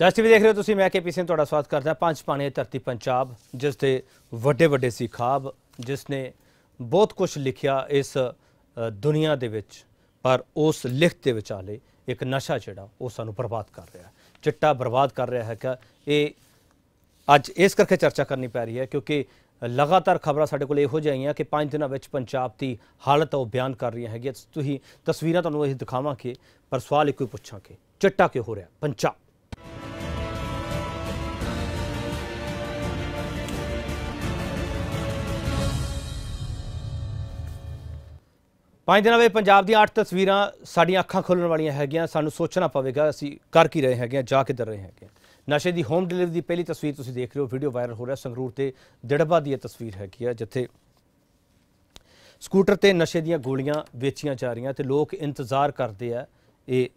ਜਸ TV ਦੇਖ ਰਹੇ ਹੋ ਤੁਸੀਂ, ਮੈਂ ਕੇਪੀ ਸਿੰਘ, ਤੁਹਾਡਾ ਸਵਾਗਤ ਕਰਦਾ। ਪੰਜ ਪਾਣੀ ਧਰਤੀ ਪੰਜਾਬ, ਜਿਸ ਦੇ ਵੱਡੇ ਵੱਡੇ ਸੀ ਖਾਬ, ਜਿਸ ਨੇ ਬਹੁਤ ਕੁਝ ਲਿਖਿਆ ਇਸ ਦੁਨੀਆ ਦੇ ਵਿੱਚ, ਪਰ ਉਸ ਲਿਖਤ ਦੇ ਵਿਚਾਲੇ ਇੱਕ ਨਸ਼ਾ ਜਿਹੜਾ, ਉਹ ਸਾਨੂੰ ਬਰਬਾਦ ਕਰ ਰਿਹਾ ਹੈ। ਚਿੱਟਾ ਬਰਬਾਦ ਕਰ ਰਿਹਾ ਹੈ ਕਿ ਇਹ ਅੱਜ ਇਸ ਕਰਕੇ ਚਰਚਾ ਕਰਨੀ ਪੈ ਰਹੀ ਹੈ, ਕਿਉਂਕਿ ਲਗਾਤਾਰ ਖਬਰਾਂ ਸਾਡੇ ਕੋਲ ਇਹੋ ਜਿਹੀਆਂ ਆਈਆਂ ਕਿ ਪੰਜ ਦਿਨਾਂ ਵਿੱਚ ਪੰਜਾਬ ਦੀ ਹਾਲਤ ਉਹ ਬਿਆਨ ਕਰ ਰਹੀਆਂ ਹੈਗੀਆਂ। ਤੁਸੀਂ ਤਸਵੀਰਾਂ ਤੁਹਾਨੂੰ ਇਹ ਦਿਖਾਵਾਂਗੇ, ਪਰ ਸਵਾਲ ਇੱਕੋ ਹੀ ਪੁੱਛਾਂਗੇ, ਚਿੱਟਾ ਕਿਉਂ ਹੋ ਰਿਹਾ? ਪੰਜਾਬ। ਪੰਜ ਦਿਨਾਂ ਵਿੱਚ ਪੰਜਾਬ ਦੀਆਂ 8 ਤਸਵੀਰਾਂ ਸਾਡੀਆਂ ਅੱਖਾਂ ਖੋਲਣ ਵਾਲੀਆਂ ਹੈਗੀਆਂ, ਸਾਨੂੰ ਸੋਚਣਾ ਪਵੇਗਾ, ਅਸੀਂ ਕਰ ਕੀ ਰਹੇ ਹੈਗੇ ਹਾਂ, ਜਾ ਕਿੱਧਰ ਰਹੇ ਹੈਗੇ ਹਾਂ। ਨਸ਼ੇ ਦੀ ਹੋਮ ਡਿਲੀਵਰੀ ਦੀ ਪਹਿਲੀ ਤਸਵੀਰ ਤੁਸੀਂ ਦੇਖ ਰਹੇ ਹੋ ਵੀਡੀਓ ਵਾਇਰਲ ਹੋ ਰਿਹਾ, ਸੰਗਰੂਰ ਤੇ ਦਿੜਬਾ ਦੀ ਇਹ ਤਸਵੀਰ ਹੈਗੀ ਆ, ਜਿੱਥੇ ਸਕੂਟਰ ਤੇ ਨਸ਼ੇ ਦੀਆਂ ਗੋਲੀਆਂ ਵੇਚੀਆਂ ਜਾ ਰਹੀਆਂ ਤੇ ਲੋਕ ਇੰਤਜ਼ਾਰ ਕਰਦੇ ਆ ਇਹ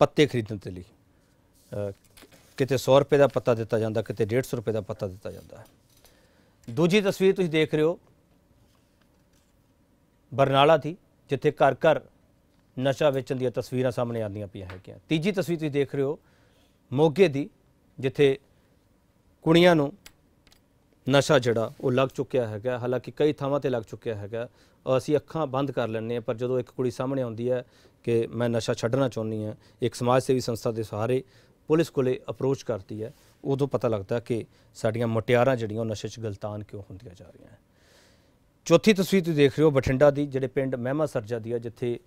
ਪੱਤੇ ਖਰੀਦਣ ਦੇ ਲਈ। ਕਿਤੇ 100 ਰੁਪਏ ਦਾ ਪੱਤਾ ਦਿੱਤਾ ਜਾਂਦਾ, ਕਿਤੇ 150 ਰੁਪਏ ਦਾ ਪੱਤਾ ਦਿੱਤਾ ਜਾਂਦਾ ਹੈ। ਦੂਜੀ ਤਸਵੀਰ ਤੁਸੀਂ ਦੇਖ ਰਹੇ ਹੋ, ਬਰਨਾਲਾ ਦੀ। ਜਿੱਥੇ ਘਰ ਘਰ ਨਸ਼ਾ ਵੇਚਣ ਦੀਆਂ ਤਸਵੀਰਾਂ ਸਾਹਮਣੇ ਆਉਂਦੀਆਂ ਪਈਆਂ ਹੈਗੀਆਂ। ਤੀਜੀ ਤਸਵੀਰ ਤੁਸੀਂ ਦੇਖ ਰਹੇ ਹੋ ਮੋਗੇ ਦੀ, ਜਿੱਥੇ ਕੁੜੀਆਂ ਨੂੰ ਨਸ਼ਾ ਜਿਹੜਾ, ਉਹ ਲੱਗ ਚੁੱਕਿਆ ਹੈਗਾ। ਹਾਲਾਂਕਿ ਕਈ ਥਾਵਾਂ ਤੇ ਲੱਗ ਚੁੱਕਿਆ ਹੈਗਾ। ਅਸੀਂ ਅੱਖਾਂ ਬੰਦ ਕਰ ਲੈਂਦੇ ਹਾਂ, ਪਰ ਜਦੋਂ ਇੱਕ ਕੁੜੀ ਸਾਹਮਣੇ ਆਉਂਦੀ ਹੈ ਕਿ ਮੈਂ ਨਸ਼ਾ ਛੱਡਣਾ ਚਾਹੁੰਦੀ ਹਾਂ, ਇੱਕ ਸਮਾਜ ਸੇਵੀ ਸੰਸਥਾ ਦੇ ਸਹਾਰੇ ਪੁਲਿਸ ਕੋਲੇ ਅਪਰੋਚ ਕਰਦੀ ਹੈ, ਉਦੋਂ ਪਤਾ ਲੱਗਦਾ ਕਿ ਸਾਡੀਆਂ ਮੁਟਿਆਰਾਂ ਜਿਹੜੀਆਂ, ਉਹ ਨਸ਼ੇ 'ਚ ਗਲਤਾਨ ਕਿਉਂ ਹੁੰਦੀਆਂ ਜਾ ਰਹੀਆਂ। ਚੌਥੀ ਤਸਵੀਰ ਤੁਸੀਂ ਦੇਖ ਰਹੇ ਹੋ ਬਠਿੰਡਾ ਦੀ, ਜਿਹੜੇ ਪਿੰਡ ਮਹਿਮਾ ਸਰਜਾ ਦੀ ਆ, ਜਿੱਥੇ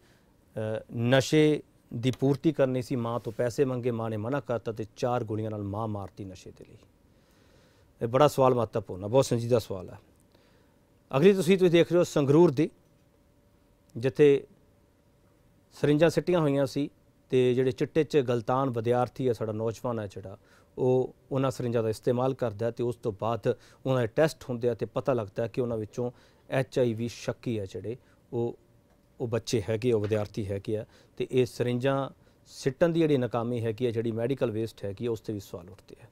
ਨਸ਼ੇ ਦੀ ਪੂਰਤੀ ਕਰਨੀ ਸੀ, ਮਾਂ ਤੋਂ ਪੈਸੇ ਮੰਗੇ, ਮਾਂ ਨੇ ਮਨਾ ਕਰਤਾ ਤੇ ਚਾਰ ਗੋਲੀਆਂ ਨਾਲ ਮਾਂ ਮਾਰਤੀ ਨਸ਼ੇ ਦੇ ਲਈ। ਇਹ ਬੜਾ ਸਵਾਲ ਮਹੱਤਵਪੂਰਨ ਹੈ ਬਹੁਤ ਸੰਜੀਦਾ ਸਵਾਲ ਹੈ ਅਗਲੀ ਤਸਵੀਰ ਤੁਸੀਂ ਦੇਖ ਰਹੇ ਹੋ ਸੰਗਰੂਰ ਦੀ, ਜਿੱਥੇ ਸਰਿੰਜਾਂ ਸਿੱਟੀਆਂ ਹੋਈਆਂ ਸੀ ਤੇ ਜਿਹੜੇ ਚਿੱਟੇ 'ਚ ਗਲਤਾਨ ਵਿਦਿਆਰਥੀ ਹੈ ਸਾਡਾ ਨੌਜਵਾਨ ਹੈ ਜਿਹੜਾ, ਉਹ ਉਹਨਾਂ ਸਰਿੰਜਾਂ ਦਾ ਇਸਤੇਮਾਲ ਕਰਦਾ ਹੈ ਤੇ ਉਸ ਤੋਂ ਬਾਅਦ ਉਹਨਾਂ ਦੇ ਟੈਸਟ ਹੁੰਦੇ ਆ ਤੇ ਪਤਾ ਲੱਗਦਾ ਕਿ ਉਹਨਾਂ ਵਿੱਚੋਂ ਐਚ ਆਈ ਵੀ ਸ਼ੱਕੀ ਹੈ ਜਿਹੜੇ, ਉਹ ਉਹ ਬੱਚੇ ਹੈਗੇ ਉਹ ਵਿਦਿਆਰਥੀ ਹੈਗੇ ਆ, ਤੇ ਇਹ ਸਰਿੰਜਾਂ ਸਿੱਟਣ ਦੀ ਜਿਹੜੀ ਨਾਕਾਮੀ ਹੈਗੀ ਹੈ ਜਿਹੜੀ ਮੈਡੀਕਲ ਵੇਸਟ ਹੈਗੀ ਹੈ ਉਸ ਤੇ ਵੀ ਸਵਾਲ ਉੱਠਦੇ ਆ।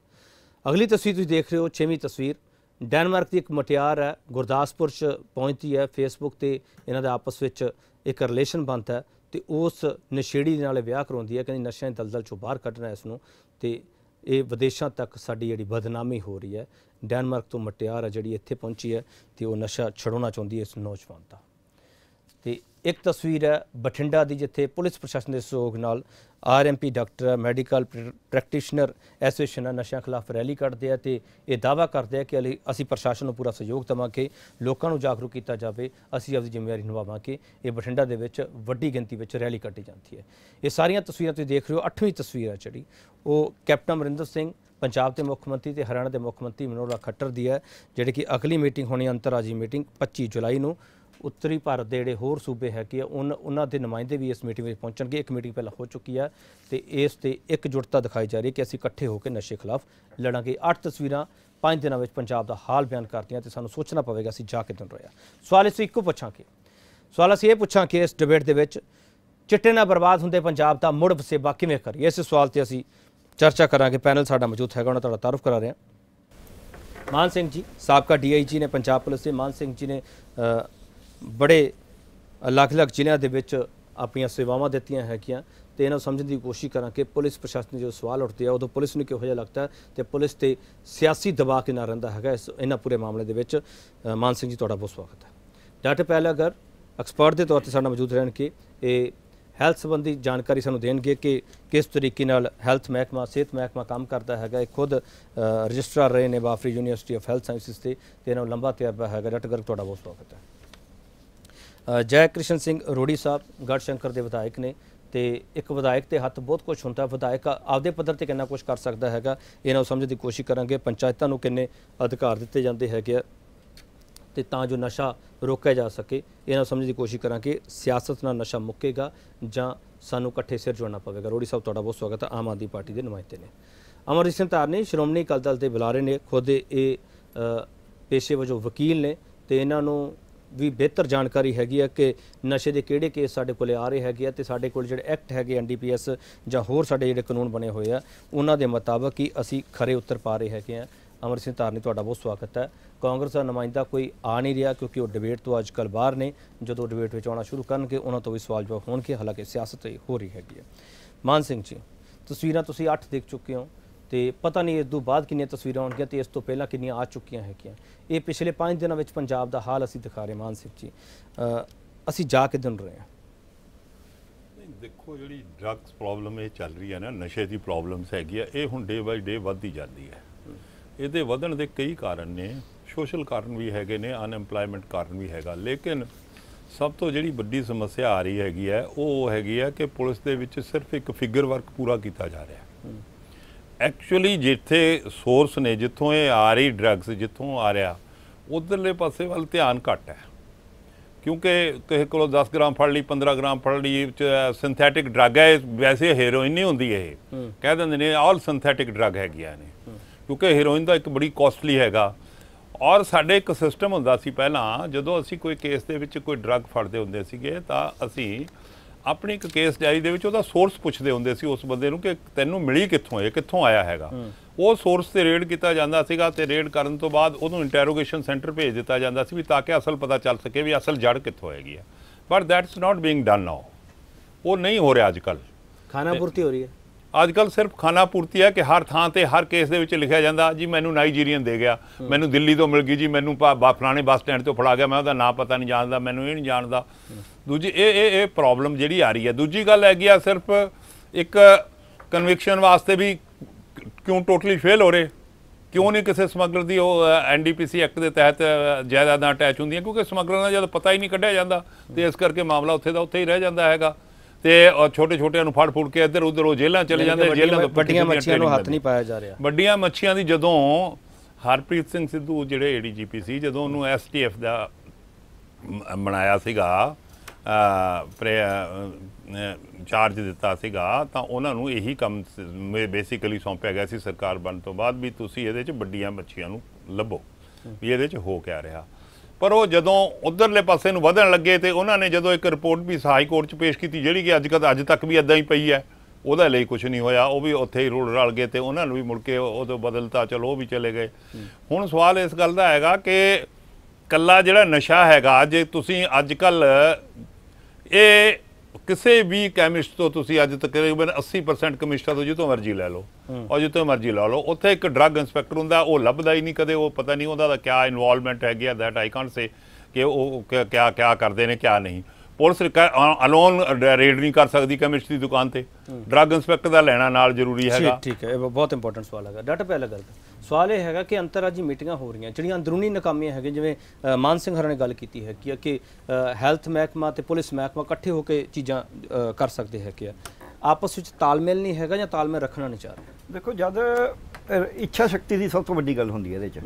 ਅਗਲੀ ਤਸਵੀਰ ਤੁਸੀਂ ਦੇਖ ਰਹੇ ਹੋ, ਛੇਵੀਂ ਤਸਵੀਰ। ਡੈਨਮਾਰਕ ਦੀ ਇੱਕ ਮਟਿਆਰ ਹੈ, ਗੁਰਦਾਸਪੁਰ ਚ ਪਹੁੰਚਦੀ ਹੈ ਫੇਸਬੁੱਕ ਤੇ ਇਹਨਾਂ ਦਾ ਆਪਸ ਵਿੱਚ ਇੱਕ ਰਿਲੇਸ਼ਨ ਬਣਦਾ ਹੈ, ਤੇ ਉਸ ਨਸ਼ੇੜੀ ਦੇ ਨਾਲ ਵਿਆਹ ਕਰਾਉਂਦੀ ਹੈ, ਕਹਿੰਦੀ ਨਸ਼ਿਆਂ ਦੀ ਦਲਦਲ ਚੋਂ ਬਾਹਰ ਕੱਢਣਾ ਇਸ ਨੂੰ, ਤੇ ਇਹ ਵਿਦੇਸ਼ਾਂ ਤੱਕ ਸਾਡੀ ਜਿਹੜੀ ਬਦਨਾਮੀ ਹੋ ਰਹੀ ਹੈ ਡੈਨਮਾਰਕ ਤੋਂ ਮਟਿਆਰ ਹੈ ਜਿਹੜੀ ਇੱਥੇ ਪਹੁੰਚੀ ਹੈ ਤੇ ਉਹ ਨਸ਼ਾ ਛਡਾਉਣਾ ਚਾਹੁੰਦੀ ਹੈ ਇਸ ਨੌਜਵਾਨ ਦਾ। ਤੇ ਇੱਕ ਤਸਵੀਰ ਹੈ ਬਠਿੰਡਾ ਦੀ, ਜਿੱਥੇ ਪੁਲਿਸ ਪ੍ਰਸ਼ਾਸਨ ਦੇ ਸਹਿਯੋਗ ਨਾਲ RMP doctor, medical practitioner association ਨਸ਼ਿਆਂ ਖਿਲਾਫ ਰੈਲੀ ਕੱਢਦੇ ਆ ਤੇ ਇਹ ਦਾਵਾ ਕਰਦੇ ਆ ਕਿ ਅਲੀ- ਅਸੀਂ ਪ੍ਰਸ਼ਾਸਨ ਨੂੰ ਪੂਰਾ ਸਹਿਯੋਗ ਦੇਵਾਂਗੇ, ਲੋਕਾਂ ਨੂੰ ਜਾਗਰੂਕ ਕੀਤਾ ਜਾਵੇ, ਅਸੀਂ ਆਪਣੀ ਜ਼ਿੰਮੇਵਾਰੀ ਨਿਭਾਵਾਂਗੇ। ਇਹ ਬਠਿੰਡਾ ਦੇ ਵਿੱਚ ਵੱਡੀ ਗਿਣਤੀ ਵਿੱਚ ਰੈਲੀ ਕੱਢੀ ਜਾਂਦੀ ਹੈ। ਇਹ ਸਾਰੀਆਂ ਤਸਵੀਰਾਂ ਤੁਸੀਂ ਦੇਖ ਰਹੇ ਹੋ। 8ਵੀਂ ਤਸਵੀਰ ਹੈ ਜਿਹੜੀ। ਉਹ ਕੈਪਟਨ ਅਮਰਿੰਦਰ ਸਿੰਘ ਪੰਜਾਬ ਦੇ ਮੁੱਖ ਮੰਤਰੀ ਤੇ ਹਰਿਆਣਾ ਦੇ ਮੁੱਖ ਮੰਤਰੀ ਮਨੋਹਰ ਖੱਟਰ ਦੀ ਹੈ, ਜਿਹੜੀ ਕਿ ਅਗਲੀ ਮੀਟਿੰਗ ਹੋਣੀ ਹੈ ਅੰਤਰਰਾਜੀ ਮੀਟਿੰਗ 25 ਜੁਲਾਈ ਨੂੰ। ਉੱਤਰੀ ਭਾਰਤ ਦੇ ਜਿਹੜੇ ਹੋਰ ਸੂਬੇ ਹੈਗੇ ਆ ਉਹਨਾਂ ਦੇ ਨੁਮਾਇੰਦੇ ਵੀ ਇਸ ਮੀਟਿੰਗ ਵਿੱਚ ਪਹੁੰਚਣਗੇ। ਇੱਕ ਮੀਟਿੰਗ ਪਹਿਲਾਂ ਹੋ ਚੁੱਕੀ ਹੈ ਤੇ ਇਸ ਤੇ ਇੱਕ ਇਕਜੁੱਟਤਾ ਦਿਖਾਈ ਜਾ ਰਹੀ ਹੈ ਕਿ ਅਸੀਂ ਇਕੱਠੇ ਹੋ ਕੇ ਨਸ਼ੇ ਖਿਲਾਫ ਲੜਾਂਗੇ। ਅੱਠ ਤਸਵੀਰਾਂ ਪੰਜ ਦਿਨਾਂ ਵਿੱਚ ਪੰਜਾਬ ਦਾ ਹਾਲ ਬਿਆਨ ਕਰਦੀਆਂ ਤੇ ਸਾਨੂੰ ਸੋਚਣਾ ਪਵੇਗਾ ਅਸੀਂ ਜਾ ਕੇ ਦਿਨ ਰਿਹਾ ਸਵਾਲ ਇਸ ਇੱਕੋ ਪੁੱਛਾਂਗੇ। ਸਵਾਲ ਅਸੀਂ ਇਹ ਪੁੱਛਾਂਗੇ ਇਸ ਡਿਬੇਟ ਦੇ ਵਿੱਚ, ਚਿੱਟੇ ਨਾਲ ਬਰਬਾਦ ਹੁੰਦੇ ਪੰਜਾਬ ਦਾ ਮੁੜ ਵਸੇਬਾ ਕਿਵੇਂ ਕਰੀਏ? ਇਸ ਸਵਾਲ ਤੇ ਅਸੀਂ ਚਰਚਾ ਕਰਾਂਗੇ। ਪੈਨਲ ਸਾਡਾ ਮੌਜੂਦ ਹੈਗਾ, ਉਹਨਾਂ ਤੁਹਾਡਾ ਤਾਰਫ ਕਰਾ ਰਹੇ ਹਾਂ। ਮਾਨ ਸਿੰਘ ਜੀ, ਸਾਬਕਾ ਡੀਆਈਜੀ ਨੇ ਪੰਜਾਬ ਪੁਲਿਸ ਦੇ। ਮਾਨ ਸਿੰਘ ਜੀ ਨੇ ਬੜੇ ਅਲੱਗ-ਅਲੱਗ ਜ਼ਿਲ੍ਹਿਆਂ ਦੇ ਵਿੱਚ ਆਪਣੀਆਂ ਸੇਵਾਵਾਂ ਦਿੱਤੀਆਂ ਹੈਗੀਆਂ ਤੇ ਇਹਨਾਂ ਨੂੰ ਸਮਝਣ ਦੀ ਕੋਸ਼ਿਸ਼ ਕਰਾਂ ਕਿ ਪੁਲਿਸ ਪ੍ਰਸ਼ਾਸਨ ਜੋ ਸਵਾਲ ਉੱਠਦੇ ਆ, ਉਦੋਂ ਪੁਲਿਸ ਨੂੰ ਕਿਹੋ ਜਿਹਾ ਲੱਗਦਾ ਹੈ ਤੇ ਪੁਲਿਸ ਤੇ ਸਿਆਸੀ ਦਬਾਅ ਕਿੰਨਾ ਰਹਿੰਦਾ ਹੈਗਾ ਇਸ, ਇਹਨਾਂ ਪੂਰੇ ਮਾਮਲੇ ਦੇ ਵਿੱਚ। ਮਾਨ ਸਿੰਘ ਜੀ, ਤੁਹਾਡਾ ਬਹੁਤ ਸਵਾਗਤ ਹੈ। ਡਾਕਟਰ ਪਹਿਲਾਗਰ ਐਕਸਪਰਟ ਦੇ ਤੌਰ ਤੇ ਸਾਡਾ ਮੌਜੂਦ ਰਹਿਣਗੇ, ਇਹ ਹੈਲਥ ਸੰਬੰਧੀ ਜਾਣਕਾਰੀ ਸਾਨੂੰ ਦੇਣਗੇ ਕਿ ਕਿਸ ਤਰੀਕੇ ਨਾਲ ਹੈਲਥ ਮਹਿਕਮਾ ਸਿਹਤ ਮਹਿਕਮਾ ਕੰਮ ਕਰਦਾ ਹੈਗਾ। ਇਹ ਖੁਦ ਅ, ਰਜਿਸਟਰਾਰ ਰਹੇ ਨੇ ਬਾਫਰੀ ਯੂਨੀਵਰਸਿਟੀ ਆਫ ਹੈਲਥ ਸਾਇੰਸਿਸ ਤੇ ਤੇ ਇਹਨਾਂ ਨੂੰ ਲੰਬਾ ਤਜਰਬਾ ਹੈਗਾ। ਡਾਕਟਰ ਗਰਗ ਤੁਹਾਡਾ ਬਹੁਤ ਸਵਾਗਤ ਹੈ। ਜੈ ਕ੍ਰਿਸ਼ਨ ਸਿੰਘ ਰੋੜੀ ਸਾਹਿਬ ਗੜਸ਼ੰਕਰ ਦੇ ਵਿਧਾਇਕ ਨੇ ਤੇ ਇੱਕ ਵਿਧਾਇਕ ਤੇ ਹੱਥ ਬਹੁਤ ਕੁਝ ਹੁੰਦਾ। ਵਿਧਾਇਕ ਆਪਦੇ ਪੱਧਰ ਤੇ ਕਿੰਨਾ ਕੁਝ ਕਰ ਸਕਦਾ ਹੈਗਾ ਇਹਨਾਂ ਨੂੰ ਸਮਝਣ ਦੀ ਕੋਸ਼ਿਸ਼ ਕਰਾਂਗੇ। ਪੰਚਾਇਤਾਂ ਨੂੰ ਕਿੰਨੇ ਅਧਿਕਾਰ ਦਿੱਤੇ ਜਾਂਦੇ ਹੈਗੇ ਆ। ਤੇ ਤਾਂ ਜੋ ਨਸ਼ਾ ਰੋਕਿਆ ਜਾ ਸਕੇ। ਇਹਨਾਂ ਨੂੰ ਸਮਝਣ ਦੀ ਕੋਸ਼ਿਸ਼ ਕਰਾਂ ਕਿ ਸਿਆਸਤ ਨਾਲ ਨਸ਼ਾ ਮੁੱਕੇਗਾ ਜਾਂ ਸਾਨੂੰ ਇਕੱਠੇ ਸਿਰ ਜੋੜਨਾ ਪਵੇਗਾ। ਰੋੜੀ ਸਾਹਿਬ, ਤੁਹਾਡਾ ਬਹੁਤ ਸਵਾਗਤ ਹੈ। ਆਮ ਆਦਮੀ ਪਾਰਟੀ ਦੇ ਨੁਮਾਇੰਦੇ ਨੇ। ਅਮਰਜੀਤ ਸਿੰਘ ਧਾਰਨੀ ਸ਼੍ਰੋਮਣੀ ਅਕਾਲੀ ਦਲ ਦੇ ਬੁਲਾਰੇ ਨੇ ਖੁਦ ਇਹ ਪੇਸ਼ੇ ਵਜੋਂ ਵਕੀਲ ਨੇ ਤੇ ਇਹਨਾਂ ਨੂੰ ਵੀ ਬਿਹਤਰ ਜਾਣਕਾਰੀ ਹੈਗੀ ਆ ਕਿ ਨਸ਼ੇ ਦੇ ਕਿਹੜੇ ਕੇਸ ਸਾਡੇ ਕੋਲੇ ਆ ਰਹੇ ਹੈਗੇ ਆ ਤੇ ਸਾਡੇ ਕੋਲ ਜਿਹੜੇ ਐਕਟ ਹੈਗੇ ਐਨਡੀਪੀਐਸ ਜਾਂ ਹੋਰ ਸਾਡੇ ਜਿਹੜੇ ਕਾਨੂੰਨ ਬਣੇ ਹੋਏ ਆ, ਉਹਨਾਂ ਦੇ ਮੁਤਾਬਕ ਹੀ ਅਸੀਂ ਖਰੇ ਉੱਤਰ ਪਾ ਰਹੇ ਹੈਗੇ ਆ। ਅਮਰ ਸਿੰਘ ਧਾਰਨੀ ਤੁਹਾਡਾ ਬਹੁਤ ਸਵਾਗਤ ਹੈ। ਕਾਂਗਰਸ ਦਾ ਨੁਮਾਇੰਦਾ ਕੋਈ ਆ ਨਹੀਂ ਰਿਹਾ ਕਿਉਂਕਿ ਉਹ ਡਿਬੇਟ ਤੋਂ ਅੱਜ ਕੱਲ੍ਹ ਬਾਹਰ ਨੇ। ਜਦੋਂ ਡਿਬੇਟ ਵਿੱਚ ਆਉਣਾ ਸ਼ੁਰੂ ਕਰਨਗੇ ਉਹਨਾਂ ਤੋਂ ਵੀ ਸਵਾਲ ਜਵਾਬ ਹੋਣਗੇ। ਹਾਲਾਂਕਿ ਸਿਆਸਤ ਹੀ ਹੋ ਰਹੀ ਹੈਗੀ ਹੈ। ਮਾਨ ਸਿੰਘ ਜੀ ਤਸਵੀਰਾਂ ਤੁਸੀਂ 8 ਦੇਖ ਚੁੱਕੇ ਹੋ ਤੇ ਪਤਾ ਨਹੀਂ ਇਸ ਤੋਂ ਬਾਅਦ ਕਿੰਨੀਆਂ ਤਸਵੀਰਾਂ ਆਉਣਗੀਆਂ ਤੇ ਇਸ ਤੋਂ ਪਹਿਲਾਂ ਕਿੰਨੀਆਂ ਆ ਚੁੱਕੀਆਂ ਹੈਗੀਆਂ। ਇਹ ਪਿਛਲੇ 5 ਦਿਨਾਂ ਵਿੱਚ ਪੰਜਾਬ ਦਾ ਹਾਲ ਅਸੀਂ ਦਿਖਾ ਰਹੇ ਮਾਨ ਸਿੰਘ ਜੀ। ਅਸੀਂ ਜਾ ਕੇ ਦਿਨ ਰਹੇ ਹਾਂ। ਦੇਖੋ ਜਿਹੜੀ ਡਰੱਗਸ ਪ੍ਰੋਬਲਮ ਇਹ ਚੱਲ ਰਹੀ ਹੈ ਨਾ ਨਸ਼ੇ ਦੀ ਪ੍ਰੋਬਲਮਸ ਹੈਗੀ ਆ ਇਹ ਹੁਣ ਡੇ ਬਾਈ ਡੇ ਵੱਧਦੀ ਜਾਂਦੀ ਹੈ। ਇਹਦੇ ਵਧਣ ਦੇ ਕਈ ਕਾਰਨ ਨੇ। ਸੋਸ਼ਲ ਕਾਰਨ ਵੀ ਹੈਗੇ ਨੇ ਅਨਐਮਪਲੋਇਮੈਂਟ ਕਾਰਨ ਵੀ ਹੈਗਾ। ਲੇਕਿਨ ਸਭ ਤੋਂ ਜਿਹੜੀ ਵੱਡੀ ਸਮੱਸਿਆ ਆ ਰਹੀ ਹੈਗੀ ਹੈ ਉਹ ਹੈਗੀ ਹੈ ਕਿ ਪੁਲਿਸ ਦੇ ਵਿੱਚ ਸਿਰਫ ਇੱਕ ਫਿਗਰ ਵਰਕ ਪੂਰਾ ਕੀਤਾ ਜਾ ਰਿਹਾ। ਐਕਚੁਅਲੀ ਜਿੱਥੇ ਸੋਰਸ ਨੇ ਜਿੱਥੋਂ ਇਹ ਆ ਰਹੀ ਡਰੱਗਸ ਜਿੱਥੋਂ ਆ ਰਿਹਾ ਉਧਰਲੇ ਪਾਸੇ ਵੱਲ ਧਿਆਨ ਘੱਟ ਹੈ। ਕਿਉਂਕਿ ਕਿਸੇ ਕੋਲੋਂ 10 ਗ੍ਰਾਮ ਫੜ ਲਈ 15 ਗ੍ਰਾਮ ਫੜ ਲਈ ਸਿੰਥੈਟਿਕ ਡਰੱਗ ਹੈ ਵੈਸੇ ਹੈਰੋਇਨ ਨਹੀਂ ਹੁੰਦੀ ਇਹ। ਕਹਿ ਦਿੰਦੇ ਨੇ ਆਲ ਸਿੰਥੈਟਿਕ ਡਰੱਗ ਹੈਗੀਆਂ ਨੇ। ਕਿਉਂਕਿ ਹੈਰੋਇਨ ਦਾ ਇੱਕ ਬੜੀ ਕਾਸਟਲੀ ਹੈਗਾ। ਔਰ ਸਾਡੇ ਇੱਕ ਸਿਸਟਮ ਹੁੰਦਾ ਸੀ ਪਹਿਲਾਂ ਜਦੋਂ ਅਸੀਂ ਕੋਈ ਕੇਸ ਦੇ ਵਿੱਚ ਕੋਈ ਡਰੱਗ ਫੜਦੇ ਹੁੰਦੇ ਸੀਗੇ ਤਾਂ ਅਸੀਂ ਆਪਣੀ ਇੱਕ ਕੇਸ ਡਾਇਰੀ ਦੇ ਵਿੱਚ ਉਹਦਾ ਸੋਰਸ ਪੁੱਛਦੇ ਹੁੰਦੇ ਸੀ ਉਸ ਬੰਦੇ ਨੂੰ ਕਿ ਤੈਨੂੰ ਮਿਲੀ ਕਿੱਥੋਂ ਇਹ ਕਿੱਥੋਂ ਆਇਆ ਹੈਗਾ। ਉਹ ਸੋਰਸ ਤੇ ਰੇਡ ਕੀਤਾ ਜਾਂਦਾ ਸੀਗਾ ਤੇ ਰੇਡ ਕਰਨ ਤੋਂ ਬਾਅਦ ਉਹਨੂੰ ਇੰਟਰੋਗੇਸ਼ਨ ਸੈਂਟਰ ਭੇਜ ਦਿੱਤਾ ਜਾਂਦਾ ਸੀ ਵੀ ਤਾਂ ਕਿ ਅਸਲ ਪਤਾ ਚੱਲ ਸਕੇ ਵੀ ਅਸਲ ਜੜ ਕਿੱਥੋਂ ਹੈਗੀ ਹੈ। But that's not being done now ਉਹ ਨਹੀਂ ਹੋ ਰਿਹਾ ਅੱਜ ਕੱਲ੍ਹ। ਖਾਣਾ ਪੂਰਤੀ ਹੋ ਰਹੀ ਹੈ। ਅੱਜ ਕੱਲ ਸਿਰਫ ਖਾਣਾ ਪੂਰਤੀ ਹੈ ਕਿ ਹਰ ਥਾਂ ਤੇ ਹਰ ਕੇਸ ਦੇ ਵਿੱਚ ਲਿਖਿਆ ਜਾਂਦਾ ਜੀ ਮੈਨੂੰ ਨਾਈਜੀਰੀਅਨ ਦੇ ਗਿਆ ਮੈਨੂੰ ਦਿੱਲੀ ਤੋਂ ਮਿਲ ਗਈ ਜੀ ਮੈਨੂੰ ਫਲਾਣੇ ਬੱਸ ਸਟੈਂਡ ਤੋਂ ਫੜਾ ਗਿਆ ਮੈਂ ਉਹਦਾ ਨਾਂ ਪਤਾ ਨਹੀਂ ਜਾਣਦਾ ਮੈਨੂੰ ਇਹ ਨਹੀਂ ਜਾਣਦਾ। ਦੂਜੀ ਇਹ ਇਹ ਇਹ ਪ੍ਰੋਬਲਮ ਜਿਹੜੀ ਆ ਰਹੀ ਹੈ। ਦੂਜੀ ਗੱਲ ਹੈਗੀ ਆ ਸਿਰਫ ਇੱਕ ਕਨਵਿਕਸ਼ਨ ਵਾਸਤੇ ਵੀ ਕਿਉਂ ਟੋਟਲੀ ਫੇਲ ਹੋ ਰਹੇ? ਕਿਉਂ ਨਹੀਂ ਕਿਸੇ ਸਮਗਲਰ ਦੀ ਉਹ ਐਨਡੀਪੀਸੀ ਐਕਟ ਦੇ ਤਹਿਤ ਜਾਇਦਾਦਾਂ ਅਟੈਚ ਹੁੰਦੀਆਂ? ਕਿਉਂਕਿ ਸਮਗਲਰ ਦਾ ਜਦ ਪਤਾ ਹੀ ਨਹੀਂ ਕੱਢਿਆ ਜਾਂਦਾ ਤੇ ਇਸ ਕਰਕੇ ਮਾਮਲਾ ਉੱਥੇ ਦਾ ਉੱਥੇ ਹੀ ਰਹਿ ਜਾਂਦਾ ਹੈਗਾ। ਤੇ ਛੋਟੇ ਛੋਟਿਆਂ ਨੂੰ ਫੜ ਫੁੜ ਕੇ ਇੱਧਰ ਉੱਧਰ ਉਹ ਜੇਲ੍ਹਾਂ ਚਲੇ ਜਾਂਦੇ ਜੇਲ੍ਹਾਂ ਤੋਂ ਵੱਡੀਆਂ ਮੱਛੀਆਂ ਨੂੰ ਹੱਥ ਨਹੀਂ ਪਾਇਆ ਜਾ ਰਿਹਾ। ਵੱਡੀਆਂ ਮੱਛੀਆਂ ਦੀ ਜਦੋਂ ਹਰਪ੍ਰੀਤ ਸਿੰਘ ਸਿੱਧੂ ਜਿਹੜੇ ਏਡੀਜੀਪੀ ਸੀ ਜਦੋਂ ਉਹਨੂੰ ਐਸਟੀਐਫ ਦਾ ਬਣਾਇਆ ਸੀਗਾ ਚਾਰਜ ਦਿੱਤਾ ਸੀਗਾ ਤਾਂ ਉਹਨਾਂ ਨੂੰ ਇਹੀ ਕੰਮ ਬੇਸਿਕਲੀ ਸੌਂਪਿਆ ਗਿਆ ਸੀ ਸਰਕਾਰ ਬਣਨ ਤੋਂ ਬਾਅਦ ਵੀ ਤੁਸੀਂ ਇਹਦੇ 'ਚ ਵੱਡੀਆਂ ਮੱਛੀਆਂ ਨੂੰ ਲੱਭੋ ਵੀ ਇਹਦੇ 'ਚ ਹੋ ਕਿਆ ਰਿਹਾ। ਪਰ ਉਹ ਜਦੋਂ ਉਧਰਲੇ ਪਾਸੇ ਨੂੰ ਵਧਣ ਲੱਗੇ ਤੇ ਉਹਨਾਂ ਨੇ ਜਦੋਂ ਇੱਕ ਰਿਪੋਰਟ ਵੀ ਹਾਈ ਕੋਰਟ 'ਚ ਪੇਸ਼ ਕੀਤੀ, ਜਿਹੜੀ ਕਿ ਅੱਜ ਕੱਲ੍ਹ ਅੱਜ ਤੱਕ ਵੀ ਇਦਾਂ ਹੀ ਪਈ ਹੈ, ਉਹਦੇ ਲਈ ਕੁਝ ਨਹੀਂ ਹੋਇਆ। ਉਹ ਵੀ ਉੱਥੇ ਹੀ ਰੁਲ ਰਲ ਗਏ ਤੇ ਉਹਨਾਂ ਨੂੰ ਵੀ ਮੁੜ ਕੇ ਉਹ ਤੋਂ ਬਦਲਤਾ, ਚਲੋ ਉਹ ਵੀ ਚਲੇ ਗਏ। ਹੁਣ ਸਵਾਲ ਇਸ ਗੱਲ ਦਾ ਹੈਗਾ ਕਿ ਕੱਲਾ ਜਿਹੜਾ ਨਸ਼ਾ ਹੈਗਾ, ਜੇ ਤੁਸੀਂ ਅੱਜ ਕੱਲ ਇਹ ਕਿਸੇ ਵੀ ਕੈਮਿਸਟ ਤੋਂ ਤੁਸੀਂ ਅੱਜ ਤਕਰੀਬਨ 80% ਕੈਮਿਸਟਾਂ ਤੋਂ ਜਿੱਥੋਂ ਮਰਜ਼ੀ ਲੈ ਲਓ। ਔਰ ਜਿੱਥੋਂ ਮਰਜ਼ੀ ਲਾ ਲਓ। ਉੱਥੇ ਇੱਕ ਡਰੱਗ ਇੰਸਪੈਕਟਰ ਹੁੰਦਾ ਉਹ ਲੱਭਦਾ ਹੀ ਨਹੀਂ ਕਦੇ ਉਹ ਪਤਾ ਨਹੀਂ ਉਹਦਾ ਦਾ ਕਿਆ ਇਨਵੋਲਵਮੈਂਟ ਹੈਗੀ ਆ ਦੈਟ ਆਈ ਕਾਂਟ ਸੇ ਕਿ ਉਹ ਕਿਆ ਕਿਆ ਕਰਦੇ ਨੇ ਕਿਆ ਨਹੀਂ। ਪੁਲਿਸ ਅਲੋਨ ਰੇਡ ਨਹੀਂ ਕਰ ਸਕਦੀ ਕੈਮਿਸਟ ਦੀ ਦੁਕਾਨ ਤੇ। ਡਰੱਗ ਇੰਸਪੈਕਟਰ ਦਾ ਲੈਣਾ ਨਾਲ ਜ਼ਰੂਰੀ ਹੈਗਾ। ਠੀਕ ਹੈ ਇਹ ਬਹੁਤ ਇੰਪੋਰਟੈਂਟ ਸਵਾਲ ਹੈਗਾ। ਡਾਟਾ ਪਹਿਲਾ ਗੱਲ। ਸਵਾਲ ਇਹ ਹੈਗਾ ਕਿ ਅੰਤਰਰਾਜੀ ਮੀਟਿੰਗਾਂ ਹੋ ਰਹੀਆਂ ਜਿਹੜੀਆਂ ਅੰਦਰੂਨੀ ਨਾਕਾਮੀਆਂ ਹੈਗੀਆਂ ਜਿਵੇਂ ਮਾਨ ਸਿੰਘ ਹਰਾਂ ਨੇ ਗੱਲ ਕੀਤੀ ਹੈ ਕਿ ਕਿ ਹੈਲਥ ਮਹਿਕਮਾ ਤੇ ਪੁਲਿਸ ਮਹਿਕਮਾ ਇਕੱਠੇ ਹੋ ਕੇ ਚੀਜ਼ਾਂ ਕਰ ਸਕਦੇ ਹੈਗੇ ਆ। ਆਪਸ ਵਿੱਚ ਤਾਲਮੇਲ ਨਹੀਂ ਹੈਗਾ ਜਾਂ ਤਾਲਮੇਲ ਰੱਖਣਾ ਨਹੀਂ ਚਾਹ ਰਹੇ? ਦੇਖੋ ਜਦ ਇੱਛਾ ਸ਼ਕਤੀ ਦੀ ਸਭ ਤੋਂ ਵੱਡੀ ਗੱਲ ਹੁੰਦੀ ਹੈ ਇਹਦੇ 'ਚ।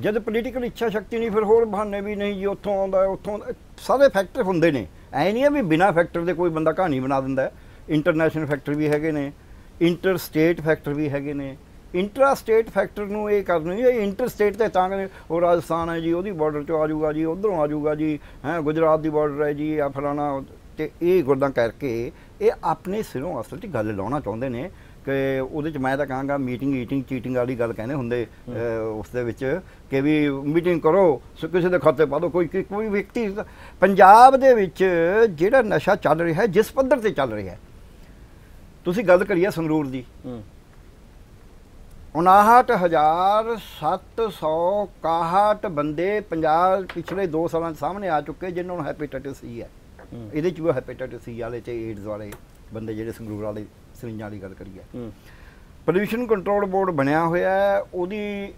ਜਦ ਪੋਲੀਟੀਕਲ ਇੱਛਾ ਸ਼ਕਤੀ ਨਹੀਂ ਫਿਰ ਹੋਰ ਬਹਾਨੇ ਵੀ ਨਹੀਂ ਜੀ ਉੱਥੋਂ ਆਉਂਦਾ ਉੱਥੋਂ। ਸਾਰੇ ਫੈਕਟਰ ਹੁੰਦੇ ਨੇ। ਐ ਨਹੀਂ ਹੈ ਵੀ ਬਿਨਾ ਫੈਕਟਰ ਦੇ ਕੋਈ ਬੰਦਾ ਕਹਾਣੀ ਬਣਾ ਦਿੰਦਾ ਇੰਟਰਨੈਸ਼ਨਲ ਫੈਕਟਰ ਵੀ ਹੈਗੇ ਨੇ ਇੰਟਰ ਸਟੇਟ ਫੈਕਟਰ ਵੀ ਹੈਗੇ ਨੇ। ਇੰਟਰਾ ਸਟੇਟ ਫੈਕਟਰ ਨੂੰ ਇਹ ਕਰਨੀ ਇਹ ਇੰਟਰ ਸਟੇਟ ਤੇ ਤਾਂ ਕਹਿੰਦੇ ਉਹ ਰਾਜਸਥਾਨ ਹੈ ਜੀ ਉਹਦੀ ਬਾਰਡਰ 'ਚੋਂ ਆ ਜਾਊਗਾ ਜੀ ਉਧਰੋਂ ਆ ਜਾਊਗਾ ਜੀ ਹੈ ਗੁਜਰਾਤ ਦੀ ਬਾਰਡਰ ਹੈ ਜੀ ਆ ਫਲਾਣਾ ਤੇ ਇਹ ਗੁਰਦਾਂ ਕਰਕੇ ਇਹ ਆਪਣੇ ਸਿਰੋਂ ਅਸਲ 'ਚ ਗੱਲ ਲਾਉਣਾ ਚਾਹੁੰਦੇ ਨੇ ਕਿ ਉਹਦੇ 'ਚ ਮੈਂ ਤਾਂ ਕਹਾਂਗਾ ਮੀਟਿੰਗ ਈਟਿੰਗ ਚੀਟਿੰਗ ਵਾਲੀ ਗੱਲ ਕਹਿੰਦੇ ਹੁੰਦੇ ਉਸ ਦੇ ਵਿੱਚ ਕਿ ਵੀ ਮੀਟਿੰਗ ਕਰੋ ਕਿਸੇ ਦੇ ਖਾਤੇ ਪਾ ਦਿਓ ਕੋਈ ਕੋਈ- ਵਿਅਕਤੀ ਪੰਜਾਬ ਦੇ ਵਿੱਚ ਜਿਹੜਾ ਨਸ਼ਾ ਚੱਲ ਰਿਹਾ ਹੈ ਜਿਸ ਪੱਧਰ ਤੇ ਚੱਲ ਰਿਹਾ ਤੁਸੀਂ ਗੱਲ ਕਰੀਏ ਸੰਗਰੂਰ ਦੀ। 59761 ਬੰਦੇ ਪੰਜਾਬ ਪਿਛਲੇ 2 ਸਾਲਾਂ 'ਚ ਸਾਹਮਣੇ ਆ ਚੁੱਕੇ ਜਿਨ੍ਹਾਂ ਨੂੰ ਹੈਪੇਟਾਈਟਿਸ ਸੀ ਹੈ। ਇਹਦੇ 'ਚ ਵੀ ਹੈਪੇਟਾਈਟਿਸ ਸੀ ਵਾਲੇ ਤੇ ਏਡਜ਼ ਵਾਲੇ ਬੰਦੇ ਜਿਹੜੇ ਸੰਗਰੂਰ ਵਾਲੇ ਸਰਿੰਜਾਂ ਦੀ ਗੱਲ ਕਰੀਏ। ਹੂੰ। ਪੋਲਿਊਸ਼ਨ ਕੰਟਰੋਲ ਬੋਰਡ ਬਣਿਆ ਹੋਇਆ ਹੈ ਉਹਦੀ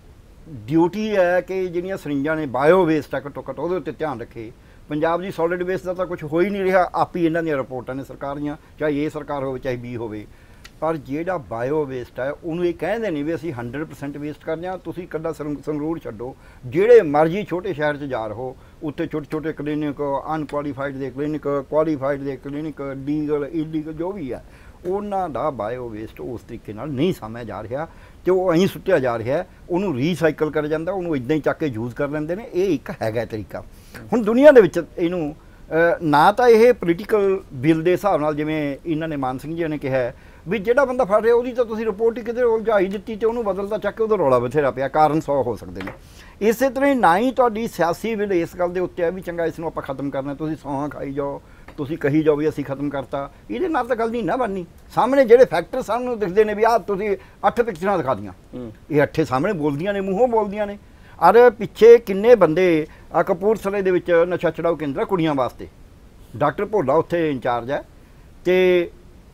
ਡਿਊਟੀ ਹੈ ਕਿ ਜਿਹੜੀਆਂ ਸਰਿੰਜਾਂ ਨੇ ਬਾਇਓ ਵੇਸਟ ਆ ਘੱਟੋ ਘੱਟ ਉਹਦੇ ਉੱਤੇ ਧਿਆਨ ਰੱਖੇ। ਪੰਜਾਬ ਦੀ ਸੋਲਿਡ ਵੇਸਟ ਦਾ ਤਾਂ ਕੁਝ ਹੋ ਹੀ ਨਹੀਂ ਰਿਹਾ ਆਪ ਹੀ ਇਹਨਾਂ ਦੀਆਂ ਰਿਪੋਰਟਾਂ ਨੇ ਸਰਕਾਰ ਦੀਆਂ ਚਾਹੇ ਇਹ ਸਰਕਾਰ ਹੋਵੇ ਚਾਹੇ ਬੀ ਹੋਵੇ। ਪਰ ਜਿਹੜਾ ਬਾਇਓ ਵੇਸਟ ਹੈ, ਉਹਨੂੰ ਇਹ ਕਹਿੰਦੇ ਨਹੀਂ ਵੀ ਅਸੀਂ 100% ਵੇਸਟ ਕਰਦੇ ਹਾਂ, ਤੁਸੀਂ ਕੱਲਾ ਸੰਗਰੂਰ ਛੱਡੋ। ਜਿਹੜੇ ਮਰਜ਼ੀ ਛੋਟੇ ਸ਼ਹਿਰ 'ਚ ਜਾ ਰਹੋ, ਉੱਥੇ ਛੋਟੇ ਛੋਟੇ ਕਲੀਨਿਕ ਅਨਕੁਆਲੀਫਾਈਡ ਦੇ ਕਲੀਨਿਕ ਕੁਆਲੀਫਾਈਡ ਦੇ ਕਲੀਨਿਕ ਲੀਗਲ ਇਲੀਗਲ ਜੋ ਵੀ ਹੈ, ਉਹਨਾਂ ਦਾ ਬਾਇਓ ਵੇਸਟ ਉਸ ਤਰੀਕੇ ਨਾਲ ਨਹੀਂ ਸਾਂਭਿਆ ਜਾ ਰਿਹਾ ਤੇ ਉਹ ਐਂ ਸੁੱਟਿਆ ਜਾ ਰਿਹਾ, ਉਹਨੂੰ ਰੀਸਾਈਕਲ ਕਰ ਜਾਂਦਾ, ਉਹਨੂੰ ਇਦਾਂ ਹੀ ਚੱਕ ਕੇ ਯੂਜ਼ ਕਰ ਲੈਂਦੇ ਨੇ, ਇਹ ਇੱਕ ਹੈਗਾ ਤਰੀਕਾ। ਹੁਣ ਦੁਨੀਆ ਦੇ ਵਿੱਚ ਇਹਨੂੰ ਨਾ ਤਾਂ ਇਹ ਪੋਲੀਟੀਕਲ ਬਿੱਲ ਦੇ ਹਿਸਾਬ ਨਾਲ ਜਿਵੇਂ ਇਹਨਾਂ ਨੇ ਮਾਨ ਸਿੰਘ ਜੀ ਨੇ ਕਿਹਾ ਵੀ ਜਿਹੜਾ ਬੰਦਾ ਫੜ ਰਿਹਾ ਉਹਦੀ ਤਾਂ ਤੁਸੀਂ ਰਿਪੋਰਟ ਹੀ ਕਿਤੇ ਉਲਝਾਈ ਦਿੱਤੀ ਤੇ ਉਹਨੂੰ ਬਦਲਦਾ ਚੱਕ ਕੇ ਉਹਦਾ ਰੌਲਾ ਬਥੇਰਾ ਪਿਆ ਕਾਰਨ 100 ਹੋ ਸਕਦੇ ਨੇ। ਇਸੇ ਤਰ੍ਹਾਂ ਹੀ ਨਾ ਹੀ ਤੁਹਾਡੀ ਸਿਆਸੀ ਵਿਲ ਇਸ ਗੱਲ ਦੇ ਉੱਤੇ ਹੈ ਵੀ ਚੰਗਾ ਇਸ ਨੂੰ ਆਪਾਂ ਖਤਮ ਕਰਨਾ ਤੁਸੀਂ ਸੌਹਾਂ ਖਾਈ ਜਾਓ ਤੁਸੀਂ ਕਹੀ ਜਾਓ ਵੀ ਅਸੀਂ ਖਤਮ ਕਰਤਾ। ਇਹਦੇ ਨਾਲ ਤਾਂ ਗੱਲ ਨਹੀਂ ਨਾ ਬਣਨੀ। ਸਾਹਮਣੇ ਜਿਹੜੇ ਫੈਕਟਰ ਸਾਹਮਣੇ ਦਿਖਦੇ ਨੇ ਵੀ ਆਹ ਤੁਸੀਂ ਅੱਠ ਪਿਕਚਰਾਂ ਦਿਖਾ ਦੀਆਂ। ਇਹ ਅੱਠੇ ਸਾਹਮਣੇ ਬੋਲਦੀਆਂ ਨੇ ਮੂੰਹੋਂ ਬੋਲਦੀਆਂ ਨੇ। ਅਰ ਪਿੱਛੇ ਕਿੰਨੇ ਬੰਦੇ ਆ ਕਪੂਰਥਲੇ ਦੇ ਵਿੱਚ ਨਸ਼ਾ ਛਡਾਓ ਕੇਂਦਰ ਆ ਕੁੜੀਆਂ ਵਾਸਤੇ। ਡਾਕਟਰ ਭੋਲਾ ਉੱਥੇ ਇੰਚਾਰਜ ਹੈ ਤੇ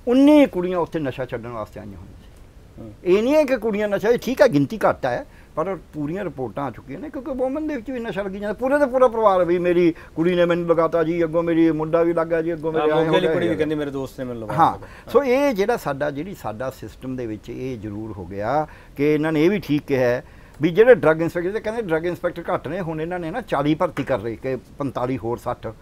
19 ਕੁੜੀਆਂ ਉੱਥੇ ਨਸ਼ਾ ਛੱਡਣ ਵਾਸਤੇ ਆਈਆਂ ਹੋਈਆਂ ਸੀ। ਇਹ ਨਹੀਂ ਹੈ ਕਿ ਕੁੜੀਆਂ ਨਸ਼ਾ ਠੀਕ ਹੈ ਗਿਣਤੀ ਘੱਟ ਹੈ ਪਰ ਪੂਰੀਆਂ ਰਿਪੋਰਟਾਂ ਆ ਚੁੱਕੀਆਂ ਨੇ ਕਿਉਂਕਿ ਵੋਮਨ ਦੇ ਵਿੱਚ ਵੀ ਨਸ਼ਾ ਲੱਗੀ ਜਾਂਦਾ ਪੂਰੇ ਦਾ ਪੂਰਾ ਪਰਿਵਾਰ ਵੀ ਮੇਰੀ ਕੁੜੀ ਨੇ ਮੈਨੂੰ ਲਗਾਤਾ ਜੀ ਅੱਗੋਂ ਮੇਰੀ ਮੁੰਡਾ ਵੀ ਲੱਗਾ ਜੀ ਅੱਗੋਂ ਮੇਰੇ ਆਏ ਮੋਗੇ ਹੋ ਵਾਲੀ ਗਿਆ ਕੁੜੀ ਵੀ ਕਹਿੰਦੀ ਮੇਰੇ ਦੋਸਤ ਨੇ ਮੈਨੂੰ ਲਵਾਇਆ ਹਾਂ। ਸੋ ਇਹ ਜਿਹੜਾ ਸਾਡਾ ਜਿਹੜੀ ਸਾਡਾ ਸਿਸਟਮ ਦੇ ਵਿੱਚ ਇਹ ਜ਼ਰੂਰ ਹੋ ਗਿਆ ਕਿ ਇਹਨਾਂ ਨੇ ਇਹ ਵੀ ਠੀਕ ਕਿਹਾ ਵੀ ਜਿਹੜੇ ਡਰੱਗ ਇੰਸਪੈਕਟਰ ਤੇ ਕਹਿੰਦੇ ਡਰੱਗ ਇੰਸਪੈਕਟਰ ਘੱਟ ਨੇ ਹੁਣ ਇਹਨਾਂ ਨੇ ਨਾ 40 ਭਰਤੀ ਕਰ ਰਹੇ ਕਿ 45 ਹੋਰ 60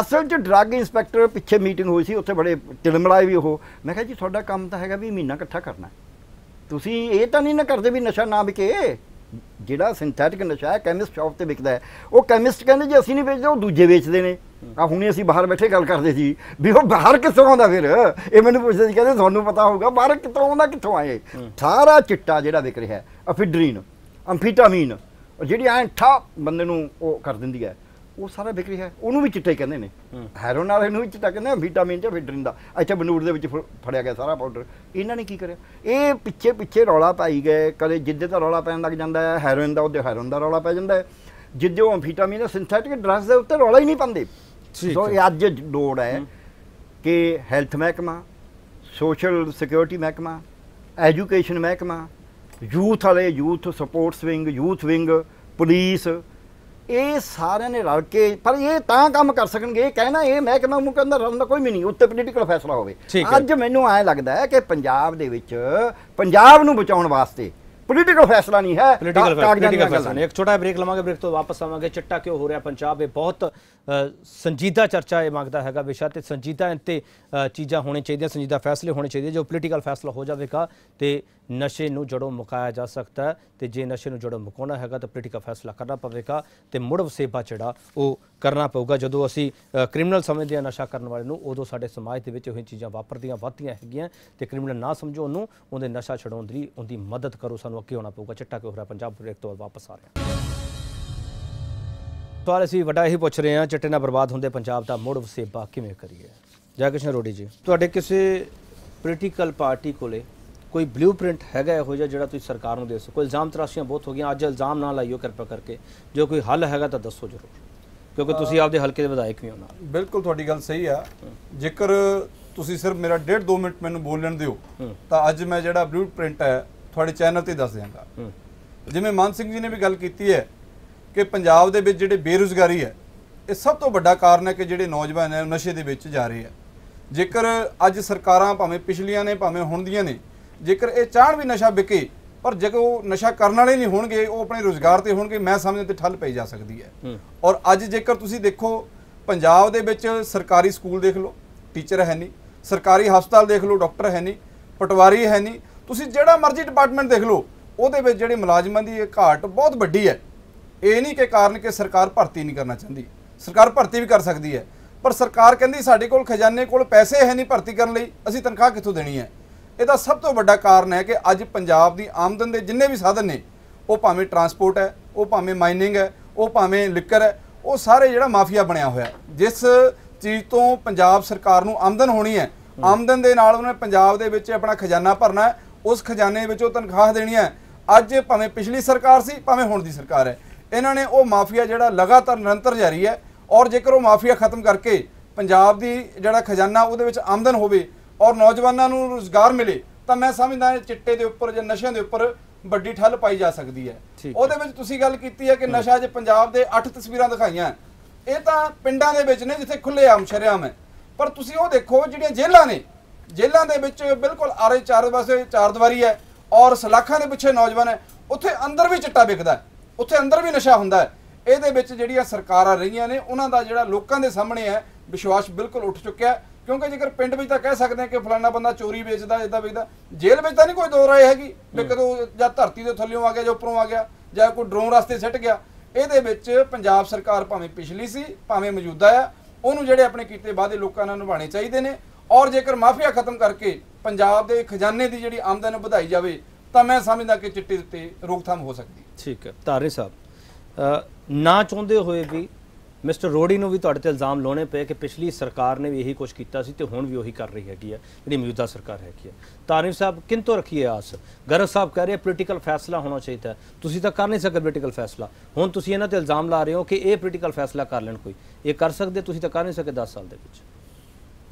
ਅਸਲ 'ਚ ਡਰੱਗ ਇੰਸਪੈਕਟਰ ਪਿੱਛੇ ਮੀਟਿੰਗ ਹੋਈ ਸੀ ਉੱਥੇ ਬੜੇ ਤਿਲਮਲਾਏ ਵੀ ਉਹ। ਮੈਂ ਕਿਹਾ ਜੀ ਤੁਹਾਡਾ ਕੰਮ ਤਾਂ ਹੈਗਾ ਵੀ ਮਹੀਨਾ ਇਕੱਠਾ ਕਰਨਾ। ਤੁਸੀਂ ਇਹ ਤਾਂ ਨਹੀਂ ਨਾ ਕਰਦੇ ਵੀ ਨਸ਼ਾ ਨਾ ਵਿਕੇ। ਜਿਹੜਾ ਸਿੰਥੈਟਿਕ ਨਸ਼ਾ ਹੈ ਕੈਮਿਸਟ ਸ਼ਾਪ ਤੇ ਵਿਕਦਾ ਹੈ। ਉਹ ਕੈਮਿਸਟ ਕਹਿੰਦੇ ਜੀ ਅਸੀਂ ਨਹੀਂ ਵੇਚਦੇ ਉਹ ਦੂਜੇ ਵੇਚਦੇ ਨੇ। ਆ ਹੁਣੇ ਅਸੀਂ ਬਾਹਰ ਬੈਠੇ ਗੱਲ ਕਰਦੇ ਸੀ ਵੀ ਉਹ ਬਾਹਰ ਕਿੱਥੋਂ ਆਉਂਦਾ ਫਿਰ? ਇਹ ਮੈਨੂੰ ਪੁੱਛਦੇ ਸੀ ਕਹਿੰਦੇ ਤੁਹਾਨੂੰ ਪਤਾ ਹੋਊਗਾ ਬਾਹਰ ਕਿੱਥੋਂ ਆਉਂਦਾ ਕਿੱਥੋਂ ਆਏ? ਸਾਰਾ ਚਿੱਟਾ ਜਿਹੜਾ ਵਿਕ ਰਿਹਾ ਹੈ ਅਫਿਡਰੀਨ। ਅੰਫੀਟਾਮੀਨ ਜਿਹੜੀ ਐਂ ਠਾ ਬੰਦੇ ਨੂੰ ਉਹ ਕਰ ਦਿੰਦੀ ਹੈ ਉਹ ਸਾਰਾ ਵਿਕ ਰਿਹਾ ਹੈ। ਉਹਨੂੰ ਵੀ ਚਿੱਟਾ ਕਹਿੰਦੇ ਨੇ। ਹੈਰੋਨ ਵਾਲੇ ਨੂੰ ਵੀ ਚਿੱਟਾ ਕਹਿੰਦੇ ਆ ਵਿਟਾਮਿਨ ਤੇ ਅਫਿਡਰੀਨ ਦਾ ਅੱਛਾ ਬਨੂੜ ਦੇ ਵਿੱਚ ਫੜਿਆ ਗਿਆ ਸਾਰਾ ਪਾਊਡਰ ਇਹਨਾਂ ਨੇ ਕੀ ਕਰਿਆ? ਇਹ ਪਿੱਛੇ ਪਿੱਛੇ ਰੌਲਾ ਪਾਈ ਗਏ। ਕਦੇ ਜਿੱਦੇ ਤਾਂ ਰੌਲਾ ਪੈਣ ਲੱਗ ਜਾਂਦਾ ਹੈ ਹੈਰੋਇਨ ਦਾ ਉਹਦੇ ਹੈਰੋਇਨ ਦਾ ਰੌਲਾ ਪੈ ਜਾਂਦਾ ਹੈ। ਜਿੱਦੇ ਉਹ ਅੰਫੀਟਾਮਿਨ ਸਿੰਥੈਟਿਕ ਡਰੱਗਸ ਦੇ ਉੱਤੇ ਰੌਲਾ ਹੀ ਨਹੀਂ ਪਾਉਂਦੇ। ਸੋ। ਇਹ ਅੱਜ ਲੋੜ ਹੈ। ਕਿ ਹੈਲਥ ਮਹਿਕਮਾ ਸੋਸ਼ਲ ਸਿਕਿਉਰਿਟੀ ਮਹਿਕਮਾ ਐਜੂਕੇਸ਼ਨ ਮਹਿਕਮਾ ਯੂਥ ਵਾਲੇ youth sports wing youth wing police ਇਹ ਸਾਰਿਆਂ ਨੇ ਰਲ ਕੇ ਪਰ ਇਹ ਤਾਂ ਕੰਮ ਕਰ ਸਕਣਗੇ ਇਹ ਕਹਿਣਾ ਇਹ ਮਹਿਕਮਾ ਮੁੱਕ ਅੰਦਰ ਰਲਣ ਦਾ ਕੋਈ ਵੀ ਨਹੀਂ ਉੱਤੇ ਪੋਲੀਟੀਕਲ ਫੈਸਲਾ ਹੋਵੇ। ਅੱਜ ਮੈਨੂੰ ਐਂ ਲੱਗਦਾ ਹੈ ਕਿ ਪੰਜਾਬ ਦੇ ਵਿੱਚ ਪੰਜਾਬ ਨੂੰ ਬਚਾਉਣ ਵਾਸਤੇ ਪੋਲੀਟੀਕਲ ਫੈਸਲਾ ਨਹੀਂ ਹੈ ਪੋਲੀਟੀਕਲ ਫੈਸਲਾ ਨੇ। ਇੱਕ ਛੋਟਾ ਬ੍ਰੇਕ ਲਵਾਂਗੇ ਬ੍ਰੇਕ ਤੋਂ ਵਾਪਸ ਆਵਾਂਗੇ। ਚਿੱਟਾ ਕਿਉਂ ਹੋ ਰਿਹਾ ਪੰਜਾਬ? ਇਹ ਬਹੁਤ ਸੰਜੀਦਾ ਚਰਚਾ ਇਹ ਮੰਗਦਾ ਹੈਗਾ ਵਿਸ਼ਾ ਤੇ। ਸੰਜੀਦਾ ਇਹ ਤੇ ਅ, ਚੀਜ਼ਾਂ ਹੋਣੀਆਂ ਚਾਹੀਦੀਆਂ ਸੰਜੀਦਾ ਫੈਸਲੇ ਹੋਣੇ ਚਾਹੀਦੇ। ਜੋ ਪੋਲੀਟੀਕਲ ਫੈਸਲਾ ਹੋ ਜਾਵੇਗਾ ਤੇ ਨਸ਼ੇ ਨੂੰ ਜੜੋਂ ਮੁਕਾਇਆ ਜਾ ਸਕਦਾ ਹੈ ਤੇ ਜੇ ਨਸ਼ੇ ਨੂੰ ਜੜੋਂ ਮੁਕਾਉਣਾ ਹੈਗਾ ਤਾਂ ਪੋਲੀਟੀਕਲ ਫੈਸਲਾ ਕਰਨਾ ਪਵੇਗਾ ਤੇ ਮੁੜ ਵਸੇਬਾ ਜਿਹੜਾ ਉਹ ਕਰਨਾ ਪਊਗਾ। ਜਦੋਂ ਅਸੀਂ ਕ੍ਰਿਮੀਨਲ ਸਮਝਦੇ ਹਾਂ ਨਸ਼ਾ ਕਰਨ ਵਾਲੇ ਨੂੰ ਉਦੋਂ ਸਾਡੇ ਸਮਾਜ ਦੇ ਵਿੱਚ ਉਹ ਚੀਜ਼ਾਂ ਵਾਪਰਦੀਆਂ, ਵੱਧਦੀਆਂ ਹੈਗੀਆਂ ਤੇ ਕ੍ਰਿਮੀਨਲ ਨਾ ਸਮਝੋ ਉਹਨੂੰ, ਉਹਦੇ ਨਸ਼ਾ ਛਡਾਉਣ ਦੀ ਉਹਦੀ ਮਦਦ ਕਰੋ, ਸਾਨੂੰ ਅੱਗੇ ਆਉਣਾ ਪਊਗਾ। ਚਿੱਟਾ ਕਿਉਂ ਰਿਹਾ? ਪੰਜਾਬ ਬ੍ਰੇਕ ਤੋਂ ਬਾਅਦ ਵਾਪਸ ਆ ਰਿਹਾ ਸਵਾਲ ਅਸੀਂ ਵੱਡਾ ਇਹੀ ਪੁੱਛ ਰਹੇ ਹਾਂ, ਚਿੱਟੇ ਨਾਲ ਬਰਬਾਦ ਹੁੰਦੇ ਪੰਜਾਬ ਦਾ ਮੁੜ ਵਸੇਬਾ ਕਿਵੇਂ ਕਰੀਏ? ਜੈ ਕਿਸ਼ਨ ਰੋਡੀ ਜੀ, ਤੁਹਾਡੇ ਕਿਸੇ ਪੋਲੀਟੀਕਲ ਪਾਰਟੀ ਕੋਲੇ ਕੋਈ ਬਲੂਪ੍ਰਿੰਟ ਹੈਗਾ ਇਹੋ ਜਿਹਾ ਜਿਹੜਾ ਤੁਸੀਂ ਸਰਕਾਰ ਨੂੰ ਦੇ ਸਕੋ? ਕੋਈ ਇਲਜ਼ਾਮ ਤਰਾਸ਼ੀਆਂ ਬਹੁਤ ਹੋ ਗਈਆਂ ਅੱਜ ਇਲਜ਼ਾਮ ਨਾ ਲਾਈਓ ਕਿਰਪਾ ਕਰਕੇ। ਜੋ ਕੋਈ ਹੱਲ ਹੈਗਾ ਤਾਂ ਦੱਸੋ ਜ਼ਰੂਰ। ਕਿਉਂਕਿ ਤੁਸੀਂ ਆਪਦੇ ਹਲਕੇ ਦੇ ਵਿਧਾਇਕ ਵੀ ਹੋ ਨਾਲ। ਬਿਲਕੁਲ ਤੁਹਾਡੀ ਗੱਲ ਸਹੀ ਆ। ਜੇਕਰ ਤੁਸੀਂ ਸਿਰਫ ਮੇਰਾ 1.5 2 ਮਿੰਟ ਮੈਨੂੰ ਬੋਲਣ ਦਿਓ ਹੂੰ। ਤਾਂ ਅੱਜ ਮੈਂ ਜਿਹੜਾ ਬਲੂ ਪ੍ਰਿੰਟ ਹੈ ਤੁਹਾਡੇ ਚੈਨਲ ਤੇ ਦੱਸ ਦਿਆਂਗਾ। ਜਿਵੇਂ ਮਾਨ ਸਿੰਘ ਜੀ ਨੇ ਵੀ ਗੱਲ ਕੀਤੀ ਹੈ ਕਿ ਪੰਜਾਬ ਦੇ ਵਿੱਚ ਜਿਹੜੇ ਬੇਰੁਜ਼ਗਾਰੀ ਹੈ ਇਹ ਸਭ ਤੋਂ ਵੱਡਾ ਕਾਰਨ ਹੈ ਕਿ ਜਿਹੜੇ ਨੌਜਵਾਨ ਹੈ ਨਸ਼ੇ ਦੇ ਵਿੱਚ ਜਾ ਰਹੇ ਆ ਜੇਕਰ ਅੱਜ ਸਰਕਾਰਾਂ ਭਾਵੇਂ ਪਿਛਲੀਆਂ ਨੇ ਭਾਵੇਂ ਹੁਣ ਦੀਆਂ ਨੇ ਜੇਕਰ ਇਹ ਚਾਹਣ ਵੀ ਨਸ਼ਾ ਵਿਕੇ ਪਰ ਜੇ ਉਹ ਨਸ਼ਾ ਕਰਨ ਵਾਲੇ ਨਹੀਂ ਹੋਣਗੇ ਉਹ ਆਪਣੇ ਰੋਜ਼ਗਾਰ ਤੇ ਹੋਣਗੇ ਮੈਂ ਸਮਝਦਾ ਤੇ ਠੱਲ ਪਈ ਜਾ ਸਕਦੀ ਹੈ। ਔਰ ਅੱਜ ਜੇਕਰ ਤੁਸੀਂ ਦੇਖੋ ਪੰਜਾਬ ਦੇ ਵਿੱਚ ਸਰਕਾਰੀ ਸਕੂਲ ਦੇਖ ਲਓ ਟੀਚਰ ਹੈ ਨਹੀਂ ਸਰਕਾਰੀ ਹਸਪਤਾਲ ਦੇਖ ਲਓ ਡਾਕਟਰ ਹੈ ਨਹੀਂ ਪਟਵਾਰੀ ਹੈ ਨਹੀਂ ਤੁਸੀਂ ਜਿਹੜਾ ਮਰਜ਼ੀ ਡਿਪਾਰਟਮੈਂਟ ਦੇਖ ਲਓ ਉਹਦੇ ਵਿੱਚ ਜਿਹੜੇ ਮੁਲਾਜ਼ਮਾਂ ਦੀ ਘਾਟ ਬਹੁਤ ਵੱਡੀ ਹੈ। ਇਹ ਨਹੀਂ ਕਿ ਕਾਰਨ ਕਿ ਸਰਕਾਰ ਭਰਤੀ ਨਹੀਂ ਕਰਨਾ ਚਾਹੁੰਦੀ। ਸਰਕਾਰ ਭਰਤੀ ਵੀ ਕਰ ਸਕਦੀ ਹੈ। ਪਰ ਸਰਕਾਰ ਕਹਿੰਦੀ ਸਾਡੇ ਕੋਲ ਖਜ਼ਾਨੇ ਕੋਲ ਪੈਸੇ ਹੈ ਨਹੀਂ ਭਰਤੀ ਕਰਨ ਲਈ ਅਸੀਂ ਤਨਖਾਹ ਕਿੱਥੋਂ ਦੇਣੀ ਹੈ? ਇਹਦਾ ਸਭ ਤੋਂ ਵੱਡਾ ਕਾਰਨ ਹੈ ਕਿ ਅੱਜ ਪੰਜਾਬ ਦੀ ਆਮਦਨ ਦੇ ਜਿੰਨੇ ਵੀ ਸਾਧਨ ਨੇ, ਉਹ ਭਾਵੇਂ ਟਰਾਂਸਪੋਰਟ ਹੈ, ਉਹ ਭਾਵੇਂ ਮਾਈਨਿੰਗ ਹੈ, ਉਹ ਭਾਵੇਂ ਲਿਕਰ ਹੈ, ਉਹ ਸਾਰੇ ਜਿਹੜਾ ਮਾਫੀਆ ਬਣਿਆ ਹੋਇਆ ਜਿਸ ਚੀਜ਼ ਤੋਂ ਪੰਜਾਬ ਸਰਕਾਰ ਨੂੰ ਆਮਦਨ ਹੋਣੀ ਹੈ, ਆਮਦਨ ਦੇ ਨਾਲ ਉਹਨੇ ਪੰਜਾਬ ਦੇ ਵਿੱਚ ਆਪਣਾ ਖਜ਼ਾਨਾ ਭਰਨਾ ਹੈ, ਉਸ ਖਜ਼ਾਨੇ ਵਿੱਚੋਂ ਤਨਖਾਹ ਦੇਣੀ ਹੈ। ਅੱਜ ਭਾਵੇਂ ਪਿਛਲੀ ਸਰਕਾਰ ਸੀ, ਭਾਵੇਂ ਹੁਣ ਦੀ ਸਰਕਾਰ ਹੈ। ਇਹਨਾਂ ਨੇ ਉਹ ਮਾਫੀਆ ਜਿਹੜਾ ਲਗਾਤਾਰ ਨਿਰੰਤਰ ਜਾਰੀ ਹੈ ਔਰ ਜੇਕਰ ਉਹ ਮਾਫੀਆ ਖਤਮ ਕਰਕੇ ਪੰਜਾਬ ਦੀ ਜਿਹੜਾ ਖਜ਼ਾਨਾ ਉਹਦੇ ਵਿੱਚ ਆਮਦਨ ਹੋਵੇ ਔਰ ਨੌਜਵਾਨਾਂ ਨੂੰ ਰੋਜ਼ਗਾਰ ਮਿਲੇ ਤਾਂ ਮੈਂ ਸਮਝਦਾ ਚਿੱਟੇ ਦੇ ਉੱਪਰ ਜਾਂ ਨਸ਼ਿਆਂ ਦੇ ਉੱਪਰ ਵੱਡੀ ਠੱਲ ਪਾਈ ਜਾ ਸਕਦੀ ਹੈ। ਉਹਦੇ ਵਿੱਚ ਤੁਸੀਂ ਗੱਲ ਕੀਤੀ ਹੈ ਕਿ ਨਸ਼ਾ ਜੇ ਪੰਜਾਬ ਦੇ 8 ਤਸਵੀਰਾਂ ਦਿਖਾਈਆਂ ਇਹ ਤਾਂ ਪਿੰਡਾਂ ਦੇ ਵਿੱਚ ਨੇ ਜਿੱਥੇ ਖੁੱਲੇ ਆਮ ਸ਼ਰੇਆਮ ਹੈ। ਪਰ ਤੁਸੀਂ ਉਹ ਦੇਖੋ ਜਿਹੜੀਆਂ ਜੇਲ੍ਹਾਂ ਨੇ ਜੇਲ੍ਹਾਂ ਦੇ ਵਿੱਚ ਬਿਲਕੁਲ ਆਰੇ ਚਾਰ ਪਾਸੇ ਚਾਰ ਦੀਵਾਰੀ ਹੈ ਔਰ ਸਲਾਖਾਂ ਦੇ ਪਿੱਛੇ ਨੌਜਵਾਨ ਹੈ ਉੱਥੇ ਅੰਦਰ ਵੀ ਚਿੱਟਾ ਵਿਕਦਾ ਉੱਥੇ ਅੰਦਰ ਵੀ ਨਸ਼ਾ ਹੁੰਦਾ ਹੈ। ਇਹਦੇ ਵਿੱਚ ਜਿਹੜੀਆਂ ਸਰਕਾਰਾਂ ਰਹੀਆਂ ਨੇ ਉਹਨਾਂ ਦਾ ਜਿਹੜਾ ਲੋਕਾਂ ਦੇ ਸਾਹਮਣੇ ਹੈ ਵਿਸ਼ਵਾਸ ਬਿਲਕੁਲ ਉੱਠ ਚੁੱਕਿਆ ਹੈ। ਕਿਉਂਕਿ ਜੇਕਰ ਪਿੰਡ ਵਿੱਚ ਤਾਂ ਕਹਿ ਸਕਦੇ ਹਾਂ ਕਿ ਫਲਾਣਾ ਬੰਦਾ ਚੋਰੀ ਵੇਚਦਾ ਇਦਾਂ ਵੇਚਦਾ ਜੇਲ੍ਹ ਵਿੱਚ ਤਾਂ ਨਹੀਂ ਕੋਈ ਦੋ ਰਾਏ ਹੈਗੀ ਵੀ ਕਦੋਂ ਜਾਂ ਧਰਤੀ ਦੇ ਥੱਲੇੋਂ ਆ ਗਿਆ ਜਾਂ ਉੱਪਰੋਂ ਆ ਗਿਆ ਜਾਂ ਕੋਈ ਡਰੋਨ ਰਸਤੇ ਸਿੱਟ ਗਿਆ। ਇਹਦੇ ਵਿੱਚ ਪੰਜਾਬ ਸਰਕਾਰ ਭਾਵੇਂ ਪਿਛਲੀ ਸੀ ਭਾਵੇਂ ਮੌਜੂਦਾ ਆ ਉਹਨੂੰ ਜਿਹੜੇ ਆਪਣੇ ਕੀਤੇ ਵਾਅਦੇ ਲੋਕਾਂ ਨਾਲ ਨਿਭਾਉਣੇ ਚਾਹੀਦੇ ਨੇ। ਔਰ ਜੇਕਰ ਮਾਫੀਆ ਖਤਮ ਕਰਕੇ ਪੰਜਾਬ ਦੇ ਖਜ਼ਾਨੇ ਦੀ ਜਿਹੜੀ ਆਮਦਨ ਵਧਾਈ ਜਾਵੇ ਤਾਂ ਮੈਂ ਸਮਝਦਾ ਕਿ ਚਿੱਟੇ ਉੱਤੇ ਰੋਕਥਾਮ ਹੋ ਸਕਦੀ ਠੀਕ ਹੈ ਧਾਰਨੀ ਸਾਹਿਬ ਨਾ ਚਾਹੁੰਦੇ ਹੋਏ ਵੀ ਮਿਸਟਰ ਰੋੜੀ ਨੂੰ ਵੀ ਤੁਹਾਡੇ ਤੇ ਇਲਜ਼ਾਮ ਲਾਉਣੇ ਪਏ ਕਿ ਪਿਛਲੀ ਸਰਕਾਰ ਨੇ ਵੀ ਇਹੀ ਕੁਝ ਕੀਤਾ ਸੀ ਤੇ ਹੁਣ ਵੀ ਉਹੀ ਕਰ ਰਹੀ ਹੈਗੀ ਹੈ ਜਿਹੜੀ ਮੌਜੂਦਾ ਸਰਕਾਰ ਹੈਗੀ ਹੈ ਤਾਰਿਫ ਸਾਹਿਬ ਕਿੰਤੋਂ ਰੱਖੀਏ ਆਸ? ਗਰਗ ਸਾਹਿਬ ਕਹਿ ਰਹੇ ਪੋਲੀਟੀਕਲ ਫੈਸਲਾ ਹੋਣਾ ਚਾਹੀਦਾ। ਤੁਸੀਂ ਤਾਂ ਕਰ ਨਹੀਂ ਸਕਦੇ ਪੋਲੀਟੀਕਲ ਫੈਸਲਾ। ਹੁਣ ਤੁਸੀਂ ਇਹਨਾਂ ਤੇ ਇਲਜ਼ਾਮ ਲਾ ਰਹੇ ਹੋ ਕਿ ਇਹ ਪੋਲੀਟੀਕਲ ਫੈਸਲਾ ਕਰ ਲੈਣ ਕੋਈ। ਇਹ ਕਰ ਸਕਦੇ ਤੁਸੀਂ ਤਾਂ ਕਰ ਨਹੀਂ ਸਕੇ 10 ਸਾਲ ਦੇ ਵਿੱਚ।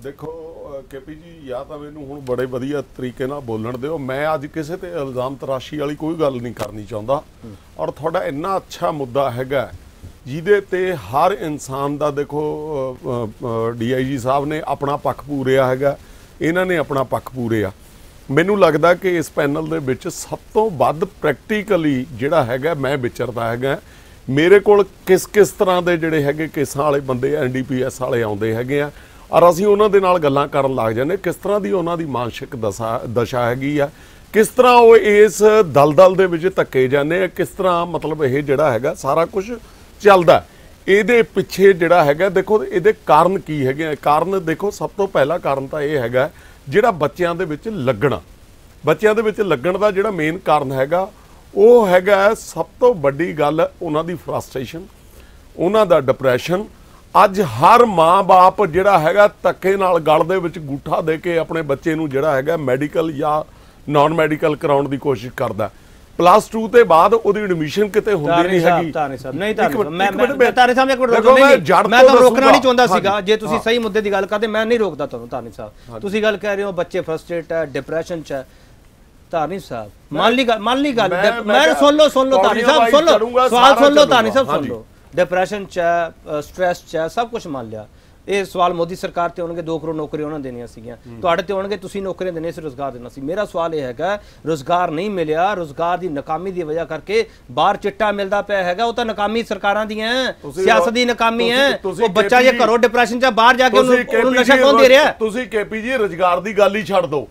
ਦੇਖੋ ਕੇਪੀ ਜੀ ਜਾਂ ਤਾਂ ਮੈਨੂੰ ਹੁਣ ਬੜੇ ਵਧੀਆ ਤਰੀਕੇ ਨਾਲ ਬੋਲਣ ਦਿਓ। ਮੈਂ ਅੱਜ ਕਿਸੇ ਤੇ ਇਲਜ਼ਾਮ ਤਰਾਸ਼ੀ ਵਾਲੀ ਕੋਈ ਗੱਲ ਨਹੀਂ ਕਰਨੀ ਚਾਹੁੰਦਾ। ਔਰ ਤੁਹਾਡਾ ਇੰਨਾ ਅੱਛਾ ਮੁੱਦਾ ਹੈਗਾ ਜਿਹਦੇ ਤੇ ਹਰ ਇਨਸਾਨ ਦਾ ਦੇਖੋ ਡੀਆਈਜੀ ਸਾਹਿਬ ਨੇ ਆਪਣਾ ਪੱਖ ਪੂਰਿਆ ਹੈਗਾ, ਇਹਨਾਂ ਨੇ ਆਪਣਾ ਪੱਖ ਪੂਰਿਆ। ਮੈਨੂੰ ਲੱਗਦਾ ਕਿ ਇਸ ਪੈਨਲ ਦੇ ਵਿੱਚ ਸਭ ਤੋਂ ਵੱਧ ਪ੍ਰੈਕਟੀਕਲੀ ਜਿਹੜਾ ਹੈਗਾ, ਮੈਂ ਵਿਚਰਦਾ ਹੈਗਾ, ਮੇਰੇ ਕੋਲ ਕਿਸ ਕਿਸ ਤਰ੍ਹਾਂ ਦੇ ਜਿਹੜੇ ਹੈਗੇ ਕੇਸਾਂ ਵਾਲੇ ਬੰਦੇ ਐਨਡੀਪੀਐਸ ਵਾਲੇ ਆਉਂਦੇ ਹੈਗੇ ਆ, ਔਰ ਅਸੀਂ ਉਹਨਾਂ ਦੇ ਨਾਲ ਗੱਲਾਂ ਕਰਨ ਲੱਗ ਜਾਂਦੇ ਕਿਸ ਤਰ੍ਹਾਂ ਦੀ ਉਹਨਾਂ ਦੀ ਮਾਨਸਿਕ ਦਸ਼ਾ ਦਸ਼ਾ ਹੈਗੀ ਆ, ਕਿਸ ਤਰ੍ਹਾਂ ਉਹ ਇਸ ਦਲਦਲ ਦੇ ਵਿੱਚ ਧੱਕੇ ਜਾਂਦੇ ਆ, ਕਿਸ ਤਰ੍ਹਾਂ ਮਤਲਬ ਇਹ ਜਿਹੜਾ ਹੈਗਾ ਸਾਰਾ ਕੁਝ ਚੱਲਦਾ ਇਹਦੇ ਪਿੱਛੇ ਜਿਹੜਾ ਹੈਗਾ, ਦੇਖੋ ਇਹਦੇ ਕਾਰਨ ਕੀ ਹੈਗੇ ਆ? ਕਾਰਨ ਦੇਖੋ, ਸਭ ਤੋਂ ਪਹਿਲਾ ਕਾਰਨ ਤਾਂ ਇਹ ਹੈਗਾ ਜਿਹੜਾ ਬੱਚਿਆਂ ਦੇ ਵਿੱਚ ਲੱਗਣਾ। ਬੱਚਿਆਂ ਦੇ ਵਿੱਚ ਲੱਗਣ ਦਾ ਜਿਹੜਾ ਮੇਨ ਕਾਰਨ ਹੈਗਾ, ਉਹ ਹੈਗਾ ਸਭ ਤੋਂ ਵੱਡੀ ਗੱਲ ਉਹਨਾਂ ਦੀ ਫਰਸਟ੍ਰੇਸ਼ਨ ਉਹਨਾਂ ਦਾ ਡਿਪਰੈਸ਼ਨ ਅੱਜ ਹਰ ਮਾਂ-ਬਾਪ ਜਿਹੜਾ ਹੈਗਾ ਧੱਕੇ ਨਾਲ ਗਲ ਦੇ ਵਿੱਚ ਗੂਠਾ ਦੇ ਕੇ ਆਪਣੇ ਬੱਚੇ ਨੂੰ ਜਿਹੜਾ ਹੈਗਾ ਮੈਡੀਕਲ ਜਾਂ ਨਾਨ ਮੈਡੀਕਲ ਕਰਾਉਣ ਦੀ ਕੋਸ਼ਿਸ਼ ਕਰਦਾ। ਪਲੱਸ 2 ਤੇ ਬਾਅਦ ਉਹਦੀ ਐਡਮਿਸ਼ਨ ਕਿਤੇ ਹੁੰਦੀ ਤਾਰੇ ਨਹੀਂ ਹੈਗੀ। ਤਾਰੇ ਸਾਹਿਬ। ਨਹੀਂ ਤਾਰੇ ਮੈਂ ਮੈਂ ਤਾਰੇ ਸਾਹਿਬ ਇੱਕ ਮਿੰਟ ਰੋਕੋ। ਨਹੀਂ ਮੈਂ ਤੋਂ ਰੋਕਣਾ। ਨਹੀਂ ਚਾਹੁੰਦਾ ਸੀਗਾ। ਜੇ ਤੁਸੀਂ। ਸਹੀ ਮੁੱਦੇ ਦੀ ਗੱਲ ਕਰਦੇ ਮੈਂ ਨਹੀਂ ਰੋਕਦਾ ਤੁਹਾਨੂੰ ਤਾਨੀ ਸਾਹਿਬ। ਤੁਸੀਂ ਗੱਲ ਕਹਿ ਰਹੇ ਹੋ ਬੱਚੇ ਫਰਸਟ੍ਰੇਟ ਹੈ ਡਿਪਰੈਸ਼ਨ ਚ ਹੈ। ਤਾਨੀ ਸਾਹਿਬ ਮੰਨ ਲਈ ਗੱਲ ਮੰਨ ਲਈ ਗੱਲ ਮੈਂ- ਸੁਣ ਲਓ ਸੁਣ ਲਓ ਤਾਨੀ ਸਾਹਿਬ ਸੁਣ ਲਓ। ਸਵਾਲ ਸੁਣ ਲਓ ਤਾਨੀ ਸਾਹਿਬ ਸੁਣ। ਲਓ। ਡਿਪਰੈਸ਼ਨ ਚ ਸਟ੍ਰੈਸ ਚ ਸਭ ਕੁਝ ਮੰਨ ਲਿਆ ਇਹ ਸਵਾਲ ਮੋਦੀ ਸਰਕਾਰ ਤੇ ਹੋਣਗੇ 2 ਕਰੋੜ ਨੌਕਰੀਆਂ ਉਹਨਾਂ ਦੇਣੀਆਂ ਸੀਗੀਆਂ ਤੁਹਾਡੇ ਤੇ ਹੋਣਗੇ ਤੁਸੀਂ ਨੌਕਰੀਆਂ ਦੇਣੇ ਸੀ ਰੋਜ਼ਗਾਰ ਦੇਣਾ ਸੀ ਮੇਰਾ ਸਵਾਲ ਇਹ ਹੈਗਾ ਰੋਜ਼ਗਾਰ ਨਹੀਂ ਮਿਲਿਆ ਰੋਜ਼ਗਾਰ ਦੀ ਨਾਕਾਮੀ ਦੀ ਵਜ੍ਹਾ ਕਰਕੇ ਬਾਹਰ ਚਿੱਟਾ ਮਿਲਦਾ ਪਿਆ ਹੈਗਾ ਉਹ ਤਾਂ ਨਾਕਾਮੀ ਸਰਕਾਰਾਂ ਦੀਆਂ ਹੈ। ਸਿਆਸਤ ਦੀ ਨਾਕਾਮੀ ਹੈ ਉਹ ਬੱਚਾ ਜੇ ਘਰੋਂ ਡਿਪਰੈਸ਼ਨ ਚ ਬਾਹਰ ਜਾ ਕੇ ਉਹਨੂੰ ਨਸ਼ਾ ਕੌਣ ਦੇ ਰਿਹਾ? ਤੁਸੀਂ ਕੇਪੀ ਜੀ ਰੋਜ਼ਗਾਰ ਦੀ ਗੱਲ ਹੀ ਛੱਡ ਦਿਓ।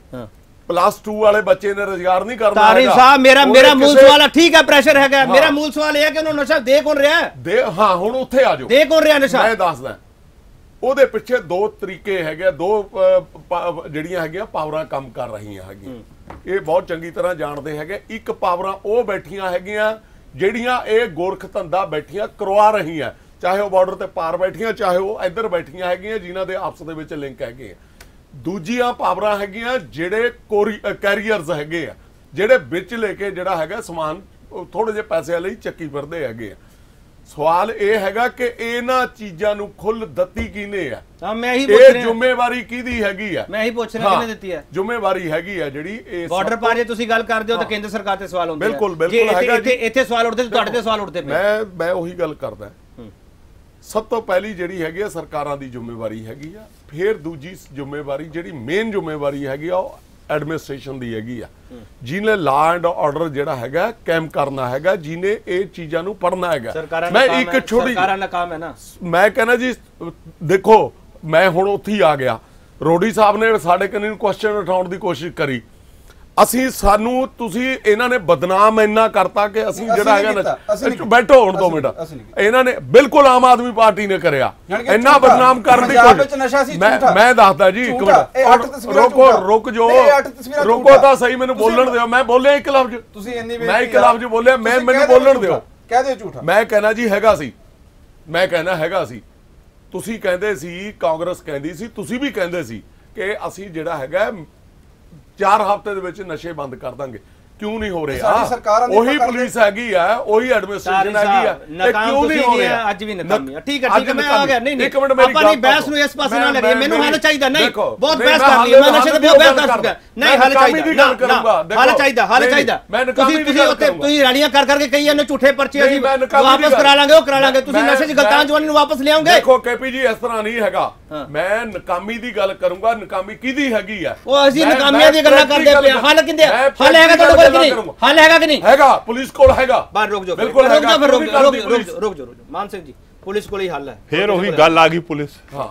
ਪਲੱਸ 2 ਵਾਲੇ ਬੱਚੇ ਨੇ ਰੋਜ਼ਗਾਰ ਨਹੀਂ ਕਰਨਾ ਤਾਰੀ। ਸਾਹਿਬ ਮੇਰਾ ਮੇਰਾ ਮੂਲ ਸਵਾਲ ਹੈ ਠੀਕ ਹੈ ਪ੍ਰੈਸ਼ਰ ਹੈਗਾ। ਮੇਰਾ ਮੂਲ ਸਵਾਲ ਇਹ ਹੈ ਕਿ ਉਹਨੂੰ ਨਸ਼ਾ ਦੇ ਕੌਣ ਰਿਹਾ? ਦੇ ਹਾਂ ਹੁਣ ਉੱਥੇ ਆ ਜਾਓ। ਦੇ ਕੌਣ ਰਿਹਾ ਨਸ਼ਾ? ਮੈਂ ਦੱਸਦਾ। ਉਹਦੇ ਪਿੱਛੇ ਦੋ ਤਰੀਕੇ ਹੈਗੇ ਦੋ ਜਿਹੜੀਆਂ ਹੈਗੀਆਂ ਪਾਵਰਾਂ ਕੰਮ ਕਰ ਰਹੀਆਂ ਹੈਗੀਆਂ। ਇਹ ਬਹੁਤ ਚੰਗੀ ਤਰ੍ਹਾਂ ਜਾਣਦੇ ਹੈਗੇ। ਇੱਕ ਪਾਵਰਾਂ ਉਹ ਬੈਠੀਆਂ ਹੈਗੀਆਂ ਜਿਹੜੀਆਂ ਇਹ ਗੋਰਖ ਧੰਦਾ ਬੈਠੀਆਂ ਕਰਵਾ ਰਹੀਆਂ। ਚਾਹੇ ਉਹ ਬਾਰਡਰ ਤੇ ਪਾਰ ਬੈਠੀਆਂ ਚਾਹੇ ਉਹ ਇੱਧਰ ਬੈਠੀਆਂ ਹੈਗੀਆਂ ਜਿਨ੍ਹਾਂ ਦੇ ਆਪਸ ਦੇ ਵਿੱਚ ਲਿੰਕ ਹੈਗੇ ਆ। ਦੂਜੀਆਂ ਪਾਵਰਾਂ ਹੈਗੀਆਂ ਜਿਹੜੇ ਕੈਰੀਅਰਸ ਹੈਗੇ ਆ ਜਿਹੜੇ ਵਿੱਚ ਲੈ ਕੇ ਜਿਹੜਾ ਹੈਗਾ ਸਮਾਨ ਥੋੜੇ ਜਿਹੇ ਪੈਸਿਆਂ ਲਈ ਚੱਕੀ ਫਿਰਦੇ ਹੈਗੇ ਆ। ਸਵਾਲ ਇਹ ਹੈਗਾ ਕਿ ਇਹਨਾਂ ਚੀਜ਼ਾਂ ਨੂੰ ਖੁੱਲ ਦਿੱਤੀ ਕਿਹਨੇ ਆ? ਹਾਂ ਮੈਂ ਇਹੀ ਪੁੱਛ ਇਹ ਰਿਹਾ। ਜ਼ਿੰਮੇਵਾਰੀ ਕਿਹਦੀ ਹੈਗੀ ਆ? ਮੈਂ ਇਹੀ ਪੁੱਛ ਰਿਹਾ ਹਾਂ, ਕਿਹਨੇ ਦਿੱਤੀ ਹੈ ਜ਼ਿੰਮੇਵਾਰੀ ਹੈਗੀ ਆ ਜਿਹੜੀ ਇਹ ਬਾਰਡਰ ਤੋਂ- ਪਾਰ ਜੇ ਤੁਸੀਂ ਗੱਲ ਕਰਦੇ ਹੋ ਤਾਂ ਕੇਂਦਰ ਸਰਕਾਰ ਤੇ ਸਵਾਲ ਹੁੰਦੇ ਆ। ਬਿਲਕੁਲ, ਬਿਲਕੁਲ ਇੱਥੇ- ਹੈਗਾ। ਇੱਥੇ ਇੱਥੇ ਸਵਾਲ ਉੱਠਦੇ ਤਾਂ ਤੁਹਾਡੇ ਤੇ ਸਵਾਲ ਉੱਠਦੇ ਪਏ। ਮੈਂ ਮੈਂ ਉਹੀ ਗੱਲ ਕਰਦਾ। ਸਭ ਤੋਂ ਪਹਿਲੀ ਜਿਹੜੀ ਹੈਗੀ ਆ ਸਰਕਾਰਾਂ ਦੀ ਜ਼ਿੰਮੇਵਾਰੀ ਹੈਗੀ ਆ। ਫਿਰ ਦੂਜੀ ਜ਼ਿੰਮੇਵਾਰੀ ਜਿਹੜੀ ਮੇਨ ਜ਼ਿੰਮੇਵਾਰੀ ਹੈਗੀ ਆ ਉਹ ਐਡਮਿਨਿਸਟ੍ਰੇਸ਼ਨ ਦੀ ਹੈਗੀ ਆ। ਜਿਹਨੇ ਲਾ ਐਂਡ ਆਰਡਰ ਜਿਹੜਾ ਹੈਗਾ ਕੈਮ ਕਰਨਾ ਹੈਗਾ ਜਿਹਨੇ ਇਹ ਚੀਜ਼ਾਂ ਨੂੰ ਪੜਨਾ ਹੈਗਾ। ਮੈਂ ਇੱਕ ਛੋਟੀ ਸਰਕਾਰਾਂ ਨਾਕਾਮ ਹੈ ਨਾ। ਮੈਂ ਕਹਿੰਦਾ ਜੀ ਦੇਖੋ ਮੈਂ ਹੁਣ ਉੱਥੇ ਹੀ ਆ ਗਿਆ। ਰੋਡੀ ਸਾਹਿਬ ਨੇ ਸਾਡੇ ਕੰਨੀ ਨੂੰ ਕੁਐਸਚਨ ਉਠਾਉਣ ਦੀ ਕੋਸ਼ਿਸ਼ ਕਰੀ। ਅਸੀਂ ਸਾਨੂੰ ਤੁਸੀਂ ਇਹਨਾਂ ਨੇ ਬਦਨਾਮ ਇੰਨਾ ਕਰਤਾ ਕਿ ਅਸੀਂ ਜਿਹੜਾ ਹੈਗਾ ਨਾ। ਬੈਠੋ ਹੁਣ ਦੋ ਅਸੀਂ ਮਿੰਟ। ਇਹਨਾਂ ਨੇ ਬਿਲਕੁਲ ਆਮ ਆਦਮੀ ਪਾਰਟੀ ਨੇ ਕਰਿਆ ਇੰਨਾ। ਬਦਨਾਮ ਕਰਨ ਦੀ ਪੰਜਾਬ ਵਿੱਚ ਨਸ਼ਾ ਸੀ ਮੈਂ। ਮੈਂ ਦੱਸਦਾ ਜੀ ਇੱਕ ਮਿੰਟ ਰੁਕੋ। ਰੁਕ ਜੋ ਰੁਕੋ। ਤਾਂ ਸਹੀ ਮੈਨੂੰ ਬੋਲਣ ਦਿਓ ਮੈਂ ਬੋਲਿਆ ਇੱਕ ਲਫ਼ਜ਼ ਤੁਸੀਂ ਇੰਨੀ ਮੈਂ ਇੱਕ ਲਫ਼ਜ਼ ਬੋਲਿਆ ਮੈਂ ਮੈਨੂੰ ਬੋਲਣ ਦਿਓ। ਕਹਿ ਦਿਓ ਝੂਠਾ ਮੈਂ ਕਹਿਣਾ ਜੀ ਹੈਗਾ ਸੀ ਮੈਂ ਕਹਿਣਾ ਹੈਗਾ ਸੀ ਤੁਸੀਂ ਕਹਿੰਦੇ ਸੀ ਕਾਂਗਰਸ ਕਹਿੰਦੀ ਸੀ ਤੁਸੀਂ ਵੀ ਕਹਿੰਦੇ ਸੀ ਕਿ ਅਸੀਂ ਜਿਹੜਾ ਹੈਗਾ ਚਾਰ ਹਫ਼ਤੇ ਦੇ ਵਿੱਚ ਨਸ਼ੇ ਬੰਦ ਕਰ ਦਾਂਗੇ। ਕਿਉਂ ਨਹੀਂ ਹੋ ਰਿਹਾ ਸਾਡੀ ਸਰਕਾਰਾਂ ਨੇ ਉਹੀ ਪੁਲਿਸ ਹੈਗੀ ਆ ਉਹੀ ਐਡਮਿਨਿਸਟ੍ਰੇਸ਼ਨ ਹੈਗੀ ਆ ਇਹ ਕਿਉਂ ਨਹੀਂ ਹੋ ਰਿਹਾ ਅੱਜ ਵੀ ਨਾਕਾਮੀ ਆ। ਠੀਕ ਹੈ, ਠੀਕ ਹੈ, ਮੈਂ। ਆ ਗਿਆ। ਨਹੀਂ, ਨਹੀਂ, ਇੱਕ ਮਿੰਟ ਮੇਰੀ ਆਪਾਂ ਨਹੀਂ ਬਹਿਸ। ਨੂੰ ਇਸ ਪਾਸੇ ਮੈਂ- ਨਾਲ ਲੈ ਲਈਏ, ਮੈਂ- ਮੈਨੂੰ ਹੱਲ ਚਾਹੀਦਾ, ਨਹੀਂ, ਬਹੁਤ ਬਹਿਸ ਕਰ ਲਈ, ਮੈਂ ਨਸ਼ੇ ਤੇ ਦੀ ਬਹੁਤ ਬਹਿਸ ਕਰ। ਚੁੱਕਾ। ਨਹੀਂ, ਹੱਲ ਚਾਹੀਦਾ, ਦੀ ਨਾ, ਨਾ, ਹੱਲ ਚਾਹੀਦਾ, ਹੱਲ ਚਾਹੀਦਾ। ਮੈਂ ਨਾਕਾਮੀ ਤੁਸੀਂ ਦੀ ਤੁਸੀਂ ਕਰੂੰਗਾ। ਤੁਸੀਂ ਰੈਲੀਆਂ ਕਰ ਕਰਕੇ ਕਈ ਇਹਨੂੰ ਝੂਠੇ ਪਰਚੇ ਅਸੀਂ ਦੀ ਵਾਪਸ ਕਰਾ ਲਾਂਗੇ ਉਹ ਕਰਾ ਲਾਂਗੇ ਤੁਸੀਂ ਨਸ਼ੇ 'ਚ ਗਲਤਾਂ ਮੈਂ- ਜਵਾਨੀ ਨੂੰ ਵਾਪਸ ਲਿਆਉਂਗੇ ਦੇਖੋ ਕੇਪੀ ਜੀ ਇਸ ਤਰ੍ਹਾਂ ਨਹੀਂ ਹੈਗਾ। ਮੈਂ ਨਕਾਮੀ ਦੀ ਗੱਲ ਕਰੂੰਗਾ ਨਕਾਮੀ ਕਿਹਦੀ ਹੈਗੀ ਆ ਉਹ ਅਸੀਂ ਨਕਾਮੀਆਂ ਦੀਆਂ ਗੱਲਾਂ ਕਰਦੇ ਪਏ। ਹੱਲ ਕਿੰਦੇ ਹੱਲ ਹੈਗਾ ਤੁਹਾਡੇ ਕੋਲ ਕਿ ਨਹੀਂ? ਕਰੂੰਗਾ। ਹੱਲ ਹੈਗਾ ਕਿ ਨਹੀਂ? ਹੈਗਾ ਪੁਲਿਸ ਕੋਲ ਹੈਗਾ। ਬਾਹਰ ਰੁਕ ਜਾਓ। ਬਿਲਕੁਲ ਰੁਕ ਹੈਗਾ। ਰੁਕ ਜਾਓ ਰੁਕ ਜਾਓ ਮਾਨ ਸਿੰਘ ਜੀ ਪੁਲਿਸ ਕੋਲ ਹੀ ਹੱਲ ਹੈ। ਫਿਰ ਉਹੀ ਗੱਲ ਆ ਗਈ ਪੁਲਿਸ। ਹਾਂ।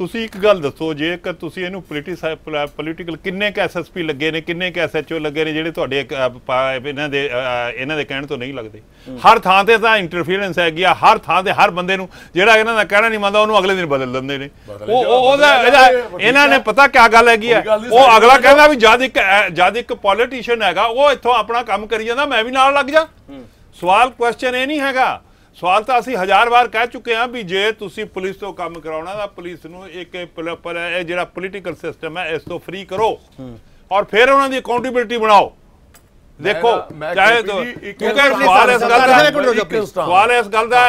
ਤੁਸੀਂ ਇੱਕ ਗੱਲ ਦੱਸੋ ਜੇਕਰ ਤੁਸੀਂ ਇਹਨੂੰ ਪੋਲੀਟੀਕਲ ਕਿੰਨੇ ਕ ਐਸਐਸਪੀ ਲੱਗੇ ਨੇ ਕਿੰਨੇ ਕ ਐਸਐਚਓ ਲੱਗੇ ਨੇ ਜਿਹੜੇ ਤੁਹਾਡੇ ਇਹਨਾਂ ਦੇ ਇਹਨਾਂ ਦੇ ਕਹਿਣ ਤੋਂ ਨਹੀਂ ਲੱਗਦੇ। ਹਰ ਥਾਂ ਤੇ ਤਾਂ ਇੰਟਰਫੀਰੈਂਸ ਹੈਗੀ ਆ ਹਰ ਥਾਂ ਤੇ ਹਰ ਬੰਦੇ ਨੂੰ ਜਿਹੜਾ ਇਹਨਾਂ ਦਾ ਕਹਿਣਾ ਨਹੀਂ ਮੰਨਦਾ ਉਹਨੂੰ ਅਗਲੇ ਦਿਨ ਬਦਲ ਦਿੰਦੇ ਨੇ। ਉਹ ਉਹਦਾ ਇਹਦਾ- ਇਹਨਾਂ ਨੇ। ਪਤਾ ਕਿਆ ਗੱਲ ਹੈਗੀ ਆ? ਉਹ ਅਗਲਾ ਗੱਲ- ਕਹਿੰਦਾ ਵੀ ਜਦ ਇੱਕ ਜਦ ਇੱਕ ਪੋਲੀਟੀਸ਼ੀਅਨ ਹੈਗਾ ਉਹ ਇੱਥੋਂ ਆਪਣਾ ਕੰਮ ਕਰੀ ਜਾਂਦਾ ਮੈਂ ਵੀ ਨਾਲ ਲੱਗ ਜਾ। ਸਵਾਲ ਕੁਐਸਚਨ ਇਹ ਨਹੀਂ ਹੈਗਾ ਸਵਾਲ ਤਾਂ ਅਸੀਂ ਹਜ਼ਾਰ ਵਾਰ ਕਹਿ ਚੁੱਕੇ ਹਾਂ ਵੀ ਜੇ ਤੁਸੀਂ ਪੁਲਿਸ ਤੋਂ ਕੰਮ ਕਰਾਉਣਾ ਤਾਂ ਪੁਲਿਸ ਨੂੰ ਇੱਕ ਇਹ ਜਿਹੜਾ ਪੋਲੀਟੀਕਲ ਸਿਸਟਮ ਹੈ ਇਸ ਤੋਂ ਫ੍ਰੀ ਕਰੋ। ਔਰ ਫਿਰ ਉਹਨਾਂ ਦੀ ਅਕਾਊਂਟੇਬਿਲਟੀ ਬਣਾਓ। ਦੇਖੋ ਚਾਹੇ ਕਿਉਂਕਿ ਸਵਾਲ ਇਸ ਗੱਲ ਦਾ ਇੱਕ। ਸਵਾਲ ਇਸ ਗੱਲ ਦਾ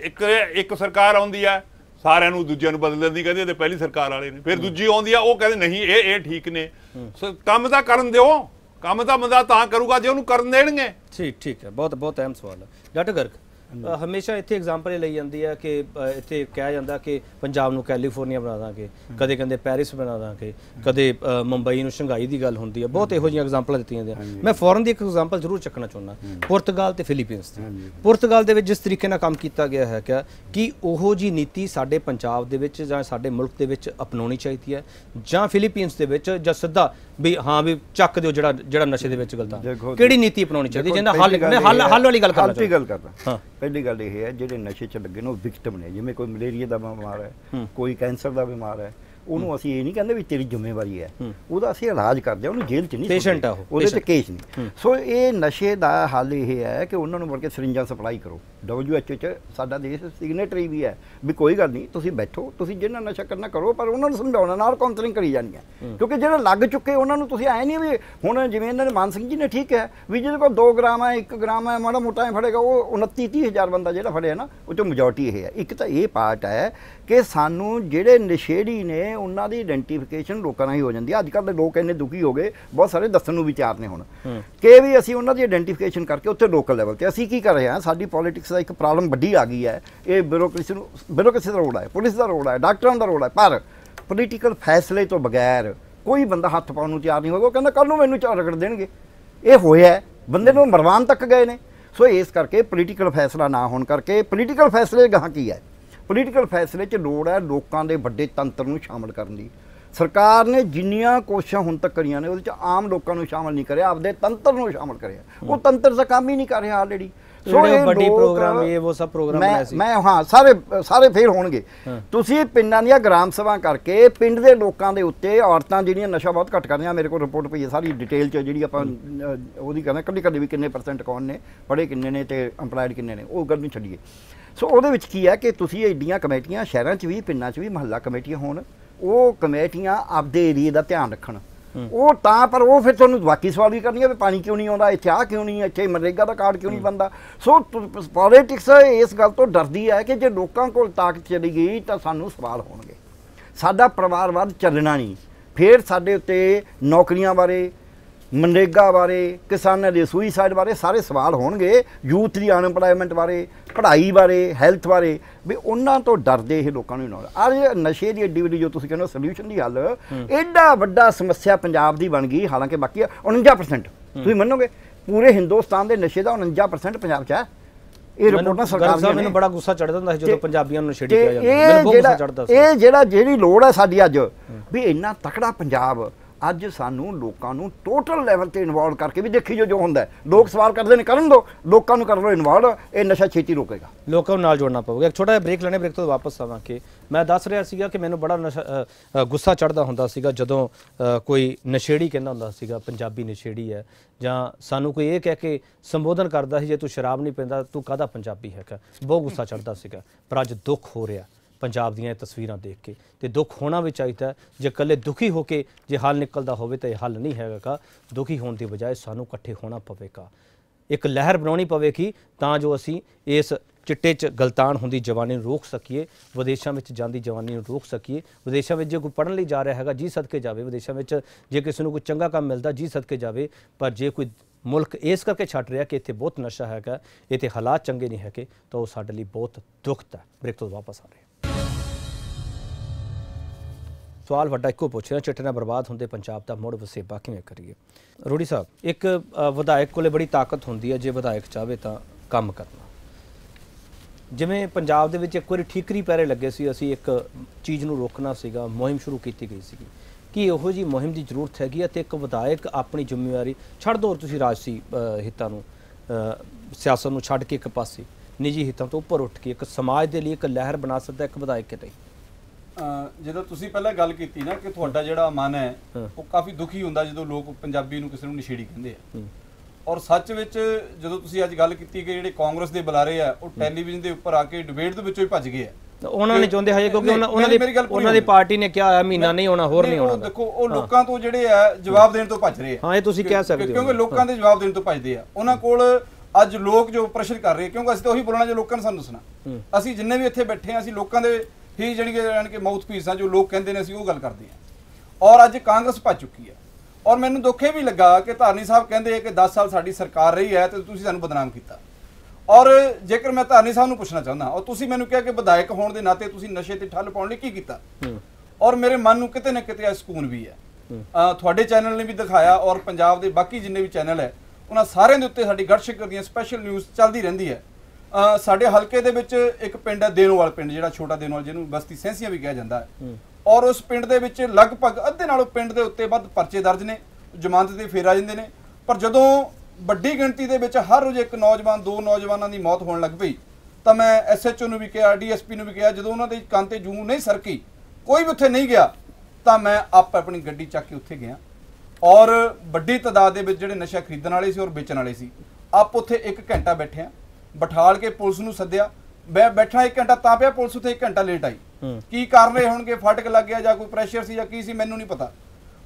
ਇੱਕ ਇੱਕ ਸਰਕਾਰ ਆਉਂਦੀ ਹੈ ਸਾਰਿਆਂ ਨੂੰ ਦੂਜਿਆਂ ਨੂੰ ਬਦਲਣ ਦੀ ਕਹਿੰਦੇ ਤੇ ਪਹਿਲੀ ਸਰਕਾਰ ਵਾਲੇ ਨੇ। ਫਿਰ ਦੂਜੀ ਆਉਂਦੀ ਆ ਉਹ ਕਹਿੰਦੇ ਨਹੀਂ ਇਹ ਇਹ ਠੀਕ ਨੇ। ਕੰਮ ਤਾਂ ਕਰਨ ਦਿਓ ਕੰਮ ਤਾਂ ਬੰਦਾ ਤਾਂ ਕਰੂਗਾ ਜੇ ਉਹਨੂੰ ਕਰਨ ਦੇਣਗੇ। ਠੀਕ ਠੀਕ ਹੈ ਬਹੁਤ ਬਹੁਤ ਅਹਿਮ ਸਵਾਲ ਹੈ। ਡਾਕਟਰ ਗਰਗ। ਹਮੇਸ਼ਾ ਇੱਥੇ ਐਗਜ਼ਾਮਪਲ ਇਹ ਲਈ ਜਾਂਦੀ ਹੈ ਕਿ ਇੱਥੇ ਕਿਹਾ ਜਾਂਦਾ ਕਿ ਪੰਜਾਬ ਨੂੰ ਕੈਲੀਫੋਰਨੀਆ ਬਣਾ ਦਾਂਗੇ ਕਦੇ ਕਹਿੰਦੇ ਪੈਰਿਸ ਬਣਾ ਦਾਂਗੇ ਕਦੇ ਮੁੰਬਈ ਨੂੰ ਸ਼ੰਘਾਈ ਦੀ ਗੱਲ ਹੁੰਦੀ ਹੈ ਬਹੁਤ ਇਹੋ ਜਿਹੀਆਂ ਐਗਜ਼ਾਮਪਲਾਂ ਦਿੱਤੀਆਂ ਜਾਂਦੀਆਂ। ਮੈਂ ਫੋਰਨ ਦੀ ਇੱਕ ਐਗਜ਼ਾਮਪਲ ਜ਼ਰੂਰ ਚੱਕਣਾ ਚਾਹੁੰਦਾ। ਪੁਰਤਗਾਲ ਤੇ ਫਿਲੀਪੀਨਸ ਦੀ ਪੁਰਤਗਾਲ ਦੇ ਵਿੱਚ ਜਿਸ ਤਰੀਕੇ ਨਾਲ ਕੰਮ ਕੀਤਾ ਗਿਆ ਹੈ ਕਿ ਕਿ ਉਹੋ ਜੀ ਨੀਤੀ ਸਾਡੇ ਪੰਜਾਬ ਦੇ ਵਿੱਚ ਜਾਂ ਸਾਡੇ ਮੁਲਕ ਦੇ ਵਿੱਚ ਅਪਣਾਉਣੀ ਚਾਹੀਦੀ ਹੈ ਜਾਂ ਫਿਲੀਪੀਨਸ ਦੇ ਵਿੱਚ ਜਾਂ ਸਿੱਧਾ ਵੀ ਹਾਂ ਵੀ ਚੱਕ ਦਿਓ ਜਿਹੜਾ ਜਿਹੜਾ ਨਸ਼ੇ ਦੇ ਵਿੱਚ ਗਲਤਾਂ ਕਿਹੜੀ ਨੀਤੀ ਅਪਣਾਉਣੀ ਚਾਹੀਦੀ ਜਿਹਦਾ ਹੱਲ ਹੱਲ ਵਾਲੀ ਗੱਲ ਕਰਨਾ ਹੱਲ ਦੀ ਗੱਲ ਕਰਦਾ। ਹਾਂ। ਪਹਿਲੀ ਗੱਲ ਇਹ ਹੈ ਜਿਹੜੇ ਨਸ਼ੇ 'ਚ ਲੱਗੇ ਨੇ ਉਹ ਵਿਕਟਮ ਨੇ। ਜਿਵੇਂ ਕੋਈ ਮਲੇਰੀਆ ਦਾ ਬਿਮਾਰ ਹੈ। ਕੋਈ ਕੈਂਸਰ ਦਾ ਬਿਮਾਰ ਹੈ ਉਹਨੂੰ ਅਸੀਂ ਇਹ ਨਹੀਂ ਕਹਿੰਦੇ ਵੀ ਤੇਰੀ ਜ਼ਿੰਮੇਵਾਰੀ ਹੈ। ਉਹਦਾ ਅਸੀਂ ਇਲਾਜ ਕਰਦੇ ਹਾਂ ਉਹਨੂੰ ਜੇਲ੍ਹ 'ਚ ਨਹੀਂ ਸੁੱਟਦੇ। ਆ ਉਹ, ਉਹਦੇ 'ਚ patient। ਕੇਸ ਨਹੀਂ। ਸੋ ਇਹ ਨਸ਼ੇ ਦਾ ਹੱਲ ਇਹ ਹੈ ਕਿ ਉਹਨਾਂ ਨੂੰ ਮੁੜ ਕੇ ਸਰਿੰਜਾਂ ਸਪਲਾਈ ਕਰੋ। WHO 'ਚ ਸਾਡਾ ਦੇਸ਼ ਸਿਗਨੇਟਰੀ ਵੀ ਹੈ ਵੀ ਕੋਈ ਗੱਲ ਨਹੀਂ ਤੁਸੀਂ ਬੈਠੋ ਤੁਸੀਂ ਜਿਹਨਾਂ ਨਸ਼ਾ ਕਰਨਾ ਕਰੋ ਪਰ ਉਹਨਾਂ ਨੂੰ ਸਮਝਾਉਣਾ ਨਾਲ ਕਾਉਂਸਲਿੰਗ ਕਰੀ ਜਾਣੀ ਹੈ। ਕਿਉਂਕਿ ਜਿਹੜੇ ਲੱਗ ਚੁੱਕੇ ਉਹਨਾਂ ਨੂੰ ਤੁਸੀਂ ਐ ਨਹੀਂ ਵੀ ਹੁਣ ਜਿਵੇਂ ਇਹਨਾਂ ਨੇ ਮਾਨ ਸਿੰਘ ਜੀ ਨੇ ਠੀਕ ਹੈ ਵੀ ਜਿਹਦੇ ਕੋਲ 2 ਗ੍ਰਾਮ ਹੈ 1 ਗ੍ਰਾਮ ਹੈ ਮਾੜਾ ਮੋਟਾ ਫੜੇਗਾ ਉਹ 29 30 ਹਜ਼ਾਰ ਬੰਦਾ ਜਿਹੜਾ ਫੜਿਆ ਨਾ ਉਹ ਚੋਂ ਮੈਜੋਰਟੀ ਇਹ ਹੈ। ਇੱਕ ਤਾਂ ਇਹ ਪਾਰਟ ਹੈ ਕਿ ਸਾਨੂੰ ਜਿਹੜੇ ਨਸ਼ੇੜੀ ਨੇ ਉਹਨਾਂ ਦੀ ਆਇਡੈਂਟੀਫਿਕੇਸ਼ਨ ਲੋਕਾਂ ਨਾਲ ਹੀ ਹੋ ਜਾਂਦੀ ਹੈ। ਅੱਜ ਕੱਲ੍ਹ ਦੇ ਲੋਕ ਇੰਨੇ ਦੁਖੀ ਹੋ ਗਏ ਬਹੁਤ ਸਾਰੇ ਦੱਸਣ ਨੂੰ ਵਿਚਾਰ ਨੇ ਹੁਣ। ਕਿ ਵੀ ਅਸੀਂ ਉਹਨਾਂ ਦੀ ਆਇਡੈਂਟੀਫਿਕੇਸ਼ਨ ਕਰਕੇ ਉੱਥੇ ਲੋਕਲ ਲੈਵਲ ਤੇ ਅਸੀਂ ਕੀ ਕਰ ਰਹੇ ਹਾਂ ਸਾਡੀ ਪੋਲਿਟਿਕਸ ਦਾ ਇੱਕ ਪ੍ਰੋਬਲਮ ਵੱਡੀ ਆ ਗਈ ਹੈ। ਇਹ ਬਿਊਰੋਕ੍ਰੇਸੀ ਨੂੰ ਬਿਊਰੋਕ੍ਰੇਸੀ ਦਾ ਰੋਲ ਹੈ ਪੁਲਿਸ ਦਾ ਰੋਲ ਹੈ ਡਾਕਟਰਾਂ ਦਾ ਰੋਲ ਹੈ ਪਰ ਪੋਲੀਟੀਕਲ ਫੈਸਲੇ ਤੋਂ ਬਗੈਰ ਕੋਈ ਬੰਦਾ ਹੱਥ ਪਾਉਣ ਨੂੰ ਤਿਆਰ ਨਹੀਂ ਹੋਗਾ ਕਹਿੰਦਾ ਕੱਲ ਨੂੰ ਮੈਨੂੰ ਚਾਰ ਰਗੜ ਦੇਣਗੇ। ਇਹ ਹੋਇਆ। ਬੰਦੇ ਨੂੰ ਮਰਵਾਨ ਤੱਕ ਗਏ ਨੇ। ਸੋ ਇਸ ਕਰਕੇ ਪੋਲੀਟੀਕਲ ਫੈਸਲਾ ਨਾ ਹੋਣ ਕਰਕੇ ਪੋਲੀਟੀਕਲ ਫੈਸਲੇ ਗਾਹਾਂ ਕੀ ਹੈ? ਪੋਲੀਟੀਕਲ ਫੈਸਲੇ 'ਚ ਲੋੜ ਹੈ ਲੋਕਾਂ ਦੇ ਵੱਡੇ ਤੰਤਰ ਨੂੰ ਸ਼ਾਮਲ ਕਰਨ ਦੀ। ਸਰਕਾਰ ਨੇ ਜਿੰਨੀਆਂ ਕੋਸ਼ਿਸ਼ਾਂ ਹੁਣ ਤੱਕ ਕਰੀਆਂ ਨੇ ਉਹਦੇ 'ਚ ਆਮ ਲੋਕਾਂ ਨੂੰ ਸ਼ਾਮਲ ਨਹੀਂ ਕਰਿਆ ਆਪਦੇ ਤੰਤਰ ਨੂੰ ਸ਼ਾਮਲ ਕਰਿਆ। ਉਹ ਤੰਤਰ ਦਾ ਕੰਮ ਹੀ ਨਹੀਂ ਕਰ ਰਿਹਾ ਆਲਰੇਡੀ ਉਹ ਵੱਡੀ ਪ੍ਰੋਗਰਾਮ, ਇਹ ਉਹ ਸਭ ਪ੍ਰੋਗਰਾਮ ਬਣਾਏ ਸੀ। ਮੈਂ ਹਾਂ ਸਾਰੇ ਸਾਰੇ ਫੇਲ ਹੋਣਗੇ। ਤੁਸੀਂ ਪਿੰਡਾਂ ਦੀਆਂ ਗ੍ਰਾਮ ਸਭਾ ਕਰਕੇ ਪਿੰਡ ਦੇ ਲੋਕਾਂ ਦੇ ਉੱਤੇ ਔਰਤਾਂ ਜਿਹੜੀਆਂ ਨਸ਼ਾ ਬਹੁਤ ਘੱਟ ਕਰਦੀਆਂ ਮੇਰੇ ਕੋਲ ਰਿਪੋਰਟ ਪਈ ਹੈ ਸਾਰੀ ਡਿਟੇਲ ਚ ਜਿਹੜੀ ਆਪਾਂ ਉਹਦੀ ਕਹਿੰਦੇ ਕੱਢੀ ਕੱਢੀ ਵੀ ਕਿੰਨੇ ਪਰਸੈਂਟ ਕੌਣ ਨੇ ਪੜ੍ਹੇ ਕਿੰਨੇ ਨੇ ਤੇ EMPLOYED ਕਿੰਨੇ ਨੇ ਉਹ ਗੱਲ ਨਹੀਂ ਛੱਡੀਏ। ਸੋ ਉਹਦੇ ਵਿੱਚ ਕੀ ਹੈ ਕਿ ਤੁਸੀਂ ਏਡੀਆਂ ਕਮੇਟੀਆਂ ਸ਼ਹਿਰਾਂ 'ਚ ਵੀ ਪਿੰਡਾਂ 'ਚ ਵੀ ਮਹੱਲਾ ਕਮੇਟੀਆਂ ਹੋਣ ਉਹ ਕਮੇਟੀਆਂ ਆਪਦੇ ਏਰੀਏ ਦਾ ਧਿਆਨ ਰੱਖਣ। ਉਹ ਤਾਂ ਪਰ ਉਹ ਫਿਰ ਤੁਹਾਨੂੰ ਬਾਕੀ ਸਵਾਲ ਵੀ ਕਰਨੀਆਂ ਵੀ ਪਾਣੀ ਕਿਉਂ ਨਹੀਂ ਆਉਂਦਾ ਇੱਥੇ ਆ ਕਿਉਂ ਨਹੀਂ ਇੱਥੇ ਮਨਰੇਗਾ ਦਾ ਕਾਰਡ ਕਿਉਂ ਨਹੀਂ ਬੰਦਾ ਸੋ ਪੋਲਿਟਿਕਸ ਇਸ ਗੱਲ ਤੋਂ ਡਰਦੀ ਹੈ ਕਿ ਜੇ ਲੋਕਾਂ ਕੋਲ ਤਾਕਤ ਚਲੀ ਗਈ ਤਾਂ ਸਾਨੂੰ ਸਵਾਲ ਹੋਣਗੇ। ਸਾਡਾ ਪਰਿਵਾਰਵਾਦ ਚੱਲਣਾ ਨਹੀਂ। ਫਿਰ ਸਾਡੇ ਉੱਤੇ ਨੌਕਰੀਆਂ ਬਾਰੇ ਮਨਰੇਗਾ ਬਾਰੇ ਕਿਸਾਨਾਂ ਦੇ ਸੁਈਸਾਈਡ ਬਾਰੇ ਸਾਰੇ ਸਵਾਲ ਹੋਣਗੇ ਯੂਥ ਦੀ ਅਨਪਲਾਈਮੈਂਟ ਬਾਰੇ ਪੜ੍ਹਾਈ ਬਾਰੇ ਹੈਲਥ ਬਾਰੇ ਵੀ ਉਹਨਾਂ ਤੋਂ ਡਰਦੇ ਇਹ ਲੋਕਾਂ ਨੂੰ ਨੌਲੇਜ ਅੱਜ ਨਸ਼ੇ ਦੀ ਐਡੀ ਵੱਡੀ ਜੋ ਤੁਸੀਂ ਕਹਿੰਦੇ ਹੋ ਸੋਲੂਸ਼ਨ ਦੀ ਹੱਲ ਐਡਾ ਵੱਡਾ ਸਮੱਸਿਆ ਪੰਜਾਬ ਦੀ ਬਣ ਗਈ ਹਾਲਾਂਕਿ ਬਾਕੀ ਆ 49% ਤੁਸੀਂ ਮੰਨੋਗੇ? ਪੂਰੇ ਹਿੰਦੁਸਤਾਨ ਦੇ ਨਸ਼ੇ ਦਾ 49% ਪੰਜਾਬ 'ਚ ਹੈ। ਇਹ ਰਿਪੋਰਟਾਂ ਸਰਕਾਰ ਦੀਆਂ ਮੈਨੂੰ ਨੇ। ਬੜਾ ਗੁੱਸਾ ਚੜਦਾ ਹੁੰਦਾ ਸੀ ਜਦੋਂ ਪੰਜਾਬੀਆਂ ਨੂੰ ਛੇੜੀ ਜਾਂਦਾ ਇਹ ਮੈਨੂੰ ਬਹੁਤ ਗੁੱਸਾ ਜਿਹੜਾ ਚੜਦਾ ਸੀ। ਇਹ ਜਿਹੜਾ ਜਿਹੜੀ ਲੋੜ ਹੈ ਸਾਡੀ ਅੱਜ ਵੀ ਇੰਨਾ ਤਕੜਾ ਪੰਜਾਬ ਅੱਜ ਸਾਨੂੰ ਲੋਕਾਂ ਨੂੰ ਟੋਟਲ ਲੈਵਲ ਤੇ ਇਨਵੋਲਵ ਕਰਕੇ ਵੀ ਦੇਖੀ ਜੋ ਜੋ ਹੁੰਦਾ ਲੋਕ ਸਵਾਲ ਕਰਦੇ ਨੇ, ਕਰਨ ਦੋ। ਲੋਕਾਂ ਨੂੰ ਕਰਨ ਲਓ ਇਨਵੋਲਵ ਇਹ ਨਸ਼ਾ ਛੇਤੀ ਰੋਕੇਗਾ। ਲੋਕਾਂ ਨੂੰ ਨਾਲ ਜੋੜਨਾ ਪਊਗਾ। ਇੱਕ ਛੋਟਾ ਜਿਹਾ ਬ੍ਰੇਕ ਲੈਣੇ ਬ੍ਰੇਕ ਤੋਂ ਵਾਪਸ ਆਵਾਂਗੇ। ਮੈਂ ਦੱਸ ਰਿਹਾ ਸੀਗਾ ਕਿ ਮੈਨੂੰ ਬੜਾ ਨਸ਼ਾ ਗੁੱਸਾ ਚੜਦਾ ਹੁੰਦਾ ਸੀਗਾ ਜਦੋਂ ਕੋਈ ਨਸ਼ੇੜੀ ਕਹਿੰਦਾ ਹੁੰਦਾ ਸੀਗਾ, ਪੰਜਾਬੀ ਨਸ਼ੇੜੀ ਹੈ। ਜਾਂ ਸਾਨੂੰ ਕੋਈ ਇਹ ਕਹਿ ਕੇ ਸੰਬੋਧਨ ਕਰਦਾ ਸੀ, ਜੇ ਤੂੰ ਸ਼ਰਾਬ ਨਹੀਂ ਪੀਂਦਾ, ਤੂੰ ਕਾਹਦਾ ਪੰਜਾਬੀ ਹੈਗਾ? ਬਹੁਤ ਗੁੱਸਾ ਚੜਦਾ ਸੀਗਾ। ਪਰ ਅੱਜ ਦੁੱਖ ਹੋ ਰਿਹਾ। ਪੰਜਾਬ ਦੀਆਂ ਇਹ ਤਸਵੀਰਾਂ ਦੇਖ ਕੇ ਤੇ ਦੁੱਖ ਹੋਣਾ ਵੀ ਚਾਹੀਦਾ ਜੇ ਇਕੱਲੇ ਦੁਖੀ ਹੋ ਕੇ ਜੇ ਹੱਲ ਨਿਕਲਦਾ ਹੋਵੇ ਤਾਂ ਇਹ ਹੱਲ ਨਹੀਂ ਹੈਗਾ। ਦੁਖੀ ਹੋਣ ਦੀ ਬਜਾਏ ਸਾਨੂੰ ਇਕੱਠੇ ਹੋਣਾ ਪਵੇਗਾ। ਇੱਕ ਲਹਿਰ ਬਣਾਉਣੀ ਪਵੇਗੀ ਤਾਂ ਜੋ ਅਸੀਂ ਇਸ ਚਿੱਟੇ 'ਚ ਗਲਤਾਨ ਹੁੰਦੀ ਜਵਾਨੀ ਨੂੰ ਰੋਕ ਸਕੀਏ, ਵਿਦੇਸ਼ਾਂ ਵਿੱਚ ਜਾਂਦੀ ਜਵਾਨੀ ਨੂੰ ਰੋਕ ਸਕੀਏ। ਵਿਦੇਸ਼ਾਂ ਵਿੱਚ ਜੇ ਕੋਈ ਪੜ੍ਹਨ ਲਈ ਜਾ ਰਿਹਾ ਹੈਗਾ, ਜੀ ਸਦਕੇ ਜਾਵੇ। ਵਿਦੇਸ਼ਾਂ ਵਿੱਚ ਜੇ ਕਿਸੇ ਨੂੰ ਕੋਈ ਚੰਗਾ ਕੰਮ ਮਿਲਦਾ, ਜੀ ਸਦਕੇ ਜਾਵੇ। ਪਰ ਜੇ ਕੋਈ ਮੁਲਕ ਇਸ ਕਰਕੇ ਛੱਡ ਰਿਹਾ ਕਿ ਇੱਥੇ ਬਹੁਤ ਨਸ਼ਾ ਹੈਗਾ, ਇੱਥੇ ਹਾਲਾਤ ਚੰਗੇ ਨਹੀਂ ਹੈਗੇ, ਤਾਂ ਉਹ ਸਾਡੇ ਲਈ ਬਹੁਤ ਦੁਖਤ ਹੈ। ਬ੍ਰੇਕ ਤੋਂ ਵਾਪਸ ਆ ਰਹੇ ਸਵਾਲ ਵੱਡਾ ਇੱਕੋ ਪੁੱਛ ਰਿਹਾ, ਚਿੱਟੇ ਨਾਲ ਬਰਬਾਦ ਹੁੰਦੇ ਪੰਜਾਬ ਦਾ ਮੁੜ ਵਸੇਬਾ ਕਿਵੇਂ ਕਰੀਏ? ਰੋੜੀ ਸਾਹਿਬ, ਇੱਕ ਵਿਧਾਇਕ ਕੋਲੇ ਬੜੀ ਤਾਕਤ ਹੁੰਦੀ ਹੈ, ਜੇ ਵਿਧਾਇਕ ਚਾਹਵੇ ਤਾਂ ਕੰਮ ਕਰਨਾ। ਜਿਵੇਂ ਪੰਜਾਬ ਦੇ ਵਿੱਚ ਇੱਕ ਵਾਰੀ ਠੀਕਰੀ ਪੈਰੇ ਲੱਗੇ ਸੀ, ਅਸੀਂ ਇੱਕ ਚੀਜ਼ ਨੂੰ ਰੋਕਣਾ ਸੀਗਾ, ਮੁਹਿੰਮ ਸ਼ੁਰੂ ਕੀਤੀ ਗਈ ਸੀਗੀ। ਕਿ ਇਹੋ ਜੀ ਮੁਹਿੰਮ ਦੀ ਜ਼ਰੂਰਤ ਹੈਗੀ ਹੈ ਤੇ ਇੱਕ ਵਿਧਾਇਕ ਆਪਣੀ ਜ਼ਿੰਮੇਵਾਰੀ ਛੱਡ ਦੋ ਤੁਸੀਂ ਰਾਜਸੀ ਹਿੱਤਾਂ ਨੂੰ ਸਿਆਸਤ ਨੂੰ ਛੱਡ ਕੇ ਇੱਕ ਪਾਸੇ, ਨਿੱਜੀ ਹਿੱਤਾਂ ਤੋਂ ਉੱਪਰ ਉੱਠ ਕੇ ਇੱਕ ਸਮਾਜ ਦੇ ਲਈ ਇੱਕ ਲਹਿਰ ਬਣਾ ਸਕਦਾ ਇੱਕ ਵਿਧਾਇਕ ਕਿਤੇ? ਜਦੋਂ ਤੁਸੀਂ ਪਹਿਲਾਂ ਗੱਲ ਕੀਤੀ ਨਾ ਕਿ ਤੁਹਾਡਾ ਜਿਹੜਾ ਮਨ ਹੈ। ਉਹ ਕਾਫੀ ਦੁਖੀ ਹੁੰਦਾ ਜਦੋਂ ਲੋਕ ਪੰਜਾਬੀ ਨੂੰ ਕਿਸੇ ਨੂੰ ਨਸ਼ੇੜੀ ਕਹਿੰਦੇ ਆ। ਔਰ ਸੱਚ ਵਿੱਚ ਜਦੋਂ ਤੁਸੀਂ ਅੱਜ ਗੱਲ ਕੀਤੀ ਕਿ ਜਿਹੜੇ ਕਾਂਗਰਸ ਦੇ ਬੁਲਾਰੇ ਆ ਉਹ ਟੈਲੀਵਿਜ਼ਨ ਦੇ ਉੱਪਰ ਆ ਕੇ ਡਿਬੇਟ ਦੇ ਵਿੱਚੋਂ ਹੀ ਭੱਜ ਗਏ ਆ ਤਾਂ ਉਹਨਾਂ ਨੇ ਚਾਹੁੰਦੇ ਹਜੇ ਕਿਉਂਕਿ ਉਹਨਾਂ ਦੀ ਉਹਨਾਂ ਦੀ। ਪਾਰਟੀ ਨੇ ਕਿਹਾ ਹੋਇਆ ਮਹੀਨਾ ਨਹੀਂ ਹੋਣਾ ਹੋਰ ਨਹੀਂ ਹੋਣਾ ਦੇਖੋ ਉਹ ਲੋਕਾਂ ਤੋਂ ਜਿਹੜੇ ਆ ਜਵਾਬ ਦੇਣ ਤੋਂ ਭੱਜ ਰਹੇ ਆ ਹਾਂ, ਇਹ ਤੁਸੀਂ ਕਹਿ ਸਕਦੇ ਹੋ। ਕਿਉਂਕਿ ਲੋਕਾਂ ਦੇ ਜਵਾਬ ਦੇਣ ਤੋਂ ਭੱਜਦੇ ਆ ਉਹਨਾਂ ਕੋਲ ਅੱਜ ਲੋਕ ਜੋ ਪ੍ਰਸ਼ਨ ਕਰ ਰਹੇ ਆ, ਕਿਉਂਕਿ ਅਸੀਂ ਤਾਂ ਉਹੀ ਬੋਲਣਾ ਜੋ ਲੋਕਾਂ ਨੇ ਸਾਨੂੰ ਦੱਸਣਾ ਅਸੀਂ ਜਿੰਨੇ ਵੀ ਇੱਥੇ ਬੈਠੇ ਆ ਅਸੀਂ ਲੋਕਾਂ ਦੇ ਹੀ ਜਾਣੀ ਕਿ ਜਾਣੀ ਕਿ ਮਾਊਥ ਪੀਸ ਆ ਜੋ ਲੋਕ ਕਹਿੰਦੇ ਨੇ ਅਸੀਂ ਉਹ ਗੱਲ ਕਰਦੇ ਆ ਔਰ ਅੱਜ ਕਾਂਗਰਸ ਭੱਜ ਚੁੱਕੀ ਹੈ। ਔਰ ਮੈਨੂੰ ਦੁੱਖ ਇਹ ਵੀ ਲੱਗਾ ਕਿ ਧਾਰਨੀ ਸਾਹਿਬ ਕਹਿੰਦੇ ਆ ਕਿ 10 ਸਾਲ ਸਾਡੀ ਸਰਕਾਰ ਰਹੀ ਹੈ ਤੇ ਤੁਸੀਂ ਸਾਨੂੰ ਬਦਨਾਮ ਕੀਤਾ। ਔਰ ਜੇਕਰ ਮੈਂ ਧਾਰਨੀ ਸਾਹਿਬ ਨੂੰ ਪੁੱਛਣਾ ਚਾਹੁੰਦਾ ਔਰ ਤੁਸੀਂ ਮੈਨੂੰ ਕਿਹਾ ਕਿ ਵਿਧਾਇਕ ਹੋਣ ਦੇ ਨਾਤੇ ਤੁਸੀਂ ਨਸ਼ੇ ਤੇ ਠੱਲ ਪਾਉਣ ਲਈ ਕੀ ਕੀਤਾ? ਔਰ ਮੇਰੇ ਮਨ ਨੂੰ ਕਿਤੇ ਨਾ ਕਿਤੇ ਇਹ ਸਕੂਨ ਵੀ ਹੈ। ਤੁਹਾਡੇ ਚੈਨਲ ਨੇ ਵੀ ਦਿਖਾਇਆ ਔਰ ਪੰਜਾਬ ਦੇ ਬਾਕੀ ਜਿੰਨੇ ਵੀ ਚੈਨਲ ਹੈ ਉਹਨਾਂ ਸਾਰਿਆਂ ਦੇ ਉੱਤੇ ਸਾਡੀ ਗੜਸ਼ਿਕਰ ਦੀਆਂ ਸਪੈਸ਼ਲ ਨਿਊਜ਼ ਚੱਲਦੀ ਰਹਿੰਦੀ ਹੈ। ਸਾਡੇ ਹਲਕੇ ਦੇ ਵਿੱਚ ਇੱਕ ਪਿੰਡ ਹੈ ਦੇਨੋਵਾਲ ਪਿੰਡ ਜਿਹੜਾ ਛੋਟਾ ਦੇਨੋਵਾਲ ਜਿਹਨੂੰ ਬਸਤੀ ਸੈਂਸੀਆਂ ਵੀ ਕਿਹਾ ਜਾਂਦਾ ਹੈ। ਔਰ ਉਸ ਪਿੰਡ ਦੇ ਵਿੱਚ ਲਗਭਗ ਅੱਧੇ ਨਾਲੋਂ ਪਿੰਡ ਦੇ ਉੱਤੇ ਵੱਧ ਪਰਚੇ ਦਰਜ ਨੇ ਜ਼ਮਾਨਤ ਤੇ ਫੇਰ ਆ ਜਾਂਦੇ ਨੇ। ਪਰ ਜਦੋਂ ਵੱਡੀ ਗਿਣਤੀ ਦੇ ਵਿੱਚ ਹਰ ਰੋਜ਼ ਇੱਕ ਨੌਜਵਾਨ ਦੋ ਨੌਜਵਾਨਾਂ ਦੀ ਮੌਤ ਹੋਣ ਲੱਗ ਪਈ ਤਾਂ ਮੈਂ ਐਸਐਚਓ ਨੂੰ ਵੀ ਕਿਹਾ ਡੀਐਸਪੀ ਨੂੰ ਵੀ ਕਿਹਾ ਜਦੋਂ ਉਹਨਾਂ ਦੇ ਕੰਨ ਤੇ ਜੂੰ ਨਹੀਂ ਸਰਕੀ ਕੋਈ ਵੀ ਉੱਥੇ ਨਹੀਂ ਗਿਆ ਤਾਂ ਮੈਂ ਆਪ ਆਪਣੀ ਗੱਡੀ ਚੱਕ ਕੇ ਉੱਥੇ ਗਿਆ। ਔਰ ਵੱਡੀ ਤਾਦਾਦ ਦੇ ਵਿੱਚ ਜਿਹੜੇ ਨਸ਼ਾ ਖਰੀਦਣ ਵਾਲੇ ਸੀ ਔਰ ਵੇਚਣ ਵਾਲੇ ਸੀ ਆਪ ਉੱਥੇ 1 ਘੰਟਾ ਬੈਠਿਆ। ਬਿਠਾਲ ਕੇ ਪੁਲਿਸ ਨੂੰ ਸੱਦਿਆ। ਮੈਂ ਬੈਠਾ 1 ਘੰਟਾ ਤਾਂ ਪਿਆ ਪੁਲਿਸ ਉੱਥੇ 1 ਘੰਟਾ ਲੇਟ ਆਈ। ਕੀ ਕਾਰਨ ਰਹੇ ਹੋਣਗੇ? ਫਟਕ ਲੱਗ ਗਿਆ ਜਾਂ ਕੋਈ ਪ੍ਰੈਸ਼ਰ ਸੀ ਜਾਂ ਕੀ ਸੀ ਮੈਨੂੰ ਨਹੀਂ ਪਤਾ।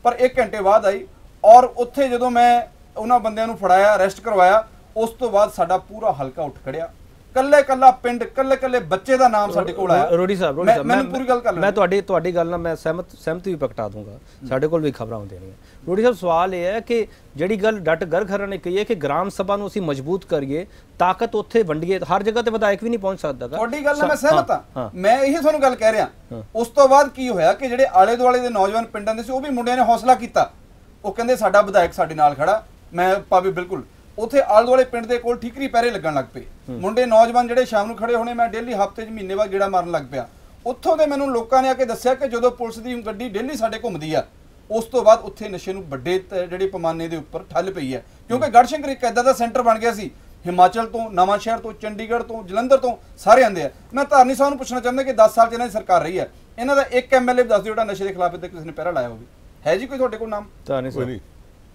ਪਰ 1 ਘੰਟੇ ਬਾਅਦ ਆਈ ਔਰ ਉੱਥੇ ਜਦੋਂ ਮੈਂ ਉਹਨਾਂ ਬੰਦਿਆਂ ਨੂੰ ਫੜਾਇਆ ਅਰੈਸਟ ਕਰਵਾਇਆ ਉਸ ਤੋਂ ਬਾਅਦ ਸਾਡਾ ਪੂਰਾ ਹਲਕਾ ਉੱਠ ਖੜਿਆ। ਕੱਲੇ ਕੱਲਾ ਪਿੰਡ ਕੱਲੇ ਕੱਲੇ ਬੱਚੇ ਦਾ ਨਾਮ ਸਾਡੇ ਕੋਲ ਆਇਆ। ਰੋੜੀ ਸਾਹਿਬ ਰੋੜੀ ਮੈਂ- ਸਾਹਿਬ ਮੈਨੂੰ ਪੂਰੀ ਗੱਲ ਕਰ ਮੈਂ ਲੈਣ ਤੁਹਾਡੀ ਤੁਹਾਡੀ ਗੱਲ ਨਾਲ ਮੈਂ ਸਹਿਮਤ ਸਹਿਮਤੀ ਵੀ ਪ੍ਰਗਟਾ ਦੂੰਗਾ। ਸਾਡੇ ਕੋਲ ਵੀ ਖਬਰਾਂ ਹੁੰਦੀਆਂ ਨੇ। ਰੋੜੀ ਸਾਹਿਬ ਸਵਾਲ ਇਹ ਹੈ ਕਿ ਜਿਹੜੀ ਗੱਲ ਡਟ ਗਰਖਰਾਂ ਨੇ ਕਹੀ ਹੈ ਕਿ ਗ੍ਰਾਮ ਸਭਾ ਨੂੰ ਅਸੀਂ ਮਜ਼ਬੂਤ ਕਰੀਏ ਤਾਕਤ ਉੱਥੇ ਵੰਡੀਏ ਹਰ ਜਗ੍ਹਾ ਤੇ ਵਿਧਾਇਕ ਵੀ ਨਹੀਂ ਪਹੁੰਚ ਸਕਦਾ। ਤੁਹਾਡੀ ਗੱਲ ਨਾਲ ਮੈਂ ਸਹਿਮਤ ਹਾਂ। ਹਾਂ ਮੈਂ ਇਹੀ ਤੁਹਾਨੂੰ ਗੱਲ ਕਹਿ ਰਿਹਾ। ਉਸ ਤੋਂ ਬਾਅਦ ਕੀ ਹੋਇਆ ਕਿ ਜਿਹੜੇ ਆਲੇ ਦੁਆਲੇ ਦੇ ਨੌਜਵਾਨ ਪਿੰਡਾਂ ਦੇ ਸੀ ਉਹ ਵੀ ਮੁੰਡਿਆਂ ਨੇ ਹੌਸਲਾ ਕੀਤਾ। ਉਹ ਕਹਿੰਦੇ ਸਾਡਾ ਵਿਧਾਇਕ ਸਾਡੇ ਨਾਲ ਖੜਾ। ਮੈਂ ਪਾਵੇ ਬਿਲਕੁਲ ਉੱਥੇ ਆਲੇ ਦੁਆਲੇ ਪਿੰਡ ਦੇ ਕੋਲ ਠੀਕਰੀ ਪੈਰੇ ਲੱਗਣ ਲੱਗ ਪਏ। ਮੁੰਡੇ ਨੌਜਵਾਨ ਜਿਹੜੇ ਸ਼ਾਮ ਨੂੰ ਖੜੇ ਹੋਣੇ ਮੈਂ ਡੇਲੀ ਹਫ਼ਤੇ 'ਚ ਮਹੀਨੇ ਬਾਅਦ ਗੇੜਾ ਮਾਰਨ ਲੱਗ ਪਿਆ। ਉੱਥੋਂ ਦੇ ਮੈਨੂੰ ਲੋਕਾਂ ਨੇ ਆ ਕੇ ਦੱਸਿਆ ਕਿ ਜਦੋਂ ਪੁਲਿਸ ਦੀ ਗੱਡੀ ਡੇਲੀ ਸਾਡੇ ਘੁੰਮਦੀ ਆ ਉਸ ਤੋਂ ਬਾਅਦ ਉੱਥੇ ਨਸ਼ੇ ਨੂੰ ਵੱਡੇ ਤ- ਜਿਹੜੇ ਪੈਮਾਨੇ ਦੇ ਉੱਪਰ ਠੱਲ ਪਈ ਹੈ। ਕਿਉਂਕਿ ਗੜਸ਼ੰਕਰ ਇੱਕ ਐਦਾ ਦਾ ਸੈਂਟਰ ਬਣ ਗਿਆ ਸੀ ਹਿਮਾਚਲ ਤੋਂ ਨਵਾਂ ਸ਼ਹਿਰ ਤੋਂ ਚੰਡੀਗੜ੍ਹ ਤੋਂ ਜਲੰਧਰ ਤੋਂ ਸਾਰੇ ਆਂਦੇ ਆ। ਮੈਂ ਧਾਰਨੀ ਸਾਹਿਬ ਨੂੰ ਪੁੱਛਣਾ ਚਾਹੁੰਦਾ ਕਿ 10 ਸਾਲ ਚ ਇਹਨਾਂ ਦੀ ਸਰਕਾਰ ਰਹੀ ਹੈ। ਇਹਨਾਂ ਦਾ ਇੱਕ ਐਮਐਲਏ ਦੱਸ ਦਿਓ ਜਿਹੜਾ ਨਸ਼ੇ ਦੇ ਖਿਲਾਫ ਇੱਥੇ ਕਿਸੇ ਨੇ ਪਹਿਰਾ ਲਾਇਆ ਹੋਵੇ। ਹੈ ਜੀ ਕੋਈ ਤੁਹਾਡੇ ਕੋਲ ਨਾਮ? ਧਾਰਨੀ ਸਾਹਿਬ।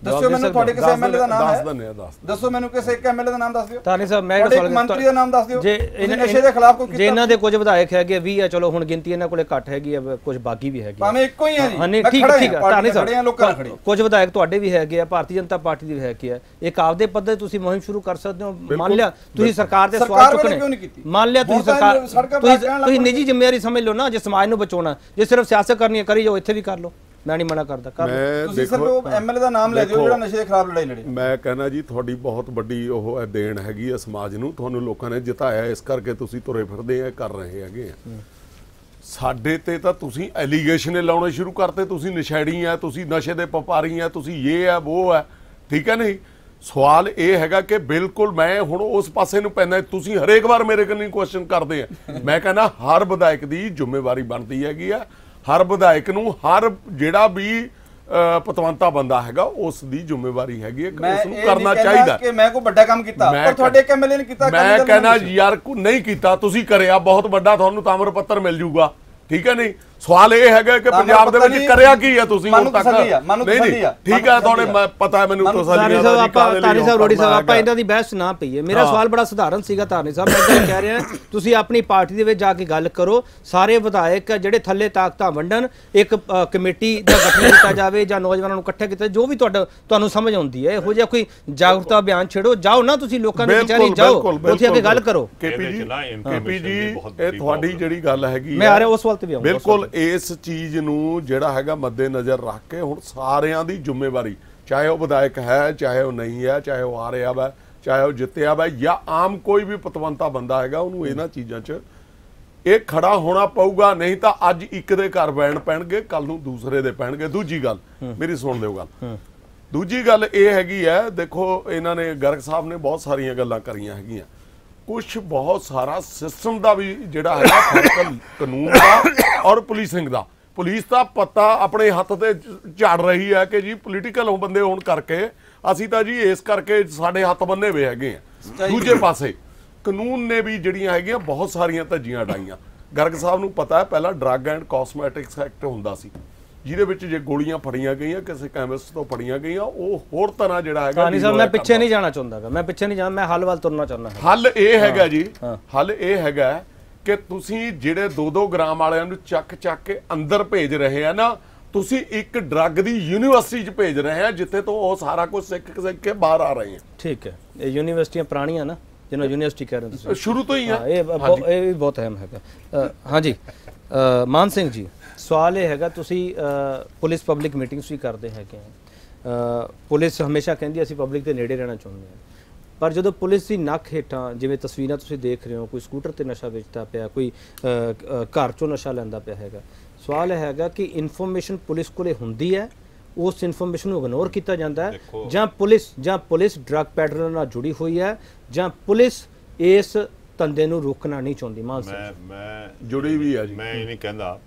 ਦੱਸਿਓ ਮੈਨੂੰ ਤੁਹਾਡੇ ਕਿਸੇ ਦੱਸ ਐਮਐਲਏ ਦਾ ਨਾਮ ਦੱਸ ਹੈ? ਦਿੰਦੇ ਆ, ਦੱਸ ਦੱਸੋ ਮੈਨੂੰ ਕਿਸੇ ਇੱਕ ਐਮਐਲਏ ਦਾ ਨਾਮ ਦੱਸ ਦਿਓ। ਧਾਰਨੀ ਸਾਹਿਬ ਮੈਂ ਤੁਹਾਡੇ ਮੰਤਰੀ ਦਾ ਨਾਮ ਦੱਸ ਦਿਓ। ਜੇ ਨਸ਼ੇ ਦੇ ਖਿਲਾਫ ਕੋਈ ਜੇ ਕੀਤਾ? ਇਹਨਾਂ ਦੇ ਕੁਝ ਵਿਧਾਇਕ ਹੈਗੇ 20 ਆ ਚਲੋ ਹੁਣ ਗਿਣਤੀ ਇਹਨਾਂ ਕੋਲੇ ਘੱਟ ਹੈਗੀ ਆ ਕੁਝ ਬਾਗੀ ਵੀ ਹੈਗੇ ਆ। ਭਾਵੇਂ ਇੱਕੋ ਹੀ ਹੈ ਜੀ। ਹਾਂ ਠੀਕ ਖੜਾ ਠੀਕ ਆ, ਨਾਲ ਸਾਹਿਬ ਖੜੇ ਕੁਝ ਵਿਧਾਇਕ ਤੁਹਾਡੇ ਵੀ ਹੈਗੇ ਆ ਭਾਰਤੀ ਜਨਤਾ ਪਾਰਟੀ ਦੇ ਵੀ ਹੈਗੇ ਆ। ਇੱਕ ਆਪਦੇ ਪੱਧਰ ਤੇ ਤੁਸੀਂ ਮੁਹਿੰਮ ਸ਼ੁਰੂ ਕਰ ਸਕਦੇ ਹੋ। ਮੰਨ ਲਿਆ ਤੁਸੀਂ ਸਰਕਾਰ ਦੇ ਸਵਾਲ ਵੇਲੇ ਚੁੱਕਣੇ? ਮੰਨ ਲਿਆ ਤੁਸੀਂ ਸਰਕਾਰ ਤੁਸੀਂ। ਨਿੱਜੀ ਜ਼ਿੰਮੇਵਾਰੀ ਸਮਝ ਲਓ ਨਾ ਜੇ ਸਮਾਜ ਨੂੰ ਬਚਾਉਣਾ। ਜੇ ਸਿਰਫ ਸਿਆਸਤ ਕਰਨੀ ਹੈ ਕਰੀ ਜਾਓ ਇੱਥੇ ਵੀ ਕਰ ਲਓ। ਮੈਂ ਨਹੀਂ ਮਨਾ ਕਰਦਾ। ਕਰ ਤੁਸੀਂ ਸਿਰਫ ਉਹ ਐਮਐਲਏ ਦਾ ਨਾਮ ਲੈ ਦਿਓ ਜਿਹੜਾ ਨਸ਼ੇ ਦੇ ਖਿਲਾਫ ਲੜਾਈ ਲੜੇ। ਮੈਂ ਕਹਿੰਦਾ ਜੀ ਤੁਹਾਡੀ ਬਹੁਤ ਵੱਡੀ ਉਹ ਹੈ ਦੇਣ ਹੈਗੀ ਹੈ ਸਮਾਜ ਨੂੰ। ਤੁਹਾਨੂੰ ਲੋਕਾਂ ਨੇ ਜਿਤਾਇਆ ਇਸ ਕਰਕੇ ਤੁਸੀਂ ਤੁਰੇ ਫਿਰਦੇ ਆ ਕਰ ਰਹੇ ਹੈਗੇ ਆ। ਸਾਡੇ ਤੇ ਤਾਂ ਤੁਸੀਂ ਐਲੀਗੇਸ਼ਨ ਲਾਉਣੇ ਸ਼ੁਰੂ ਕਰਤੇ। ਤੁਸੀਂ ਨਸ਼ੇੜੀ ਆ ਤੁਸੀਂ ਨਸ਼ੇ ਦੇ ਵਪਾਰੀ ਆ ਤੁਸੀਂ ਇਹ ਆ ਉਹ ਆ। ਠੀਕ ਹੈ ਨਹੀਂ? ਸਵਾਲ ਇਹ ਹੈਗਾ ਕਿ ਬਿਲਕੁਲ ਮੈਂ ਹੁਣ ਉਸ ਪਾਸੇ ਨੂੰ ਪੈਂਦਾ ਤੁਸੀਂ ਹਰੇਕ ਵਾਰ ਮੇਰੇ ਕੋਲ ਕੁਐਸਚਨ ਕਰਦੇ ਆ। ਮੈਂ ਕਹਿੰਦਾ ਹਰ ਵਿਧਾਇਕ ਦੀ ਜ਼ਿੰਮੇਵਾਰੀ ਬਣਦੀ ਹੈਗੀ ਆ। ਹਰ ਵਿਧਾਇਕ ਨੂੰ ਹਰ ਜਿਹੜਾ ਵੀ ਪਤਵੰਤਾ ਬੰਦਾ ਹੈਗਾ ਉਸ ਦੀ ਜ਼ਿੰਮੇਵਾਰੀ ਹੈਗੀ ਹੈ ਕਿ ਉਸ ਨੂੰ ਕਰਨਾ ਚਾਹੀਦਾ ਕਿ ਮੈਂ ਕੋਈ ਵੱਡਾ ਕੰਮ ਕੀਤਾ ਪਰ ਤੁਹਾਡੇ ਐਮਐਲਏ ਨੇ ਕੀਤਾ ਮੈਂ ਕਹਿੰਦਾ ਯਾਰ ਕੋ ਨਹੀਂ ਕੀਤਾ ਤੁਸੀਂ ਕਰਿਆ ਬਹੁਤ ਵੱਡਾ ਤੁਹਾਨੂੰ ਤਾਮਰ ਪੱਤਰ ਮਿਲ ਜੂਗਾ ਠੀਕ ਹੈ ਨਹੀਂ? ਸਵਾਲ ਇਹ ਹੈਗਾ ਕਿ ਪੰਜਾਬ ਦੇ ਵਿੱਚ ਕਰਿਆ ਕੀ ਹੈ ਤੁਸੀਂ ਹੁਣ ਤੱਕ? ਨਹੀਂ ਨਹੀਂ ਠੀਕ ਹੈ ਤੁਹਾਡੇ ਪਤਾ ਹੈ ਮੈਨੂੰ ਤਸੱਲੀ ਜੀ ਆਪਾਂ ਧਾਰਨੀ ਸਾਹਿਬ ਰੋੜੀ ਸਾਹਿਬ ਆਪਾਂ। ਇਹਨਾਂ ਦੀ ਬਹਿਸ ਨਾ ਪਈਏ। ਮੇਰਾ ਹਾਂ। ਸਵਾਲ ਬੜਾ ਸਧਾਰਨ ਸੀਗਾ ਧਾਰਨੀ ਸਾਹਿਬ ਮੈਂ ਤਾਂ ਕਹਿ ਰਿਹਾ ਤੁਸੀਂ ਆਪਣੀ ਪਾਰਟੀ ਦੇ ਵਿੱਚ ਜਾ ਕੇ ਗੱਲ ਕਰੋ। ਸਾਰੇ ਵਿਧਾਇਕ ਜਿਹੜੇ ਥੱਲੇ ਤਾਕਤਾਂ ਵੰਡਣ ਇੱਕ ਕਮੇਟੀ ਦਾ ਗਠਨ ਕੀਤਾ ਜਾਵੇ ਜਾਂ ਨੌਜਵਾਨਾਂ ਨੂੰ ਇਕੱਠੇ ਕੀਤਾ ਜੋ ਵੀ ਤੁਹਾਡਾ ਤੁਹਾਨੂੰ ਸਮਝ ਆਉਂਦੀ ਹੈ। ਇਹੋ ਜਿਹਾ ਕੋਈ ਜਾਗਰੂਕਤਾ ਅਭਿਆਨ ਛੇੜੋ। ਜਾਓ ਨਾ ਤੁਸੀਂ ਲੋਕਾਂ ਦੇ ਵਿਚਾਰੀ ਜਾਓ। ਉੱਥੇ ਆ ਕੇ ਗੱਲ ਕਰੋ। ਕੇਪੀ ਜੀ ਕੇਪੀ ਇਹ ਤੁਹਾਡੀ ਜਿਹੜੀ ਗੱਲ ਹੈਗੀ ਮੈਂ ਹੈ, ਆ ਰਿਹਾ ਉਸ ਵੱਲ ਤੇ ਵੀ ਉਸ ਬਿਲਕੁਲ। ਇਸ ਚੀਜ਼ ਨੂੰ ਜਿਹੜਾ ਹੈਗਾ ਮੱਦੇ ਨਜ਼ਰ ਰੱਖ ਕੇ ਹੁਣ ਸਾਰਿਆਂ ਦੀ ਜ਼ਿੰਮੇਵਾਰੀ ਚਾਹੇ ਉਹ ਵਿਧਾਇਕ ਹੈ ਚਾਹੇ ਉਹ ਨਹੀਂ ਹੈ ਚਾਹੇ ਉਹ ਆ ਰਿਹਾ ਵਾ ਚਾਹੇ ਉਹ ਜਿੱਤਿਆ ਵਾ ਜਾਂ ਆਮ ਕੋਈ ਵੀ ਪਤਵੰਤਾ ਬੰਦਾ ਹੈਗਾ ਉਹਨੂੰ ਇਹਨਾਂ ਚੀਜ਼ਾਂ 'ਚ ਇਹ ਖੜਾ ਹੋਣਾ ਪਊਗਾ ਨਹੀਂ ਤਾਂ ਅੱਜ ਇੱਕ ਦੇ ਘਰ ਬੈਣ ਪੈਣਗੇ ਕੱਲ ਨੂੰ ਦੂਸਰੇ ਦੇ ਪੈਣਗੇ। ਦੂਜੀ ਗੱਲ ਮੇਰੀ ਸੁਣ ਲਿਓ ਗੱਲ। ਦੂਜੀ ਗੱਲ ਇਹ ਹੈਗੀ ਹੈ ਦੇਖੋ ਇਹਨਾਂ ਨੇ ਗਰਗ ਸਾਹਿਬ ਨੇ ਬਹੁਤ ਸਾਰੀਆਂ ਗੱਲਾਂ ਕਰੀਆਂ ਹੈਗੀਆਂ। ਕੁਝ ਬਹੁਤ ਸਾਰਾ ਸਿਸਟਮ ਦਾ ਵੀ ਜਿਹੜਾ ਹੈਗਾ ਕਾਨੂੰਨ ਦਾ ਔਰ ਪੁਲਿਸਿੰਗ ਦਾ। ਪੁਲਿਸ ਦਾ ਪਤਾ ਆਪਣੇ ਹੱਥ ਤੇ ਝਾੜ ਰਹੀ ਹੈ ਕਿ ਜੀ ਪੋਲੀਟੀਕਲ ਬੰਦੇ ਹੋਣ ਕਰਕੇ ਅਸੀਂ ਤਾਂ ਜੀ ਇਸ ਕਰਕੇ ਸਾਡੇ ਹੱਥ ਬੰਨੇ ਹੋਏ ਹੈਗੇ ਆ। ਦੂਜੇ ਪਾਸੇ ਕਾਨੂੰਨ ਨੇ ਵੀ ਜਿਹੜੀਆਂ ਹੈਗੀਆਂ ਬਹੁਤ ਸਾਰੀਆਂ ਧੱਜੀਆਂ ਡਾਈਆਂ ਗਰਗ ਸਾਹਿਬ ਨੂੰ ਪਤਾ ਹੈ ਪਹਿਲਾਂ ਡਰੱਗ ਐਂਡ ਕਾਸਮੈਟਿਕਸ ਐਕਟ ਹੁੰਦਾ ਸੀ। ਜਿਹਦੇ ਵਿੱਚ ਜੇ ਗੋਲੀਆਂ ਫੜੀਆਂ ਗਈਆਂ ਕਿਸੇ ਕੈਮਿਸਟ ਤੋਂ ਫੜੀਆਂ ਗਈਆਂ ਉਹ ਹੋਰ ਤਰ੍ਹਾਂ ਜਿਹੜਾ ਹੈਗਾ ਸਾਹਿਬ enjoy ਮੈਂ ਪਿੱਛੇ। ਨਹੀਂ ਜਾਣਾ ਚਾਹੁੰਦਾਗਾ। ਮੈਂ ਪਿੱਛੇ ਨਹੀਂ ਜਾਣਾ ਮੈਂ ਹੱਲ ਵੱਲ ਤੁਰਨਾ ਚਾਹੁੰਦਾ ਹੱਲ ਇਹ ਹੈਗਾ ਜੀ। ਹੱਲ ਇਹ ਹੈਗਾ ਕਿ ਤੁਸੀਂ ਜਿਹੜੇ 2-2 ਗ੍ਰਾਮ ਵਾਲਿਆਂ ਨੂੰ ਚੱਕ ਚੱਕ ਕੇ ਅੰਦਰ ਭੇਜ ਰਹੇ ਆ ਨਾ ਤੁਸੀਂ ਇੱਕ ਡਰੱਗ ਦੀ ਯੂਨੀਵਰਸਿਟੀ 'ਚ ਭੇਜ ਰਹੇ ਆ ਜਿੱਥੇ ਤੋਂ ਉਹ ਸਾਰਾ ਕੁਝ ਸਿੱਖ ਸਿੱਖ ਕੇ ਬਾਹਰ ਆ ਰਹੇ ਆ। ਠੀਕ ਹੈ। ਇਹ ਯੂਨੀਵਰਸਿਟੀਆਂ ਪੁਰਾਣੀਆਂ ਨਾ ਜਿਹਨੂੰ ਯੂਨੀਵਰਸਿਟੀ ਕਹਿ ਰਹੇ ਤੁਸੀਂ। ਸ਼ੁਰੂ ਤੋਂ ਹੀ ਆ। ਇਹ ਇਹ ਵੀ ਬਹੁਤ ਅਹਿਮ ਹੈਗਾ। ਹਾਂਜੀ। ਮਾਨ ਸਿੰਘ ਜੀ। ਸਵਾਲ ਇਹ ਹੈਗਾ ਤੁਸੀਂ ਪੁਲਿਸ ਪਬਲਿਕ ਮੀਟਿੰਗਸ ਵੀ ਕਰਦੇ ਹੈਗੇ ਆ। ਪੁਲਿਸ ਹਮੇਸ਼ਾ ਕਹਿੰਦੀ ਅਸੀਂ ਪਬਲਿਕ ਦੇ ਨੇੜੇ ਰਹਿਣਾ ਚਾਹੁੰਦੇ ਹਾਂ ਪਰ ਜਦੋਂ ਪੁਲਿਸ ਦੀ ਨੱਕ ਹੇਠਾਂ ਜਿਵੇਂ ਤਸਵੀਰਾਂ ਤੁਸੀਂ ਦੇਖ ਰਹੇ ਹੋ ਕੋਈ ਸਕੂਟਰ ਤੇ ਨਸ਼ਾ ਵੇਚਦਾ ਪਿਆ ਕੋਈ ਘਰ ਚੋਂ ਨਸ਼ਾ ਲੈਂਦਾ ਪਿਆ ਹੈਗਾ ਸਵਾਲ ਇਹ ਹੈਗਾ ਕਿ ਇਨਫੋਰਮੇਸ਼ਨ ਪੁਲਿਸ ਕੋਲੇ ਹੁੰਦੀ ਹੈ ਉਸ ਇਨਫੋਰਮੇਸ਼ਨ ਨੂੰ ਇਗਨੋਰ ਕੀਤਾ ਜਾਂਦਾ ਹੈ ਜਾਂ ਪੁਲਿਸ ਜਾਂ ਪੁਲਿਸ ਡਰੱਗ ਪੈਡਲਰ ਨਾਲ ਜੁੜੀ ਹੋਈ ਹੈ ਜਾਂ ਪੁਲਿਸ ਇਸ ਧੰਦੇ ਨੂੰ ਰੋਕਣਾ ਨਹੀਂ ਚਾਹੁੰਦੀ ਮਾਨ ਸਿੰਘ ਮੈਂ ਮੈਂ ਜੁੜੀ ਵੀ ਆ ਜੀ। ਮੈਂ ਇਹ ਨਹੀਂ ਕਹਿੰਦਾ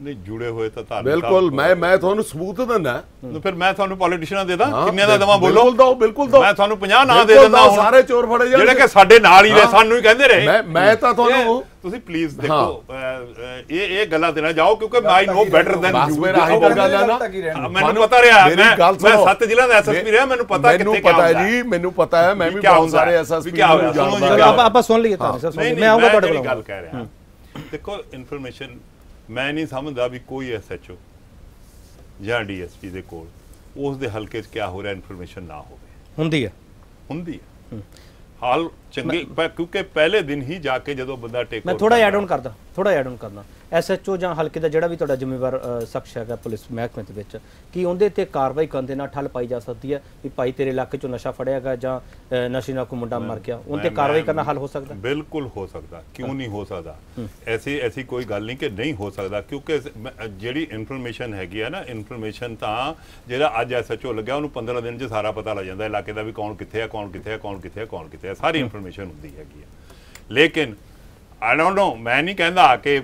ਨਹੀਂ ਜੁੜੇ ਹੋਏ ਤਾਂ ਧਾਰਮਿਕ ਬਿਲਕੁਲ ਮੈਂ ਮੈਂ ਤੁਹਾਨੂੰ ਸਬੂਤ ਦਿੰਦਾ। ਤਾਂ ਫਿਰ ਮੈਂ ਤੁਹਾਨੂੰ ਪੋਲੀਟੀਸ਼ੀਅਨਾਂ ਦੇ ਦਾਂ? ਕਿੰਨੇ ਦਾ ਦਵਾਂ ਬੋਲੋ? ਬਿਲਕੁਲ ਦਿਓ, ਬਿਲਕੁਲ ਦਿਓ। ਮੈਂ ਤੁਹਾਨੂੰ 50 ਨਾਂ ਦੇ ਦਿੰਦਾ ਹੁਣ। ਸਾਰੇ ਚੋਰ ਫੜੇ ਜਾਣਗੇ। ਜਿਹੜੇ ਕਿ ਸਾਡੇ ਨਾਲ ਹੀ ਨੇ। ਸਾਨੂੰ ਹੀ ਕਹਿੰਦੇ ਰਹੇ। ਮੈਂ ਮੈਂ ਤਾਂ ਤੁਹਾਨੂੰ ਤੁਸੀਂ ਪਲੀਜ਼ ਦੇਖੋ ਇਹ ਇਹ ਗੱਲਾਂ ਤੇ ਨਾ ਜਾਓ ਕਿਉਂਕਿ I know better than you ਫਿਰ ਆਹੀ ਤਾਂ ਗੱਲ ਆ ਨਾ ਮੈਨੂੰ ਪਤਾ ਰਿਹਾ ਮੇਰੀ ਮੈਂ ਮੈਂ। ਸੱਤ ਜ਼ਿਲ੍ਹਾ ਦਾ ਐਸਐਸਪੀ ਰਿਹਾ ਮੈਨੂੰ ਪਤਾ ਮੈਨੂੰ ਕਿੱਥੇ ਪਤਾ ਕਿਆ ਹੈ ਜੀ ਮੈਨੂੰ ਪਤਾ ਹੈ ਮੈਂ ਵੀ ਬਹੁਤ ਸਾਰੇ ਐਸਐਸਪੀ ਨੂੰ ਜਾਣਦਾ ਆਪਾਂ ਆਪਾਂ ਸੁਣ ਲਈਏ ਨਹੀਂ ਮੈਂ ਆਉਂਗਾ ਤੁਹਾਡੇ ਕੋਲ। ਗੱਲ ਕਹਿ ਰਿਹਾ। ਦੇਖੋ ਇਨਫੋਰਮੇਸ਼ਨ ਮੈਂ ਨਹੀਂ ਸਮਝਦਾ ਵੀ ਕੋਈ ਐਸਐਚਓ ਜਾਂ ਡੀਐਸਪੀ ਦੇ ਕੋਲ ਉਸ ਦੇ ਹਲਕੇ 'ਚ ਕਿਆ ਹੋ ਰਿਹਾ ਇਨਫੋਰਮੇਸ਼ਨ ਨਾ ਹੋਵੇ। ਹੁੰਦੀ ਹੈ ਹੁੰਦੀ ਹੈ। ਹਾਲ ਚੰਗੇ ਪ- ਕਿਉਂਕਿ ਪਹਿਲੇ ਦਿਨ ਹੀ ਜਾ ਕੇ ਜਦੋਂ ਬੰਦਾ ਟੇਕ ਮੈਂ ਥੋੜਾ ਐਡ ਆਨ ਕਰਦਾ ਥੋੜਾ ਐਡ ਆਨ ਕਰਦਾ। ਐਸਐਚਓ ਜਾਂ ਹਲਕੇ ਦਾ ਜਿਹੜਾ ਵੀ ਤੁਹਾਡਾ ਜ਼ਿੰਮੇਵਾਰ ਸ਼ਖਸ ਹੈਗਾ ਪੁਲਿਸ ਮਹਿਕਮੇ ਦੇ ਵਿੱਚ ਕੀ ਉਹਦੇ ਤੇ ਕਾਰਵਾਈ ਕਰਨ ਦੇ ਨਾਲ ਠੱਲ ਪਾਈ ਜਾ ਸਕਦੀ ਹੈ ਵੀ ਭਾਈ ਤੇਰੇ ਇਲਾਕੇ ਚੋਂ ਨਸ਼ਾ ਫੜਿਆਗਾ ਜਾਂ ਨਸ਼ੇ ਨਾਲ ਕੋਈ ਮੁੰਡਾ ਮਰ ਗਿਆ? ਉਹਦੇ ਤੇ ਕਾਰਵਾਈ ਕਰਨਾ ਹੱਲ ਹੋ ਸਕਦਾ? ਬਿਲਕੁਲ ਹੋ ਸਕਦਾ। ਕਿਉਂ ਨਹੀਂ ਹੋ ਸਕਦਾ? ਐਸੀ ਐਸੀ ਕੋਈ ਗੱਲ ਨਹੀਂ ਕਿ ਨਹੀਂ ਹੋ ਸਕਦਾ ਕਿਉਂਕਿ ਜਿਹੜੀ ਇਨਫੋਰਮੇਸ਼ਨ ਹੈਗੀ ਆ ਨਾ ਇਨਫੋਰਮੇਸ਼ਨ ਤਾਂ ਜਿਹੜਾ ਅੱਜ ਐਸਐਚਓ ਲੱਗਿਆ ਉਹਨੂੰ 15 ਦਿਨ 'ਚ ਸਾਰਾ ਪਤਾ ਲੱਗ ਜਾਂਦਾ ਇਲਾਕੇ ਦਾ ਵੀ ਕੌਣ ਕਿੱਥੇ ਆ ਕੌਣ ਕਿੱਥੇ ਆ ਕੌਣ ਕਿੱਥੇ ਆ ਕੌਣ ਕਿੱਥੇ ਆ ਸਾਰੀ ਇਨਫੋਰਮੇਸ਼ਨ ਹੁੰਦੀ ਹੈਗੀ ਆ। ਲੇਕਿਨ ਆਈ ਡੋਨਟ ਨੋ ਮੈਂ ਨਹੀਂ ਕਹਿੰਦਾ ਕਿ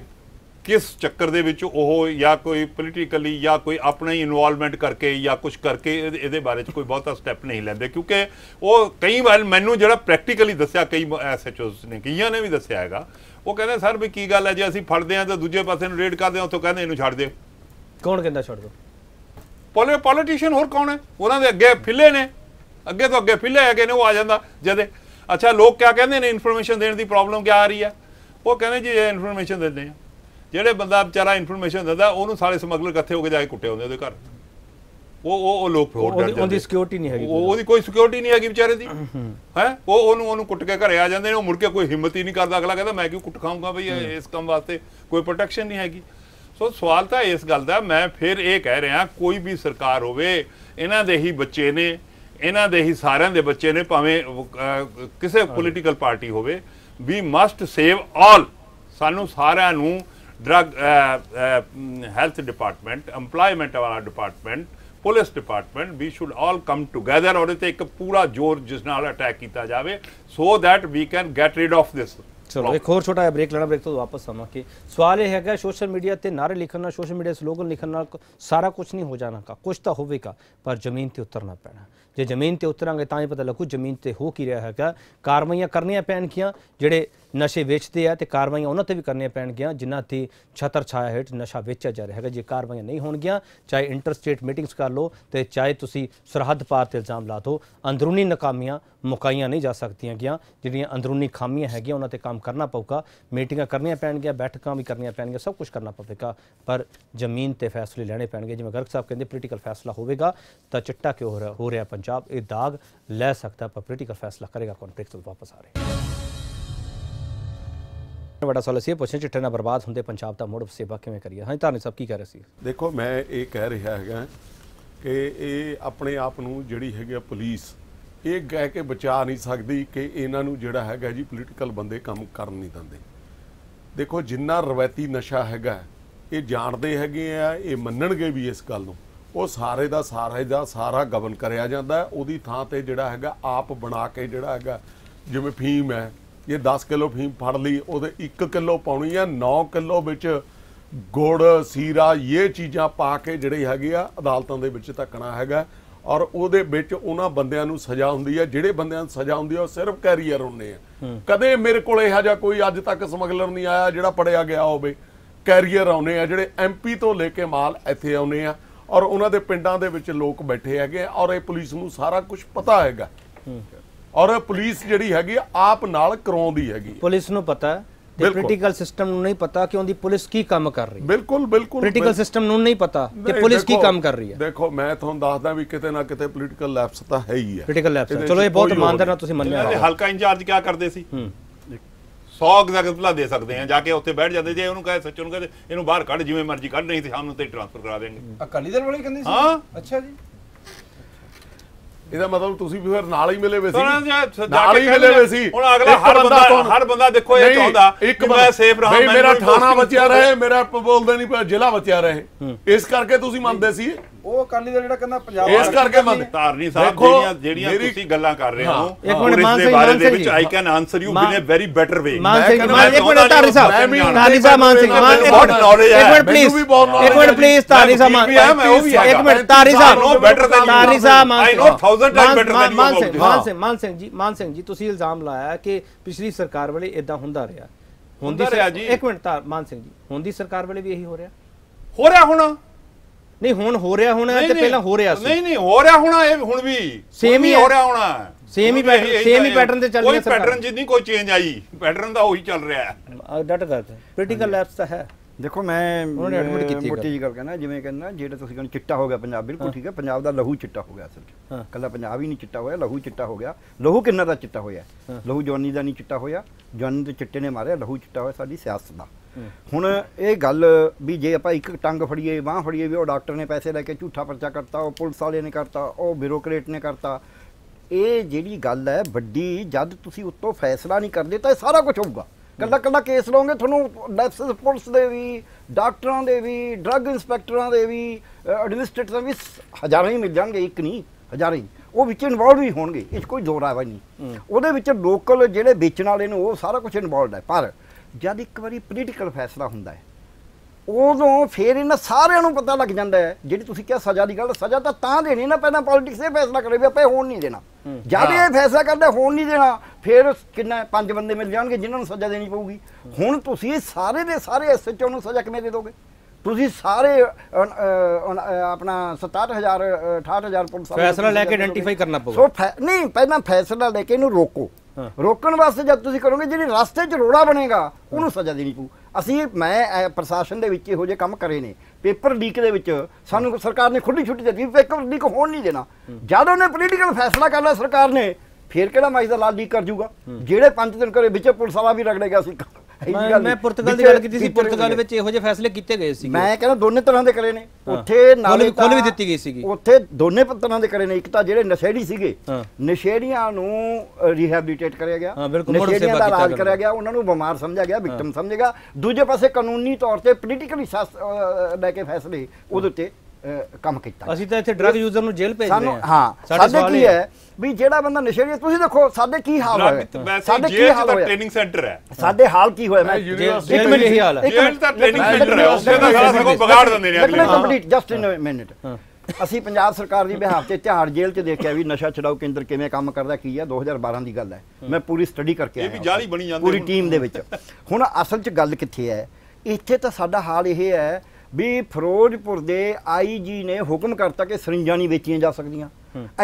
ਕਿਸ ਚੱਕਰ ਦੇ ਵਿੱਚ ਉਹ ਜਾਂ ਕੋਈ ਪੋਲੀਟੀਕਲੀ ਜਾਂ ਕੋਈ ਆਪਣਾ ਹੀ ਇਨਵੋਲਵਮੈਂਟ ਕਰਕੇ ਜਾਂ ਕੁਝ ਕਰਕੇ ਇਹਦੇ- ਬਾਰੇ ਚ ਕੋਈ ਬਹੁਤਾ ਸਟੈਪ ਨਹੀਂ ਲੈਂਦੇ। ਕਿਉਂਕਿ ਉਹ ਕਈ ਵਾਰ ਮੈਨੂੰ ਜਿਹੜਾ ਪ੍ਰੈਕਟੀਕਲੀ ਦੱਸਿਆ ਕਈ ਐਸਐਚਓਸ ਨੇ ਕਈਆਂ ਨੇ ਵੀ ਦੱਸਿਆ ਹੈਗਾ। ਉਹ ਕਹਿੰਦੇ ਸਰ ਵੀ ਕੀ ਗੱਲ ਹੈ? ਜੇ ਅਸੀਂ ਫੜਦੇ ਹਾਂ ਤਾਂ ਦੂਜੇ ਪਾਸੇ ਨੂੰ ਰੇਡ ਕਰਦੇ ਹਾਂ ਉੱਥੋਂ ਕਹਿੰਦੇ ਇਹਨੂੰ ਛੱਡ ਦਿਓ। ਕੌਣ ਕਹਿੰਦਾ ਛੱਡ ਦੋ? ਪੋਲੀ ਪੋਲੀਟੀਸ਼ੀਅਨ ਹੋਰ ਕੌਣ ਹੈ? ਉਹਨਾਂ ਦੇ ਅੱਗੇ ਫਿੱਲੇ ਨੇ। ਅੱਗੇ ਤੋਂ ਅੱਗੇ ਫਿੱਲੇ ਹੈਗੇ ਨੇ ਉਹ ਆ ਜਾਂਦਾ ਜਦੇ। ਅੱਛਾ ਲੋਕ ਕਿਆ ਕਹਿੰਦੇ ਨੇ? ਇਨਫੋਰਮੇਸ਼ਨ ਦੇਣ ਦੀ ਪ੍ਰੋਬਲਮ ਕਿਆ ਆ ਰਹੀ ਹੈ? ਉਹ ਕਹਿੰਦੇ ਜੀ ਇਹ ਇਨਫੋਰਮੇਸ਼ਨ ਦਿੰਦੇ ਆ। ਜਿਹੜੇ ਬੰਦਾ ਵਿਚਾਰਾ ਇਨਫੋਰਮੇਸ਼ਨ ਦਿੰਦਾ ਉਹਨੂੰ ਸਾਰੇ ਸਮਗਲਰ ਇਕੱਠੇ ਹੋ ਕੇ ਜਾ ਕੇ ਕੁੱਟੇ ਹੁੰਦੇ ਉਹਦੇ ਘਰ। ਉਹ ਉਹ ਉਹ ਲੋਕ ਹੋਰ ਡਰ ਉਹਦੀ ਸਿਕਿਉਰਿਟੀ ਨਹੀਂ ਹੈਗੀ ਉਹ- ਉਹਦੀ ਕੋਈ ਸਿਕਿਉਰਿਟੀ ਨਹੀਂ ਹੈਗੀ ਵਿਚਾਰੇ ਦੀ। ਹੈ? ਉਹ ਉਹਨੂੰ ਉਹਨੂੰ ਕੁੱਟ ਕੇ ਘਰੇ ਆ ਜਾਂਦੇ ਨੇ ਉਹ ਮੁੜ ਕੇ ਕੋਈ ਹਿੰਮਤ ਹੀ ਨਹੀਂ ਕਰਦਾ। ਅਗਲਾ ਕਹਿੰਦਾ ਮੈਂ ਕਿਉਂ ਕੁੱਟ ਖਾਊਂਗਾ ਬਈ ਇਸ ਕੰਮ ਵਾਸਤੇ ਕੋਈ ਪ੍ਰੋਟੈਕਸ਼ਨ ਨਹੀਂ ਹੈਗੀ। ਸੋ ਸਵਾਲ ਤਾਂ ਇਸ ਗੱਲ ਦਾ ਮੈਂ ਫਿਰ ਇਹ ਕਹਿ ਰਿਹਾ ਕੋਈ ਵੀ ਸਰਕਾਰ ਹੋਵੇ ਇਹਨਾਂ ਦੇ ਹੀ ਬੱਚੇ ਨੇ ਇਹਨਾਂ ਦੇ ਹੀ ਸਾਰਿਆਂ ਦੇ ਬੱਚੇ ਨੇ ਭਾਵੇਂ ਕਿਸੇ ਪੋਲੀਟੀਕਲ ਪਾਰਟੀ ਹੋਵੇ ਵੀ ਮਸਟ ਸੇਵ ਆਲ ਸਾਨੂੰ ਸਾਰਿਆਂ ਨੂੰ ਡਰਗ ਹੈਲਥ ਡਿਪਾਰਟਮੈਂਟ EMPLOYMENT ਵਾਲਾ ਡਿਪਾਰਟਮੈਂਟ ਪੁਲਿਸ ਡਿਪਾਰਟਮੈਂਟ ਵੀ ਸ਼ੁੱਡ ਆਲ ਕਮ ਟੁਗੇਦਰ ਔਰ ਤੇ ਇੱਕ ਪੂਰਾ ਜ਼ੋਰ ਜਿਸ ਨਾਲ ਅਟੈਕ ਕੀਤਾ ਜਾਵੇ so that we can get rid of this ਚਲੋ ਇੱਕ ਹੋਰ ਛੋਟਾ ਬ੍ਰੇਕ ਲੈਣਾ ਬ੍ਰੇਕ ਤੋਂ ਵਾਪਸ ਆਵਾਂਗੇ ਸਵਾਲ ਇਹ ਹੈਗਾ ਸੋਸ਼ਲ ਮੀਡੀਆ ਤੇ ਨਾਰੇ ਲਿਖਣ ਨਾਲ ਸੋਸ਼ਲ ਮੀਡੀਆ ਸਲੋਗਨ ਲਿਖਣ ਨਾਲ ਸਾਰਾ ਕੁਝ ਨਹੀਂ ਹੋ ਜਾਣਾ ਕਾ ਕੁਝ ਤਾਂ ਹੋਵੇਗਾ ਪਰ ਜ਼ਮੀਨ ਤੇ ਉਤਰਨਾ ਪੈਣਾ ਜੇ ਜ਼ਮੀਨ ਤੇ ਉਤਰਾਂਗੇ ਤਾਂ ਹੀ ਪਤਾ ਲੱਗੂ ਜ਼ਮੀਨ ਤੇ ਹੋ ਕੀ ਰਿਹਾ ਹੈਗਾ ਕਾਰਵਾਈਆਂ ਕਰਨੀਆਂ ਪੈਣਗੀਆਂ ਜਿਹੜੇ ਨਸ਼ੇ ਵੇਚਦੇ ਆ ਤੇ ਕਾਰਵਾਈਆਂ ਉਹਨਾਂ ਤੇ ਵੀ ਕਰਨੀਆਂ ਪੈਣਗੀਆਂ, ਜਿਨ੍ਹਾਂ ਤੇ ਛਤਰ ਛਾਇਆ ਹੇਠ ਨਸ਼ਾ ਵੇਚਿਆ ਜਾ ਰਿਹਾ ਹੈਗਾ, ਜੇ ਕਾਰਵਾਈਆਂ ਨਹੀਂ ਹੋਣਗੀਆਂ, ਚਾਹੇ ਇੰਟਰ ਸਟੇਟ ਮੀਟਿੰਗਸ ਕਰ ਲਓ ਤੇ ਚਾਹੇ ਤੁਸੀਂ ਸਰਹੱਦ ਪਾਰ ਤੇ ਇਲਜ਼ਾਮ ਲਾ ਦਿਓ, ਅੰਦਰੂਨੀ ਨਾਕਾਮੀਆਂ ਮੁਕਾਈਆਂ ਨਹੀਂ ਜਾ ਸਕਦੀਆਂ ਗਿਆ, ਜਿਹੜੀਆਂ ਅੰਦਰੂਨੀ ਖਾਮੀਆਂ ਹੈਗੀਆਂ, ਉਹਨਾਂ ਤੇ ਕੰਮ ਕਰਨਾ ਪਊਗਾ, ਮੀਟਿੰਗਾਂ ਕਰਨੀਆਂ ਪੈਣਗੀਆਂ, ਬੈਠਕਾਂ ਵੀ ਕਰਨੀਆਂ ਪੈਣਗੀਆਂ, ਸਭ ਕੁਝ ਕਰਨਾ ਪਵੇਗਾ, ਪਰ ਜ਼ਮੀਨ ਤੇ ਫੈਸਲੇ ਲੈਣੇ ਪੈਣਗੇ, ਜਿਵੇਂ ਗਰਗ ਸਾਹਿਬ ਕਹਿੰਦੇ ਪੋਲੀਟੀਕਲ ਫੈਸਲਾ ਹੋਵੇਗਾ, ਤਾਂ ਚਿੱਟਾ ਕਿਉਂ ਹੋ ਰਿਹਾ ਹੋ ਰਿਹਾ ਪੰਜਾਬ, ਇਹ ਦਾਗ ਲੈ ਸਕਦਾ, ਪਰ ਪੋਲੀਟੀਕਲ ਫੈਸਲਾ ਕਰੇਗਾ ਕੌਣ? ਬ੍ਰੇਕ ਤੋਂ ਵਾਪਸ ਆ ਰਹੇ ਵੱਡਾ ਸਵਾਲ ਸੀ ਪੁੱਛੇ ਚਿੱਟੇ ਨਾਲ ਬਰਬਾਦ ਹੁੰਦੇ ਪੰਜਾਬ ਦਾ ਮੁੜ ਸੇਵਾ ਕਿਵੇਂ ਕਰੀਏ? ਹਾਂ ਤੁਹਾਨੂੰ ਸਭ ਕੀ ਕਹਿ ਰਹੇ ਸੀ? ਦੇਖੋ, ਮੈਂ ਇਹ ਕਹਿ ਰਿਹਾ ਹੈਗਾ ਕਿ ਇਹ ਆਪਣੇ ਆਪ ਨੂੰ ਜਿਹੜੀ ਹੈਗੀ ਆ ਪੁਲਿਸ, ਇਹ ਕਹਿ ਕੇ ਬਚਾ ਨਹੀਂ ਸਕਦੀ ਕਿ ਇਹਨਾਂ ਨੂੰ ਜਿਹੜਾ ਹੈਗਾ ਜੀ ਪੋਲੀਟੀਕਲ ਬੰਦੇ ਕੰਮ ਕਰਨ ਨਹੀਂ ਦਿੰਦੇ। ਦੇਖੋ, ਜਿੰਨਾ ਰਵਾਇਤੀ ਨਸ਼ਾ ਹੈਗਾ, ਇਹ ਜਾਣਦੇ ਹੈਗੇ ਆ, ਇਹ ਮੰਨਣਗੇ ਵੀ ਇਸ ਗੱਲ ਨੂੰ। ਉਹ ਸਾਰੇ ਦਾ ਸਾਰਾ ਦਾ ਸਾਰਾ ਗਵਨ ਕਰਿਆ ਜਾਂਦਾ, ਉਹਦੀ ਥਾਂ ਤੇ ਜਿਹੜਾ ਹੈਗਾ, ਆਪ ਬਣਾ ਕੇ ਜਿਹੜਾ ਹੈਗਾ, ਜਿਵੇਂ ਫੀਮ ਹੈ ਇਹ 10 ਕਿਲੋ ਫੀਮ ਫੜ ਲਈ ਉਹਦੇ 1 ਕਿਲੋ ਪਾਉਣੀ ਆ 9 ਕਿਲੋ ਵਿੱਚ ਗੁੜ ਸੀਰਾ ਇਹ ਚੀਜ਼ਾਂ ਪਾ ਕੇ ਜਿਹੜੇ ਹੈਗੇ ਆ ਅਦਾਲਤਾਂ ਦੇ ਵਿੱਚ ਧੱਕਣਾ ਹੈਗਾ। ਔਰ ਉਹਦੇ ਵਿੱਚ ਉਹਨਾਂ ਬੰਦਿਆਂ ਨੂੰ ਸਜ਼ਾ ਹੁੰਦੀ ਹੈ ਜਿਹੜੇ ਬੰਦਿਆਂ ਨੂੰ ਸਜ਼ਾ ਹੁੰਦੀ ਹੈ ਉਹ ਸਿਰਫ ਕੈਰੀਅਰ ਹੁੰਨੇ ਆ। ਕਦੇ ਮੇਰੇ ਕੋਲ ਇਹੋ ਜਿਹਾ ਕੋਈ ਅੱਜ ਤੱਕ ਸਮਗਲਰ ਨਹੀਂ ਆਇਆ ਜਿਹੜਾ ਪੜਿਆ ਗਿਆ ਹੋਵੇ। ਕੈਰੀਅਰ ਆਉਨੇ ਆ ਜਿਹੜੇ ਐਮਪੀ ਤੋਂ ਲੈ ਕੇ ਮਾਲ ਇੱਥੇ ਆਉਨੇ ਆ। ਔਰ ਉਹਨਾਂ ਦੇ ਪਿੰਡਾਂ ਦੇ ਵਿੱਚ ਲੋਕ ਬੈਠੇ ਹੈਗੇ ਔਰ ਇਹ ਪੁਲਿਸ ਨੂੰ ਸਾਰਾ ਕੁਝ ਪਤਾ ਹੈਗਾ। ਔਰ ਪੁਲਿਸ ਜਿਹੜੀ ਹੈਗੀ ਆਪ ਨਾਲ ਕਰਾਉਂਦੀ ਹੈਗੀ ਪੁਲਿਸ ਨੂੰ ਪਤਾ ਹੈ ਤੇ। ਪੋਲੀਟੀਕਲ ਸਿਸਟਮ ਨੂੰ ਨਹੀਂ ਪਤਾ ਕਿ ਉਹਦੀ ਪੁਲਿਸ ਕੀ ਕੰਮ ਕਰ ਰਹੀ ਹੈ। ਬਿਲਕੁਲ ਬਿਲਕੁਲ। ਪੋਲੀਟੀਕਲ ਸਿਸਟਮ ਨੂੰ ਨਹੀਂ ਪਤਾ ਕਿ ਪੁਲਿਸ ਕੀ ਕੰਮ ਕਰ ਰਹੀ ਹੈ। ਦੇਖੋ ਮੈਂ ਤੁਹਾਨੂੰ ਦੱਸਦਾ ਵੀ ਕਿਤੇ ਨਾ ਕਿਤੇ ਪੋਲੀਟੀਕਲ ਲੈਪਸ ਤਾਂ ਹੈ ਹੀ ਹੈ। ਪੋਲੀਟੀਕਲ ਲੈਪਸ ਚਲੋ ਇਹ ਬਹੁਤ ਇਮਾਨਦਾਰ ਨਾਲ ਤੁਸੀਂ ਮੰਨਿਆ ਹਲਕਾ ਇੰਚਾਰਜ ਕੀ ਕਰਦੇ ਸੀ? 100 ਐਗਜ਼ੈਕਟਿਵ ਦੇ ਸਕਦੇ ਆ ਜਾ ਕੇ ਉੱਥੇ ਬੈਠ ਜਾਂਦੇ ਜੇ ਉਹਨੂੰ ਕਹੇ ਸੱਚੋ ਨੂੰ ਕਹੇ ਇਹਨੂੰ ਬਾਹਰ ਕੱਢ ਜਿਵੇਂ ਮਰਜ਼ੀ ਕੱਢ ਨਹੀਂ ਤੇ ਸ਼ਾਮ ਨੂੰ ਤੇ ਟ੍ਰਾਂਸਫਰ ਕਰਾ ਦੇਣਗੇ। ਅਕਾਲੀ ਦਲ ਵਾਲੇ ਕਹਿੰਦੇ ਸੀ? ਹਾਂ। ਅੱਛਾ ਜੀ। ਇਹਦਾ ਮਤਲਬ ਤੁਸੀਂ ਵੀ ਫਿਰ ਨਾਲ ਹੀ ਮਿਲੇ ਵੇ ਸੀ। ਨਾਲ ਹੀ ਮਿਲੇ ਵੇ ਸੀ। ਹੁਣ ਅਗਲਾ ਹਰ ਬੰਦਾ ਤੁਹਾਨੂੰ- ਹਰ ਬੰਦਾ ਦੇਖੋ ਇਹ ਚਾਹੁੰਦਾ ਇੱਕ ਮੈਂ ਸੇਫ ਰਹਾਂ ਮੈਨੂੰ ਮੇਰਾ ਥਾਣਾ ਬਚਿਆ ਰਹੇ ਮੇਰਾ ਬੋਲਦੇ ਨਹੀਂ ਪਿਆ ਜ਼ਿਲ੍ਹਾ ਬਚਿਆ ਰਹੇ। ਇਸ ਕਰਕੇ ਤੁਸੀਂ ਮੰਨਦੇ ਸੀ ਉਹ ਅਕਾਲੀ ਦਲ ਜਿਹੜਾ ਕਹਿੰਦਾ ਪੰਜਾਬ ਇਸ ਕਰਕੇ ਮੰਨਦੇ। ਧਾਰਨੀ ਸਾਹਿਬ ਜਿਹੜੀਆਂ ਜਿਹੜੀਆਂ ਤੁਸੀਂ ਗੱਲਾਂ ਕਰ ਰਹੇ ਹੋ। ਇੱਕ ਮਿੰਟ, ਮਾਨ ਦੇ ਸਿੰਘ- ਬਾਰੇ ਮਾਨ ਦੇ ਸਿੰਘ ਵਿੱਚ। I can answer you Mann- in a very better way Mann ਮੈਂ ਸਿੰਘ ਕਹਿੰਦਾ ਮਾਨ ਇੱਕ ਮੈਂ ਮਿੰਟ ਧਾਰੀ ਸਾਹਿਬ। ਮੈਂ ਵੀ- ਧਾਰੀ ਸਾਹਿਬ ਮਾਨ ਸਿੰਘ ਮਾਨ ਇੱਕ ਮਿੰਟ ਮੈਨੂੰ ਪਲੀਜ਼ ਇੱਕ ਮਿੰਟ। ਪਲੀਜ਼ ਧਾਰੀ ਸਾਹਿਬ ਮੈਂ ਵੀ ਇੱਕ। ਮਿੰਟ ਧਾਰੀ ਸਾਹਿਬ। I know better than you. ਧਾਰੀ ਸਾਹਿਬ ਮਾਨ I Singh know thousand times better ਮਾਨ- ਸਿੰਘ. ਮਾਨ। ਸਿੰਘ ਮਾਨ ਸਿੰਘ ਜੀ ਮਾਨ ਸਿੰਘ ਜੀ ਤੁਸੀਂ ਇਲਜ਼ਾਮ ਲਾਇਆ ਕਿ ਪਿਛਲੀ ਸਰਕਾਰ ਵੇਲੇ ਇਦਾਂ ਹੁੰਦਾ ਰਿਹਾ। ਹੁੰਦਾ ਰਿਹਾ ਸਰ- ਜੀ। ਇੱਕ ਮਿੰਟ ਧਾਰ- ਮਾਨ ਸਿੰਘ ਜੀ ਹੁਣ ਦੀ ਸਰਕਾਰ ਵੇਲੇ ਵੀ ਇਹੀ ਹੋ ਰਿਹਾ? ਹੋ ਰਿਹਾ ਹੋਣਾ? ਨਹੀਂ ਹੁਣ ਹੋ ਰਿਹਾ ਹੋਣਾ ਤੇ ਪਹਿਲਾਂ ਹੋ ਰਿਹਾ ਸੀ। ਨਹੀਂ ਨਹੀਂ ਹੋ ਰਿਹਾ ਹੋਣਾ ਇਹ ਹੁਣ ਵੀ। ਵੀ ਹੀ ਹੋ। ਰਿਹਾ ਹੋਣਾ। Same ਹੀ ਇਹੀ same ਹੀ ਤਾਂ pattern ਤੇ ਚੱਲ ਰਹੀ ਕੋਈ ਸਰਕਾਰ। ਪੈਟਰਨ ਜਿੰਨੀ ਕੋਈ ਚੇਂਜ ਆਈ ਪੈਟਰਨ ਦਾ ਉਹੀ ਚੱਲ ਰਿਹਾ। ਹੈ ਡਟ ਕਰਦੇ ਪੋਲੀਟੀਕਲ ਲੈਪਸ ਤਾਂ ਹੈ। ਦੇਖੋ ਮੈਂ ਉਹਨਾਂ ਕੀਤੀ ਮੋਟੀ। ਜੀ ਗੱਲ ਕਹਿਣਾ ਜਿਵੇਂ ਕਹਿੰਦਾ ਜਿਹੜਾ ਤੁਸੀਂ ਕਹਿੰਦੇ ਚਿੱਟਾ ਹੋ ਗਿਆ ਪੰਜਾਬ ਬਿਲਕੁਲ ਠੀਕ ਹੈ ਪੰਜਾਬ ਦਾ ਲਹੂ ਚਿੱਟਾ ਹੋ ਗਿਆ ਅਸਲ। 'ਚ। ਕੱਲਾ ਪੰਜਾਬ ਹੀ ਨਹੀਂ ਚਿੱਟਾ ਹੋਇਆ ਲਹੂ ਚਿੱਟਾ ਹੋ ਗਿਆ। ਲਹੂ ਕਿੰਨਾ ਦਾ ਚਿੱਟਾ ਹੋਇਆ? ਲਹੂ ਜਵਾਨੀ ਦਾ ਨਹੀਂ ਚਿੱਟਾ ਹੋਇਆ ਜਵਾਨੀ ਦੇ ਚਿੱਟੇ ਨੇ ਮਾਰਿਆ ਲਹੂ ਚਿੱਟਾ ਹੋਇਆ ਸਾਡੀ ਸਿਆਸਤ ਦਾ। ਹੁਣ ਇਹ ਗੱਲ ਵੀ ਜੇ ਆਪਾਂ ਇੱਕ ਟੰਗ ਫੜੀਏ ਬਾਹ ਫੜੀਏ ਵੀ ਉਹ ਡਾਕਟਰ ਨੇ ਪੈਸੇ ਲੈ ਕੇ ਝੂਠਾ ਪਰਚਾ ਕਰਤਾ ਉਹ ਪੁਲਿਸ ਵਾਲੇ ਨੇ ਕਰਤਾ ਉਹ ਬਿਊਰੋਕਰੇਟ ਨੇ ਕਰਤਾ ਇਹ ਜਿਹੜੀ ਗੱਲ ਹੈ ਵੱਡੀ ਜਦ ਤੁਸੀਂ ਉੱਤੋਂ ਫੈਸਲਾ ਨਹੀਂ ਕਰਦੇ ਤਾਂ ਇਹ ਸਾਰਾ ਕੁਝ ਹੋਊਗਾ। ਕੱਲਾ ਕੱਲਾ ਕੇਸ ਲਓਗੇ ਤੁਹਾਨੂੰ ਡੈਫਸ ਪੁਲਿਸ ਦੇ ਵੀ ਡਾਕਟਰਾਂ ਦੇ ਵੀ ਡਰੱਗ ਇੰਸਪੈਕਟਰਾਂ ਦੇ ਵੀ ਐਡਮਿਨਿਸਟ੍ਰੇਟਰ ਵੀ ਹਜ਼ਾਰਾਂ ਹੀ ਮਿਲ ਜਾਣਗੇ ਇੱਕ ਨਹੀਂ ਹਜ਼ਾਰਾਂ ਹੀ। ਉਹ ਵਿੱਚ ਇਨਵੋਲਵ ਵੀ ਹੋਣਗੇ 'ਚ ਕੋਈ ਦੋ ਰਾਵਾ ਨਹੀਂ। ਉਹਦੇ ਵਿੱਚ ਲੋਕਲ ਜਿਹੜੇ ਵੇਚਣ ਵਾਲੇ ਨੇ ਉਹ ਸਾਰਾ ਕੁਝ ਇਨਵੋਲਵਡ ਹੈ। ਪਰ ਜਦ ਇੱਕ ਵਾਰੀ ਪੋਲੀਟੀਕਲ ਫੈਸਲਾ ਹੁੰਦਾ ਹੈ ਉਦੋਂ ਫੇਰ ਇਹਨਾਂ ਸਾਰਿਆਂ ਨੂੰ ਪਤਾ ਲੱਗ ਜਾਂਦਾ ਹੈ ਜਿਹੜੀ ਤੁਸੀਂ ਕਿਹਾ ਸਜ਼ਾ ਦੀ ਗੱਲ ਸਜ਼ਾ ਤਾਂ ਤਾਂ ਦੇਣੀ ਨਾ ਪਹਿਲਾਂ ਪੋਲਿਟਿਕਸ ਇਹ ਫੈਸਲਾ ਕਰੇ ਵੀ ਆਪਾਂ ਇਹ ਹੋਣ ਨਹੀਂ ਦੇਣਾ ਜਦ ਇਹ ਫੈਸਲਾ ਕਰਦੇ ਹੋਣ ਨਹੀਂ ਦੇਣਾ ਫਿਰ ਕਿੰਨਾ ਪੰਜ ਬੰਦੇ ਮਿਲ ਜਾਣਗੇ ਜਿਨ੍ਹਾਂ ਨੂੰ ਸਜ਼ਾ ਦੇਣੀ ਪਊਗੀ ਹੁਣ ਤੁਸੀਂ ਸਾਰੇ ਦੇ ਸਾਰੇ ਐਸਐਚਓ ਨੂੰ ਸਜ਼ਾ ਕਿਵੇਂ ਦੇ ਦੋਗੇ ਤੁਸੀਂ ਸਾਰੇ ਆਪਣਾ 67000 ਅ, 68000 ਪੁਲਿਸ ਫੈਸਲਾ ਲੈ ਕੇ ਦੋਗੇ। ਕਰਨਾ ਪਊਗਾ। ਸੋ ਨਹੀਂ ਪਹਿਲਾਂ ਫੈਸਲਾ ਲੈ ਕੇ ਇਹਨੂੰ ਰੋਕੋ। ਰੋਕਣ ਵਾਸਤੇ ਜਦ ਤੁਸੀਂ ਕਰੋਗੇ ਜਿਹੜੀ ਰਸਤੇ 'ਚ ਰੋੜਾ ਬਣੇਗਾ ਉਹਨੂੰ ਸਜ਼ਾ ਦੇਣੀ ਪਊ ਅਸੀਂ ਮੈਂ ਪ੍ਰਸ਼ਾਸਨ ਦੇ ਵਿੱਚ ਇਹੋ ਜਿਹੇ ਕੰਮ ਕਰੇ ਨੇ। ਪੇਪਰ ਲੀਕ ਦੇ ਵਿੱਚ ਸਾਨੂੰ ਸਰਕਾਰ ਨੇ ਖੁੱਲੀ ਛੁੱਟੀ ਦਿੱਤੀ ਵੀ ਪੇਪਰ ਲੀਕ ਹੋਣ ਨਹੀਂ ਦੇਣਾ। ਜਦ ਉਹਨੇ ਪੋਲੀਟੀਕਲ ਫੈਸਲਾ ਕਰ ਲਿਆ ਸਰਕਾਰ ਨੇ ਫੇਰ ਕਿਹੜਾ ਮਾਈਸ ਦਾ ਲਾਲ ਲੀਕ ਕਰ ਜੂਗਾ? ਜਿਹੜੇ ਪੰਜ ਦਿਨ ਕਰੇ ਵਿੱਚ ਪੁਲਿਸ ਵਾਲਾ ਵੀ ਰਗੜੇਗਾ ਸੀ ਇਹੀ ਮੈਂ। ਪੁਰਤਗਾਲ ਦੀ ਗੱਲ ਕੀਤੀ ਸੀ ਪੁਰਤਗਾਲ। ਵਿੱਚ ਇਹੋ ਜਿਹੇ ਫੈਸਲੇ ਕੀਤੇ ਗਏ ਸੀ ਮੈਂ ਕਹਿੰਦਾ ਦੋਨੇ ਤਰ੍ਹਾਂ ਦੇ ਕਰੇ ਨੇ। ਉੱਥੇ ਨਾਲੇ ਖੁੱਲ੍ਹ ਵੀ ਦਿੱਤੀ ਗਈ ਸੀਗੀ। ਉੱਥੇ ਦੋਨੇ ਤਰ੍ਹਾਂ ਦੇ ਕਰੇ ਨੇ ਇੱਕ ਤਾਂ ਜਿਹੜੇ ਨਸ਼ੇੜੀ ਸੀਗੇ। ਨਸ਼ੇੜੀਆਂ ਨੂੰ ਰਿਹੈਬਿਲਿਟੇਟ ਕਰਿਆ ਗਿਆ ਨਸ਼ੇੜੀਆਂ ਦਾ ਇਲਾਜ। ਕਰਿਆ ਗਿਆ ਉਹਨਾਂ ਨੂੰ ਬਿਮਾਰ ਸਮਝਿਆ ਗਿਆ ਵਿਕਟਮ ਸਮਝਿਆ ਗਿਆ ਦੂਜੇ ਪਾਸੇ ਕਾਨੂੰਨੀ ਤੌਰ ਤੇ ਪੋਲੀਟੀਕਲੀ ਲੈ ਕੇ ਫੈਸਲੇ ਉਹਦੇ ਉੱਤੇ ਕੰਮ ਕੀਤਾ ਅਸੀਂ ਤਾਂ ਇੱਥੇ ਡਰੱਗ ਯੂਜ਼ਰ ਨੂੰ ਜੇਲ੍ਹ ਭੇਜ ਰਹੇ ਹਾਂ। ਹਾਂ ਸਾਡੇ ਕੀ ਇਹ ਹੈ ਵੀ ਜਿਹੜਾ ਬੰਦਾ ਨਸ਼ੇੜੀ ਹੈ, ਤੁਸੀਂ ਦੇਖੋ ਸਾਡੇ ਕੀ ਹਾਲ ਹੋਇਆ? ਸਾਡੇ ਕੀ ਹਾਲ ਹੋਇਆ? ਟ੍ਰੇਨਿੰਗ ਸੈਂਟਰ ਹੈ। ਸਾਡੇ ਹਾਲ ਕੀ ਹੋਇਆ? ਮੈਂ ਇੱਕ ਮਿੰਟ, ਇਹੀ ਹਾਲ ਹੈ। ਇੱਕ ਜੇਲ੍ਹ ਮਿੰਟ, ਤਾਂ ਇੱਕ training ਮਿੰਟ, center ਹੈ, ਤਾਂ ਮਿੰਟ, ਸਾਰਾ ਮਿੰਟ, ਵਿਗਾੜ ਦਿੰਦੇ ਨੇ ਅਗਲੇ। ਕੰਪਲੀਟ ਜਸਟ ਇਨ ਮਿੰਟ ਅਸੀਂ ਪੰਜਾਬ ਸਰਕਾਰ ਦੀ ਬਿਹਾਫ ਤੇ ਤਿਹਾੜ ਜੇਲ੍ਹ 'ਚ ਦੇਖਿਆ ਵੀ ਨਸ਼ਾ ਛਡਾਊ ਕੇਂਦਰ ਕਿਵੇਂ ਕੰਮ ਕਰਦਾ ਕੀ ਹੈ? 2012 ਦੀ ਗੱਲ ਹੈ। ਮੈਂ ਪੂਰੀ ਸਟੱਡੀ ਕਰਕੇ ਇਹ ਆਇਆ ਵੀ ਜਾਲੀ ਬਣੀ ਜਾਂਦੇ ਪੂਰੀ ਹੁਣ। ਟੀਮ ਦੇ ਵਿੱਚ। ਹੁਣ ਅਸਲ 'ਚ ਗੱਲ ਕਿੱਥੇ ਹੈ? ਇੱਥੇ ਤਾਂ ਸਾਡਾ ਹਾਲ ਇਹ ਹੈ ਵੀ ਫਿਰੋਜ਼ਪੁਰ ਦੇ ਆਈਜੀ ਨੇ ਹੁਕਮ ਕਰਤਾ ਕਿ ਸਰਿੰਜਾਂ ਨਹੀਂ ਵੇਚੀਆਂ ਜਾ ਸਕਦੀਆਂ।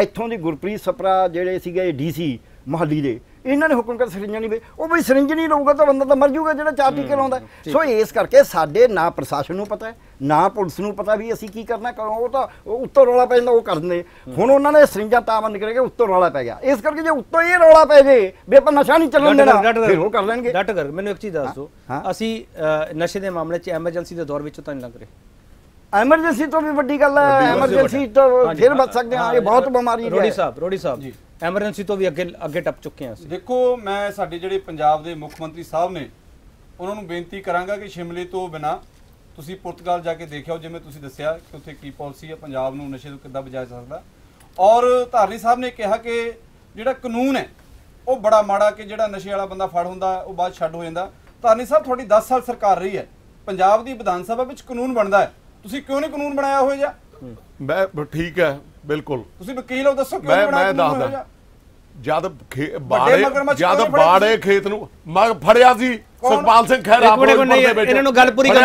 ਇੱਥੋਂ ਦੀ ਗੁਰਪ੍ਰੀਤ ਸਪਰਾ ਜਿਹੜੇ ਸੀਗੇ ਡੀਸੀ ਮਹੱਲੀ ਦੇ ਇਹਨਾਂ ਨੇ ਹੁਕਮ ਕਰ ਸਰਿੰਜਾਂ ਨਹੀਂ ਵੇ ਉਹ ਵੀ ਸਰਿੰਜ ਨਹੀਂ ਲਊਗਾ ਤਾਂ ਬੰਦਾ ਤਾਂ ਮਰ ਜਾਊਗਾ ਜਿਹੜਾ ਚਾਰ ਟੀਕੇ ਲਾਉਂਦਾ। ਹੈ। ਸੋ ਇਸ ਕਰਕੇ ਸਾਡੇ ਨਾ ਪ੍ਰਸ਼ਾਸਨ ਨੂੰ ਪਤਾ ਹੈ ਨਾ ਪੁਲਿਸ ਨੂੰ ਪਤਾ ਵੀ ਅਸੀਂ ਕੀ ਕਰਨਾ ਕਰੋ। ਉਹ ਤਾਂ ਉੱਤੋਂ ਰੌਲਾ ਪੈ ਜਾਂਦਾ ਉਹ ਕਰ ਦਿੰਦੇ। ਹੁਣ ਉਹਨਾਂ ਨੇ ਸਰਿੰਜਾਂ ਤਾਂ ਬੰਦ ਕਰੇਗੇ ਉੱਤੋਂ ਰੌਲਾ ਪੈ ਗਿਆ। ਇਸ ਕਰਕੇ ਜੇ ਉੱਤੋਂ ਇਹ ਰੌਲਾ ਪੈ ਜੇ ਵੀ ਆਪਾਂ ਨਸ਼ਾ ਨਹੀਂ ਚੱਲਣ ਦੇਣਾ ਫਿਰ ਉਹ ਕਰ ਲੈਣਗੇ। ਡਟ ਕਰ ਮੈਨੂੰ ਇੱਕ ਚੀਜ਼ ਦੱਸ ਦਿਓ। ਅਸੀਂ ਨਸ਼ੇ ਦੇ ਮਾਮਲੇ 'ਚ ਐਮਰਜੈਂਸੀ ਦੇ ਦੌਰ ਵਿੱਚੋਂ ਤਾਂ ਨਹੀਂ ਲੰਘ ਰਹੇ। ਐਮਰਜੈਂਸੀ ਤੋਂ ਵੀ ਵੱਡੀ ਗੱਲ ਹੈ ਐਮਰਜੈਂਸੀ ਤੋਂ ਫਿਰ ਬਚ ਸਕਦੇ ਹਾਂ। ਇਹ ਬਹੁਤ ਬਿਮਾਰੀ ਰੋੜੀ ਹੈ। ਸਾਹਿਬ ਰੋੜੀ ਸਾਹਿਬ। ਐਮਰਜੈਂਸੀ ਤੋਂ ਵੀ ਅੱਗੇ ਅੱਗੇ ਟੱਪ ਚੁੱਕੇ ਹਾਂ ਅਸੀਂ। ਦੇਖੋ ਮੈਂ ਸਾਡੇ ਜਿਹੜੇ ਪੰਜਾਬ ਦੇ ਮੁੱਖ ਮੰਤਰੀ ਸਾਹਿਬ ਨੇ ਉਹਨਾਂ ਨੂੰ ਬੇਨਤੀ ਕਰਾਂਗਾ ਕਿ ਸ਼ਿਮਲੇ ਤੋਂ ਬਿਨਾ ਤੁਸੀਂ ਪੁਰਤਗਾਲ ਜਾ ਕੇ ਦੇਖਿਓ ਜਿਵੇਂ ਤੁਸੀਂ ਦੱਸਿਆ ਕਿ ਉੱਥੇ ਕੀ ਪਾਲਿਸੀ ਹੈ ਪੰਜਾਬ ਨੂੰ ਨਸ਼ੇ ਤੋਂ ਕਿੱਦਾਂ ਬਚਾਇਆ ਜਾ ਸਕਦਾ। ਔਰ ਧਾਰਨੀ ਸਾਹਿਬ ਨੇ ਕਿਹਾ ਕਿ ਜਿਹੜਾ ਕਾਨੂੰਨ ਹੈ ਉਹ ਬੜਾ ਮਾੜਾ ਕਿ ਜਿਹੜਾ ਨਸ਼ੇ ਵਾਲਾ ਬੰਦਾ ਫੜ ਹੁੰਦਾ ਉਹ ਬਾਅਦ ਛੱਡ ਹੋ ਜਾਂਦਾ। ਧਾਰਨੀ ਸਾਹਿਬ ਤੁਹਾਡੀ 10 ਸਾਲ ਸਰਕਾਰ ਰਹੀ ਹੈ। ਪੰਜਾਬ ਦੀ ਵਿਧਾਨ ਸਭਾ ਵਿੱਚ ਕਾਨੂੰਨ ਬਣਦਾ ਹੈ। ਤੁਸੀਂ ਕਿਉਂ ਨਹੀਂ ਕਾਨੂੰਨ ਬਣਾਇਆ ਹੋਇਆ ਜਾਂ ਮੈਂ ਠੀਕ ਹੈ। ਬਿਲਕੁਲ ਤੁਸੀਂ ਵਕੀਲ ਹੋ ਦੱਸੋ ਕਿਉਂ ਮੈਂ ਮੈਂ ਦੱਸਦਾ? ਜਦ ਜਦ ਬਾੜੇ? ਖੇਤ ਨੂੰ ਮੈਂ ਫੜਿਆ ਸੀ ਸੁਖਪਾਲ ਸਿੰਘ ਖਹਿਰਾ ਇੱਕ ਮਿੰਟ, ਵਿੱਚ ਇਹਨਾਂ ਨੂੰ ਗੱਲ ਪੂਰੀ ਦਿਓ।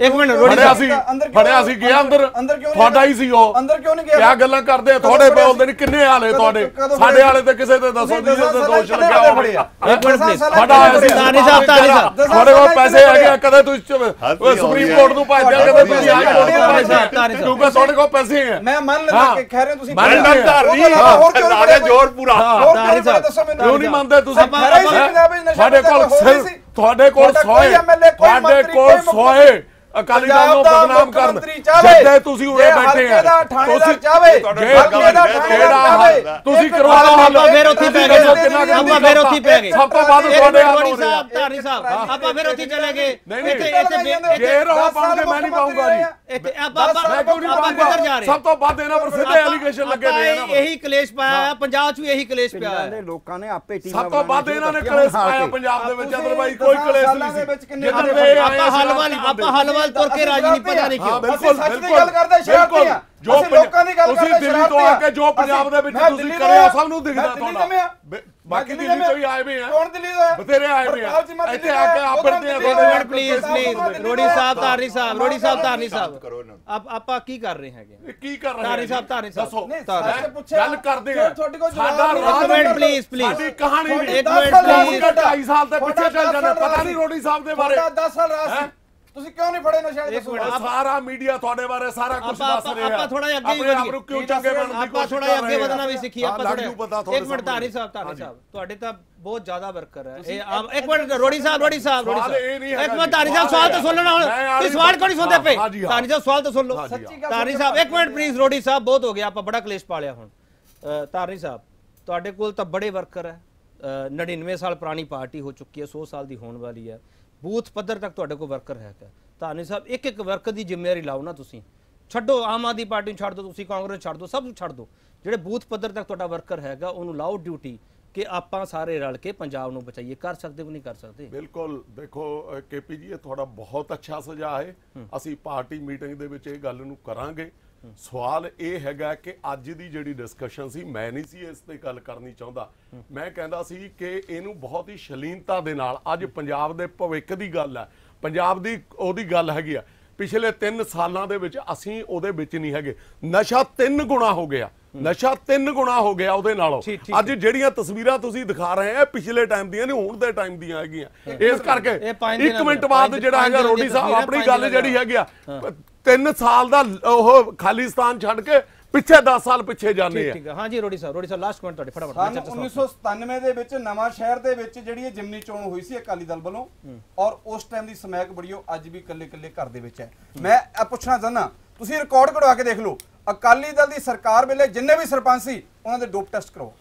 ਇੱਕ ਮਿੰਟ, ਰੋੜੀ ਸਾਹਿਬ। ਸੀ ਅੰਦਰ ਕਿਉਂ ਫੜਿਆ ਸੀ ਗਿਆ ਅੰਦਰ ਅੰਦਰ ਕਿਉਂ ਨਹੀਂ ਤੁਹਾਡਾ ਹੀ ਸੀ ਉਹ ਅੰਦਰ ਕਿਉਂ ਨਹੀਂ ਗਿਆ ਕਿਆ ਗੱਲਾਂ ਕਰਦੇ ਆ? ਕਦੋਂ ਤੁਹਾਡੇ ਬੋਲਦੇ? ਨੇ ਕਿੰਨੇ ਹਾਲੇ ਤੁਹਾਡੇ ਸਾਡੇ? ਵਾਲੇ ਤੇ ਕਿਸੇ ਤੇ ਦੱਸੋ ਤੁਸੀਂ ਜਿਹਦੇ ਤੇ ਦਸਾਂ ਲੱਗਿਆ ਫੜਿਆ? ਇੱਕ ਮਿੰਟ please। ਸਾਡਾ ਤਾਨੀ ਸਾਹਿਬ, ਤਾਨੀ ਸਾਹਿਬ। ਤੁਹਾਡੇ ਕੋਲ ਪੈਸੇ ਹੈਗੇ ਆ, ਕਦੇ ਤੁਸੀਂ ਸੁਪਰੀਮ ਨਹੀਂ ਕੋਰਟ ਨੂੰ ਭੱਜ ਜਾ ਕਦੇ ਤੁਸੀਂ ਹਾਈ ਕੋਰਟ ਨੂੰ ਤਾਨੀ ਭੱਜ ਸਾਹਿਬ, ਜਾ ਤਾਨੀ ਸਾਹਿਬ। ਕਿਉਂਕਿ ਤੁਹਾਡੇ ਕੋਲ ਪੈਸੇ ਹੈ ਮੈਂ ਮੰਨ ਲੈਂਦਾ। ਕਿ ਕਹਿ ਰਹੇ ਹੋ ਤੁਸੀਂ ਮੰਨ। ਲੈਂਦਾ, ਉਹ ਧਾਰਨੀ ਨਹੀਂ ਫੜਿਆ? ਜ਼ੋਰ ਪੂਰਾ ਹੋਰ ਕਿਉਂ ਸਾਹਿਬ। ਦੱਸੋ ਮੈਨੂੰ ਕਿਉਂ ਨਹੀਂ ਮੰਨਦੇ ਤੁਸੀਂ ਆਪਾਂ- ਖੈਰਾ ਹੀ ਸੀ ਹੈਂ? ਪੰਜਾਬ ਵਿੱਚ ਨਸ਼ਾ ਤੁਹਾਡੇ ਕੋਲ। ਤੁਹਾਡੇ ਕੋਲ ਤੁਹਾਡਾ ਸੋਏ ਕੋਈ MLA, ਕੋਈ ਤੁਹਾਡੇ ਮੰਤਰੀ, ਕੋਲ ਕੋਈ ਮੁੱਖ ਸੋਏ। ਅਕਾਲੀ ਦਲ ਨੂੰ ਬਦਨਾਮ ਕਰਨ ਜਿੱਦੇ ਤੁਸੀਂ ਉਰੇ ਬੈਠੇ ਆ ਥਾਣੇਦਾਰ ਚਾਹਵੇ, ਜਿਹੜਾ ਤੁਸੀਂ ਕਰਵਾ ਲਓ ਹੱਲ। ਆਪਾਂ ਫਿਰ ਉੱਥੇ ਪੈ ਗਏ। ਆਪਾਂ ਫਿਰ ਉੱਥੇ ਪੈ ਗਏ। ਸਭ ਤੋਂ ਵੱਧ ਤੁਹਾਡੇ ਮਿੰਟ, ਹੱਲ ਰੋੜੀ ਹੋ ਰਹੇ। ਆ। ਸਾਹਿਬ ਧਾਰਨੀ ਸਾਹਿਬ ਆਪਾਂ ਫਿਰ ਉੱਥੇ ਚਲੇ ਗਏ। ਇੱਥੇ ਇੱਥੇ ਜੇ ਰੌਲਾ ਪਾਉਂਗੇ ਮੈਂ ਨਹੀਂ ਪਾਉਂਗਾ ਜੀ। ਇੱਥੇ ਆਪਾਂ ਆਪਾਂ ਆਪਾਂ ਕਿੱਧਰ ਜਾ ਰਹੇ ਸਭ ਤੋਂ ਵੱਧ ਇਹਨਾਂ ਪਰ ਸਿੱਧੇ ਐਲੀਗੇਸ਼ਨ ਲੱਗੇ ਨੇ ਇਹਨਾਂ ਆਪਾਂ ਪਰ। ਇਹੀ ਕਲੇਸ਼ ਪਾਇਆ ਹੈ, ਪੰਜਾਬ 'ਚ ਵੀ ਇਹੀ ਕਲੇਸ਼ ਪਿਆ ਹੈ ਲੋਕਾਂ ਨੇ ਆਪੇ ਟੀਮਾਂ ਸਭ ਤੋਂ ਵੱਧ ਇਹਨਾਂ ਨੇ ਕਲੇਸ਼ ਪਾਇਆ। ਪੰਜਾਬ ਦੇ ਵਿੱਚ ਤੁਸੀਂ ਅਦਰਵਾਈਜ਼ ਕੋਈ ਕਲੇਸ਼ ਨਹੀਂ ਸੀ। ਜਿੱਦਾਂ ਆਪਾਂ ਹਲਵਾਲ ਆਪਾਂ ਹਲਵਾਲ ਤੁਰ ਕੇ ਰਾਜਨੀਤੀ ਪਤਾ ਨਹੀਂ ਕਿਉਂ ਬਿਲਕੁਲ ਸੱਚ ਦੀ ਗੱਲ ਕਰਦੇ, ਸ਼ਰਾਰਤੀ। ਆ। ਜੋ ਲੋਕਾਂ ਦੀ ਗੱਲ ਤੁਸੀਂ ਕਰਦੇ, ਦਿੱਲੀ ਤੋਂ ਆ ਸ਼ਰਾਰਤੀ ਕੇ ਜੋ। ਪੰਜਾਬ ਦੇ ਵਿੱਚ ਤੁਸੀਂ ਦਿੱਲੀ ਕਰਿਆ ਸਭ ਨੂੰ ਦਿਖਦਾ ਤੁਹਾਡਾ ਬਾਕੀ ਦਿੱਲੀ ਤੋਂ ਵੀ ਆਏ ਹੋਏ ਆ ਕੌਣ ਦਿੱਲੀ ਹੈ ਬਥੇਰੇ ਆਏ ਹੋਏ ਆ ਇੱਥੇ ਆ ਕੇ ਤੋਂ ਆਪ ਉੱਧਰ ਫਿਰਦੇ ਆ ਤੁਹਾਡੇ ਨਾਲ ਪਲੀਜ਼ ਪਲੀਜ਼ ਰੋੜੀ ਸਾਹਿਬ ਧਾਰਨੀ ਸਾਹਿਬ ਰੋੜੀ ਸਾਹਿਬ ਧਾਰਨੀ ਸਾਹਿਬ। ਆਪ ਆਪਾਂ ਕੀ ਕਰ ਰਹੇ ਹੈਗੇ ਕੀ ਕਰ ਰਹੇ ਧਾਰਨੀ ਸਾਹਿਬ? ਧਾਰਨੀ ਸਾਹਿਬ। ਦੱਸੋ। ਗੱਲ ਕਰਦੇ ਆ ਤੁਹਾਡੇ ਕੋਲ ਜਵਾਬ ਸਾਡਾ ਨਹੀਂ। ਰਾਜ ਇੱਕ ਮਿੰਟ, please, please। ਸਾਡੀ ਕਹਾਣੀ ਇੱਕ ਮਿੰਟ, ਤੁਹਾਡਾ ਢਾਈ ਸਾਲ ਤੇ ਪਿੱਛੇ ਚੱਲ ਜਾਂਦੇ ਪਤਾ ਨਹੀਂ ਰੋੜੀ ਸਾਹਿਬ ਦੇ ਬਾਰੇ ਤੁਹਾਡਾ 10 ਸਾਲ ਰਾਜ ਤੁਸੀਂ ਕਿਉਂ ਨਹੀਂ ਫੜੇ ਨਸ਼ਾ ਮਿੰਟ, ਦੱਸੋ ਸਾਰਾ ਮੀਡੀਆ ਤੁਹਾਡੇ ਬਾਰੇ ਸਾਰਾ ਕੁਝ ਦੱਸ ਰਿਹਾ। ਆਪਾਂ ਥੋੜ੍ਹਾ ਜਿਹਾ ਅੱਗੇ ਆਪ। ਨੂੰ ਕਿਉਂ ਚੰਗੇ ਬਣਨ ਦੀ ਆਪਾਂ ਕੋਸ਼ਿਸ਼ ਥੋੜਾ ਕਰ ਅੱਗੇ। ਵਧਣਾ ਵੀ ਸਿੱਖੀ ਆਪਾਂ ਥੋੜਾ ਇੱਕ ਮਿੰਟ। ਧਾਰੀ ਸਾਹਿਬ ਧਾਰੀ। ਸਾਹਿਬ ਤੁਹਾਡੇ ਤਾਂ ਬਹੁਤ ਜ਼ਿਆਦਾ ਵਰਕਰ ਹੈ। ਇਹ ਆਮ ਇੱਕ ਮਿੰਟ ਰੋੜੀ ਸਾਹਿਬ ਰੋੜੀ ਸਾਹਿਬ ਰੋੜੀ ਸਵਾਲ ਇਹ ਨਹੀਂ ਸਾਹਿਬ ਇੱਕ ਮਿੰਟ ਧਾਰੀ ਸਾਹਿਬ ਸਵਾਲ ਸਵਾਲ ਤਾਂ ਸੁਣ ਲੈਣਾ ਹੁਣ। ਤੁਸੀਂ ਸਵਾਲ ਕਿਉਂ ਨਹੀਂ ਸੁਣਦੇ ਪਏ। ਧਾਰੀ ਸਾਹਿਬ ਸਵਾਲ ਤਾਂ ਸੁਣ ਲਓ। ਹਾਂਜੀ, ਸੱਚੀ ਗੱਲ ਧਾਰੀ ਸਾਹਿਬ ਇੱਕ ਮਿੰਟ ਪਲੀਜ਼ ਰੋੜੀ ਸਾਹਿਬ ਬਹੁਤ ਹੋ ਗਿਆ। ਆਪਾਂ ਬੜਾ ਕਲੇਸ਼ ਪਾ ਲਿਆ ਹੁਣ। ਧਾਰੀ ਸਾਹਿਬ ਤੁਹਾਡੇ ਕੋਲ ਤਾਂ ਬੜੇ ਵਰਕਰ ਹੈ। ਅ, 99 ਸਾਲ ਪੁਰਾਣੀ ਪਾਰਟੀ ਹੋ ਚੁੱਕੀ ਹੈ 100 ਸਾਲ ਦੀ ਹੋਣ ਵਾਲੀ ਹੈ। ਬੂਥ ਪੱਧਰ ਤੱਕ ਤੁਹਾਡੇ ਕੋਲ ਵਰਕਰ ਹੈਗਾ ਧਾਰੀ ਸਾਹਿਬ ਇੱਕ ਇੱਕ ਵਰਕਰ ਦੀ ਜ਼ਿੰਮੇਵਾਰੀ ਲਾਓ ਨਾ ਤੁਸੀਂ। ਛੱਡੋ ਆਮ ਆਦਮੀ ਪਾਰਟੀ ਨੂੰ ਛੱਡ ਦਿਓ ਤੁਸੀਂ ਕਾਂਗਰਸ ਛੱਡ ਦਿਓ ਸਭ ਨੂੰ ਛੱਡ ਦਿਓ ਜਿਹੜੇ ਬੂਥ ਪੱਧਰ ਤੱਕ ਤੁਹਾਡਾ ਵਰਕਰ ਹੈਗਾ ਉਹਨੂੰ ਲਾਓ ਡਿਊਟੀ ਕਿ ਆਪਾਂ ਸਾਰੇ ਰਲ ਕੇ ਪੰਜਾਬ ਨੂੰ ਬਚਾਈਏ। ਕਰ ਸਕਦੇ ਕਿ ਨਹੀਂ ਕਰ ਸਕਦੇ? ਬਿਲਕੁਲ ਦੇਖੋ ਕੇਪੀ ਜੀ ਇਹ ਤੁਹਾਡਾ ਬਹੁਤ ਅੱਛਾ ਸੁਝਾਅ ਹੈ। ਅਸੀਂ ਪਾਰਟੀ ਮੀਟਿੰਗ ਦੇ ਵਿੱਚ ਇਹ ਗੱਲ ਨੂੰ ਕਰਾਂਗੇ। ਸਵਾਲ ਇਹ ਹੈਗਾ ਕਿ ਅੱਜ ਦੀ ਜਿਹੜੀ ਡਿਸਕਸ਼ਨ ਸੀ ਮੈਂ ਨਹੀਂ ਸੀ ਇਸ ਤੇ ਗੱਲ ਕਰਨੀ ਚਾਹੁੰਦਾ। ਮੈਂ ਕਹਿੰਦਾ ਸੀ ਕਿ ਇਹਨੂੰ ਬਹੁਤ ਹੀ ਸ਼ਲੀਨਤਾ ਦੇ ਨਾਲ ਅੱਜ ਪੰਜਾਬ ਦੇ ਭਵਿੱਖ ਦੀ ਗੱਲ ਹੈ ਪੰਜਾਬ ਦੀ ਉਹਦੀ ਗੱਲ ਹੈਗੀ ਆ ਪਿਛਲੇ 3 ਸਾਲਾਂ ਦੇ ਵਿੱਚ ਅਸੀਂ ਉਹਦੇ ਵਿੱਚ ਨਹੀਂ ਹੈਗੇ। ਨਸ਼ਾ 3 ਗੁਣਾ ਹੋ ਗਿਆ ਨਸ਼ਾ 3 ਗੁਣਾ ਹੋ ਗਿਆ ਉਹਦੇ ਨਾਲੋਂ। ਅੱਜ ਜਿਹੜੀਆਂ ਤਸਵੀਰਾਂ ਤੁਸੀਂ ਦਿਖਾ ਰਹੇ ਆ ਪਿਛਲੇ ਟਾਈਮ ਦੀਆਂ ਨੇ ਹੁਣ ਦੇ ਟਾਈਮ ਦੀਆਂ ਹੈਗੀਆਂ। ਇਸ ਕਰਕੇ ਇਹ ਪੰਜ ਇੱਕ ਦਿਨਾਂ ਮਿੰਟ ਦੀਆਂ, ਬਾਅਦ ਜਿਹੜਾ ਹੈਗਾ ਰੋਡੀ ਸਾਹਿਬ ਆਪਣੀ ਗੱਲ ਜਿਹੜੀ। ਹੈਗੀ ਆ ਤਿੰਨ ਸਾਲ ਦਾ ਉਹ ਖਾਲਿਸਤਾਨ ਛੱਡ ਕੇ ਪਿੱਛੇ 10 ਸਾਲ ਪਿੱਛੇ ਜਾਂਦੇ ਆ। ਠੀਕ ਹੈ ਹਾਂਜੀ ਰੋੜੀ ਸਾਹਿਬ ਰੋੜੀ ਸਾਹਿਬ ਲਾਸਟ ਕਮੈਂਟ ਤੁਹਾਡੇ ਫਟਾਫਟ ਸਨ ਮੈਂ ਚਰਚਾ ਸਮਾਪਤ। 1997 ਦੇ ਵਿੱਚ ਨਵਾਂ ਸ਼ਹਿਰ ਦੇ ਵਿੱਚ ਜਿਹੜੀ ਇਹ ਜਿਮਨੀ ਚੋਣ ਹੋਈ ਸੀ ਅਕਾਲੀ ਦਲ ਵੱਲੋਂ ਔਰ ਉਸ ਟਾਈਮ ਦੀ ਸਮੈਕ ਬੜੀ ਉਹ ਅੱਜ ਵੀ ਕੱਲੇ ਕੱਲੇ ਘਰ ਦੇ ਵਿੱਚ ਹੈ। ਮੈਂ ਇਹ ਪੁੱਛਣਾ ਚਾਹੁੰਦਾ ਤੁਸੀਂ ਰਿਕਾਰਡ ਕਢਵਾ ਕੇ ਦੇਖ ਲਓ ਅਕਾਲੀ ਦਲ ਦੀ ਸਰਕਾਰ ਵੇਲੇ ਜਿੰਨੇ ਵੀ ਸਰਪੰਚ ਸੀ ਉਹਨਾਂ ਦੇ ਡੋਪ ਟੈਸਟ ਕਰੋ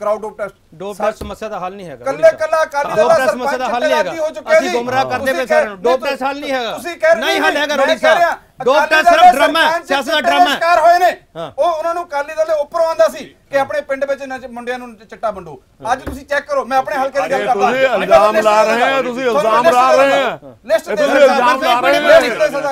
ਕਰਾਓ ਡੋਪ ਟੈਸਟ ਡੋਪ ਟੈਸਟ ਸਮੱਸਿਆ ਦਾ ਹੱਲ ਨਹੀਂ ਹੈਗਾ ਕੱਲੇ। ਕੱਲਾ ਅਕਾਲੀ ਦਲ ਦਾ ਸਮੱਸਿਆ ਦਾ ਹੱਲ ਨਹੀਂ ਸਰਪੰਚ ਹੈਗਾ। ਅਸੀਂ। ਗੁੰਮਰਾਹ ਕਰਦੇ ਪਏ ਸਾਰਿਆਂ ਨੂੰ। ਡੋਪ ਟੈਸਟ ਹੱਲ ਨਹੀਂ ਹੈਗਾ। ਤੁਸੀਂ ਕਹਿ ਰਹੇ ਨਹੀਂ ਹੱਲ ਹੈਗਾ ਰੋੜੀ ਸਾਹਿਬ। ਦਲ ਸਿਰਫ ਦੇ ਡਰਾਮਾ ਹੈ ਸਿਆਸਤ ਦਾ ਡਰਾਮਾ ਹੈ। ਹੋਏ ਨੇ। ਹਾਂ। ਉਹ ਉਹਨਾਂ ਨੂੰ ਅਕਾਲੀ ਦਲ ਦੇ ਉੱਪਰੋਂ ਆਂਦਾ ਸੀ ਕਿ ਆਪਣੇ ਪਿੰਡ ਵਿੱਚ ਮੁੰਡਿਆਂ ਨੂੰ ਚਿੱਟਾ ਵੰਡੋ। ਅੱਜ ਤੁਸੀਂ ਚੈੱਕ ਕਰੋ ਮੈਂ ਆਪਣੇ ਹਲਕੇ ਦੀ ਗੱਲ ਕਰਦਾ। ਤੁਸੀਂ ਇਲਜ਼ਾਮ ਲਾ ਰਹੇ ਆ ਤੁਸੀਂ ਇਲਜ਼ਾਮ ਲਾ ਰਹੇ ਆ ਲਿਸਟ ਦੇ ਤੁਸੀਂ ਦਿਓ। ਇਲਜ਼ਾਮ ਲਾ ਰਹੇ ਦੇ ਦਿਓ,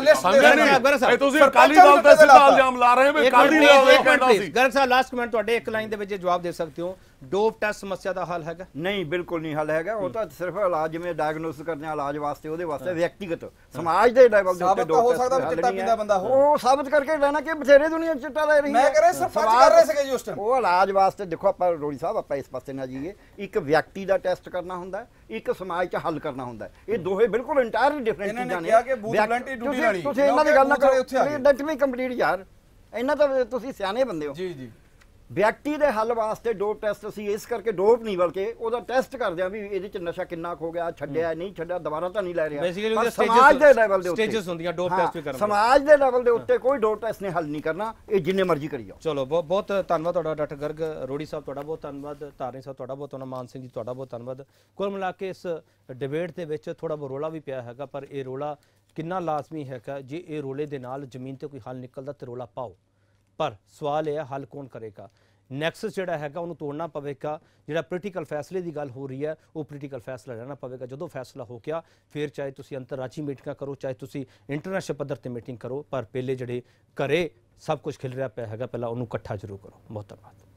ਲਿਸਟ ਦੇ ਤੁਸੀਂ ਅਕਾਲੀ ਦਲ ਤੇ ਸਿੱਧਾ। ਇਲਜ਼ਾਮ ਲਾ ਰਹੇ ਹੋ ਕਾਲੀ ਦਲ ਕਹਿੰਦਾ ਸੀ। ਗਰਗ ਸਾਹਿਬ ਲਾਸਟ ਕਮੈਂਟ ਤੁਹਾਡੇ ਇੱਕ ਲਾਈਨ ਦੇ ਵਿੱਚ ਜਵਾਬ ਦੇ ਸਕਦੇ ਹੋ। ਡੋਪ ਟੈਸਟ ਸਮੱਸਿਆ ਦਾ ਹੱਲ ਹੈਗਾ? ਨਹੀਂ ਬਿਲਕੁਲ ਨਹੀਂ ਹੱਲ ਹੈਗਾ। ਉਹ ਤਾਂ ਸਿਰਫ ਇਲਾਜ ਜਿਵੇਂ ਡਾਇਗਨੋਸਿਸ ਕਰਦੇ ਆ ਇਲਾਜ ਵਾਸਤੇ ਉਹਦੇ ਵਾਸਤੇ ਵਿਅਕਤੀਗਤ। ਸਮਾਜ ਦੇ ਲੈਵਲ ਦੇ ਉੱਤੇ ਹੋ ਸਕਦਾ ਚਿੱਟਾ ਪੀਂਦਾ। ਬੰਦਾ ਹੋ। ਉਹ ਸਾਬਤ ਕਰਕੇ ਲੈਣਾ ਕਿ ਬਥੇਰੇ ਦੁਨੀਆ ਚਿੱਟਾ ਲੈ ਰਹੀ ਹੈ ਮੈਂ ਕਹਿ ਰਿਹਾ ਸਰਪੰਚ ਕਰ ਰਹੇ ਸੀਗੇ ਜੀ ਉਸ time। ਉਹ ਇਲਾਜ ਵਾਸਤੇ ਦੇਖੋ ਆਪਾਂ ਰੋੜੀ ਸਾਹਿਬ ਆਪਾਂ ਇਸ ਪਾਸੇ ਨਾ ਜਾਈਏ ਇੱਕ ਵਿਅਕਤੀ ਦਾ ਟੈਸਟ ਕਰਨਾ ਹੁੰਦਾ ਇੱਕ ਸਮਾਜ 'ਚ ਹੱਲ ਕਰਨਾ ਹੁੰਦਾ। ਇਹ ਦੋਹੇ ਬਿਲਕੁਲ ਇੰਟਾਇਰਲੀ ਡਿਫਰੈਂਟ ਚੀਜ਼ਾਂ ਨੇ ਤੁਸੀਂ- ਇਹਨਾਂ ਦੀ ਗੱਲ ਨਾ ਕਰੋ। ਲੈਟ ਮੀ ਕੰਪਲੀਟ ਯਾਰ ਇਹਨਾਂ ਤਾਂ ਤੁਸੀਂ ਸਿਆਣੇ ਬੰਦੇ ਹੋ ਜੀ ਜੀ ਵਿਅਕਤੀ ਦੇ ਹੱਲ ਵਾਸਤੇ ਡੋਪ ਟੈਸਟ ਅਸੀਂ ਇਸ ਕਰਕੇ ਡੋਪ ਨਹੀਂ ਬਲਕਿ ਉਹਦਾ ਟੈਸਟ ਕਰਦੇ ਆ ਵੀ ਇਹਦੇ ਚ ਨਸ਼ਾ ਕਿੰਨਾ ਹੋ ਗਿਆ ਛੱਡਿਆ ਨਹੀਂ ਛੱਡਿਆ ਦੁਬਾਰਾ ਤਾਂ ਨਹੀਂ ਲੈ ਰਿਹਾ। ਪਰ ਸਮਾਜ ਦੇ ਲੈਵਲ ਦੇ ਉੱਤੇ। stages ਹੁੰਦੀਆਂ ਡੋਪ ਟੈਸਟ ਵੀ ਕਰਨ। ਸਮਾਜ ਦੇ ਲੈਵਲ ਦੇ ਉੱਤੇ ਕੋਈ ਡੋਪ ਟੈਸਟ ਨੇ ਹੱਲ ਨਹੀਂ ਕਰਨਾ ਇਹ ਜਿੰਨੇ ਮਰਜ਼ੀ ਕਰੀ ਜਾਓ। ਚਲੋ ਬਹੁਤ ਬਹੁਤ ਧੰਨਵਾਦ ਤੁਹਾਡਾ ਡਾਕਟਰ ਗਰਗ ਰੋੜੀ ਸਾਹਿਬ ਤੁਹਾਡਾ ਬਹੁਤ ਧੰਨਵਾਦ ਧਾਰਨੀ ਸਾਹਿਬ ਤੁਹਾਡਾ ਬਹੁਤ ਧੰਨਵਾਦ ਮਾਨ ਸਿੰਘ ਜੀ ਤੁਹਾਡਾ ਬਹੁਤ ਧੰਨਵਾਦ। ਕੁੱਲ ਮਿਲਾ ਕੇ ਇਸ ਡਿਬੇਟ ਦੇ ਵਿੱਚ ਥੋੜਾ ਬਹੁਤ ਰੋਲਾ ਵੀ ਪਿਆ ਹੈਗਾ ਪਰ ਇਹ ਰੋਲਾ ਕਿੰਨਾ ਲਾਜ਼ਮੀ ਹੈਗਾ ਜੇ ਇਹ ਰੋਲੇ ਦੇ ਨਾਲ ਜ਼ਮੀਨ ਤੇ ਕੋਈ ਹੱਲ ਨਿਕਲਦਾ ਤੇ ਰੋਲਾ ਪਾਓ। ਪਰ ਸਵਾਲ ਇਹ ਹੈ ਹੱਲ ਕੌਣ ਕਰੇਗਾ? ਨੈਕਸਸ ਜਿਹੜਾ ਹੈਗਾ, ਉਹਨੂੰ ਤੋੜਨਾ ਪਵੇਗਾ। ਜਿਹੜਾ ਪੋਲੀਟੀਕਲ ਫੈਸਲੇ ਦੀ ਗੱਲ ਹੋ ਰਹੀ ਹੈ, ਉਹ ਪੋਲੀਟੀਕਲ ਫੈਸਲਾ ਲੈਣਾ ਪਵੇਗਾ। ਜਦੋਂ ਫੈਸਲਾ ਹੋ ਗਿਆ, ਫਿਰ ਚਾਹੇ ਤੁਸੀਂ ਅੰਤਰਰਾਜੀ ਮੀਟਿੰਗਾਂ ਕਰੋ, ਚਾਹੇ ਤੁਸੀਂ ਇੰਟਰਨੈਸ਼ਨਲ ਪੱਧਰ ਤੇ ਮੀਟਿੰਗ ਕਰੋ, ਪਰ ਪਹਿਲੇ ਜਿਹੜੇ ਘਰੇ ਸਭ ਕੁਝ ਖਿਲ ਰਿਹਾ ਪਿਆ ਹੈਗਾ, ਪਹਿਲਾਂ ਉਹਨੂੰ ਇਕੱਠਾ ਜ਼ਰੂਰ ਕਰੋ। ਬਹੁਤ ਧੰਨਵਾਦ।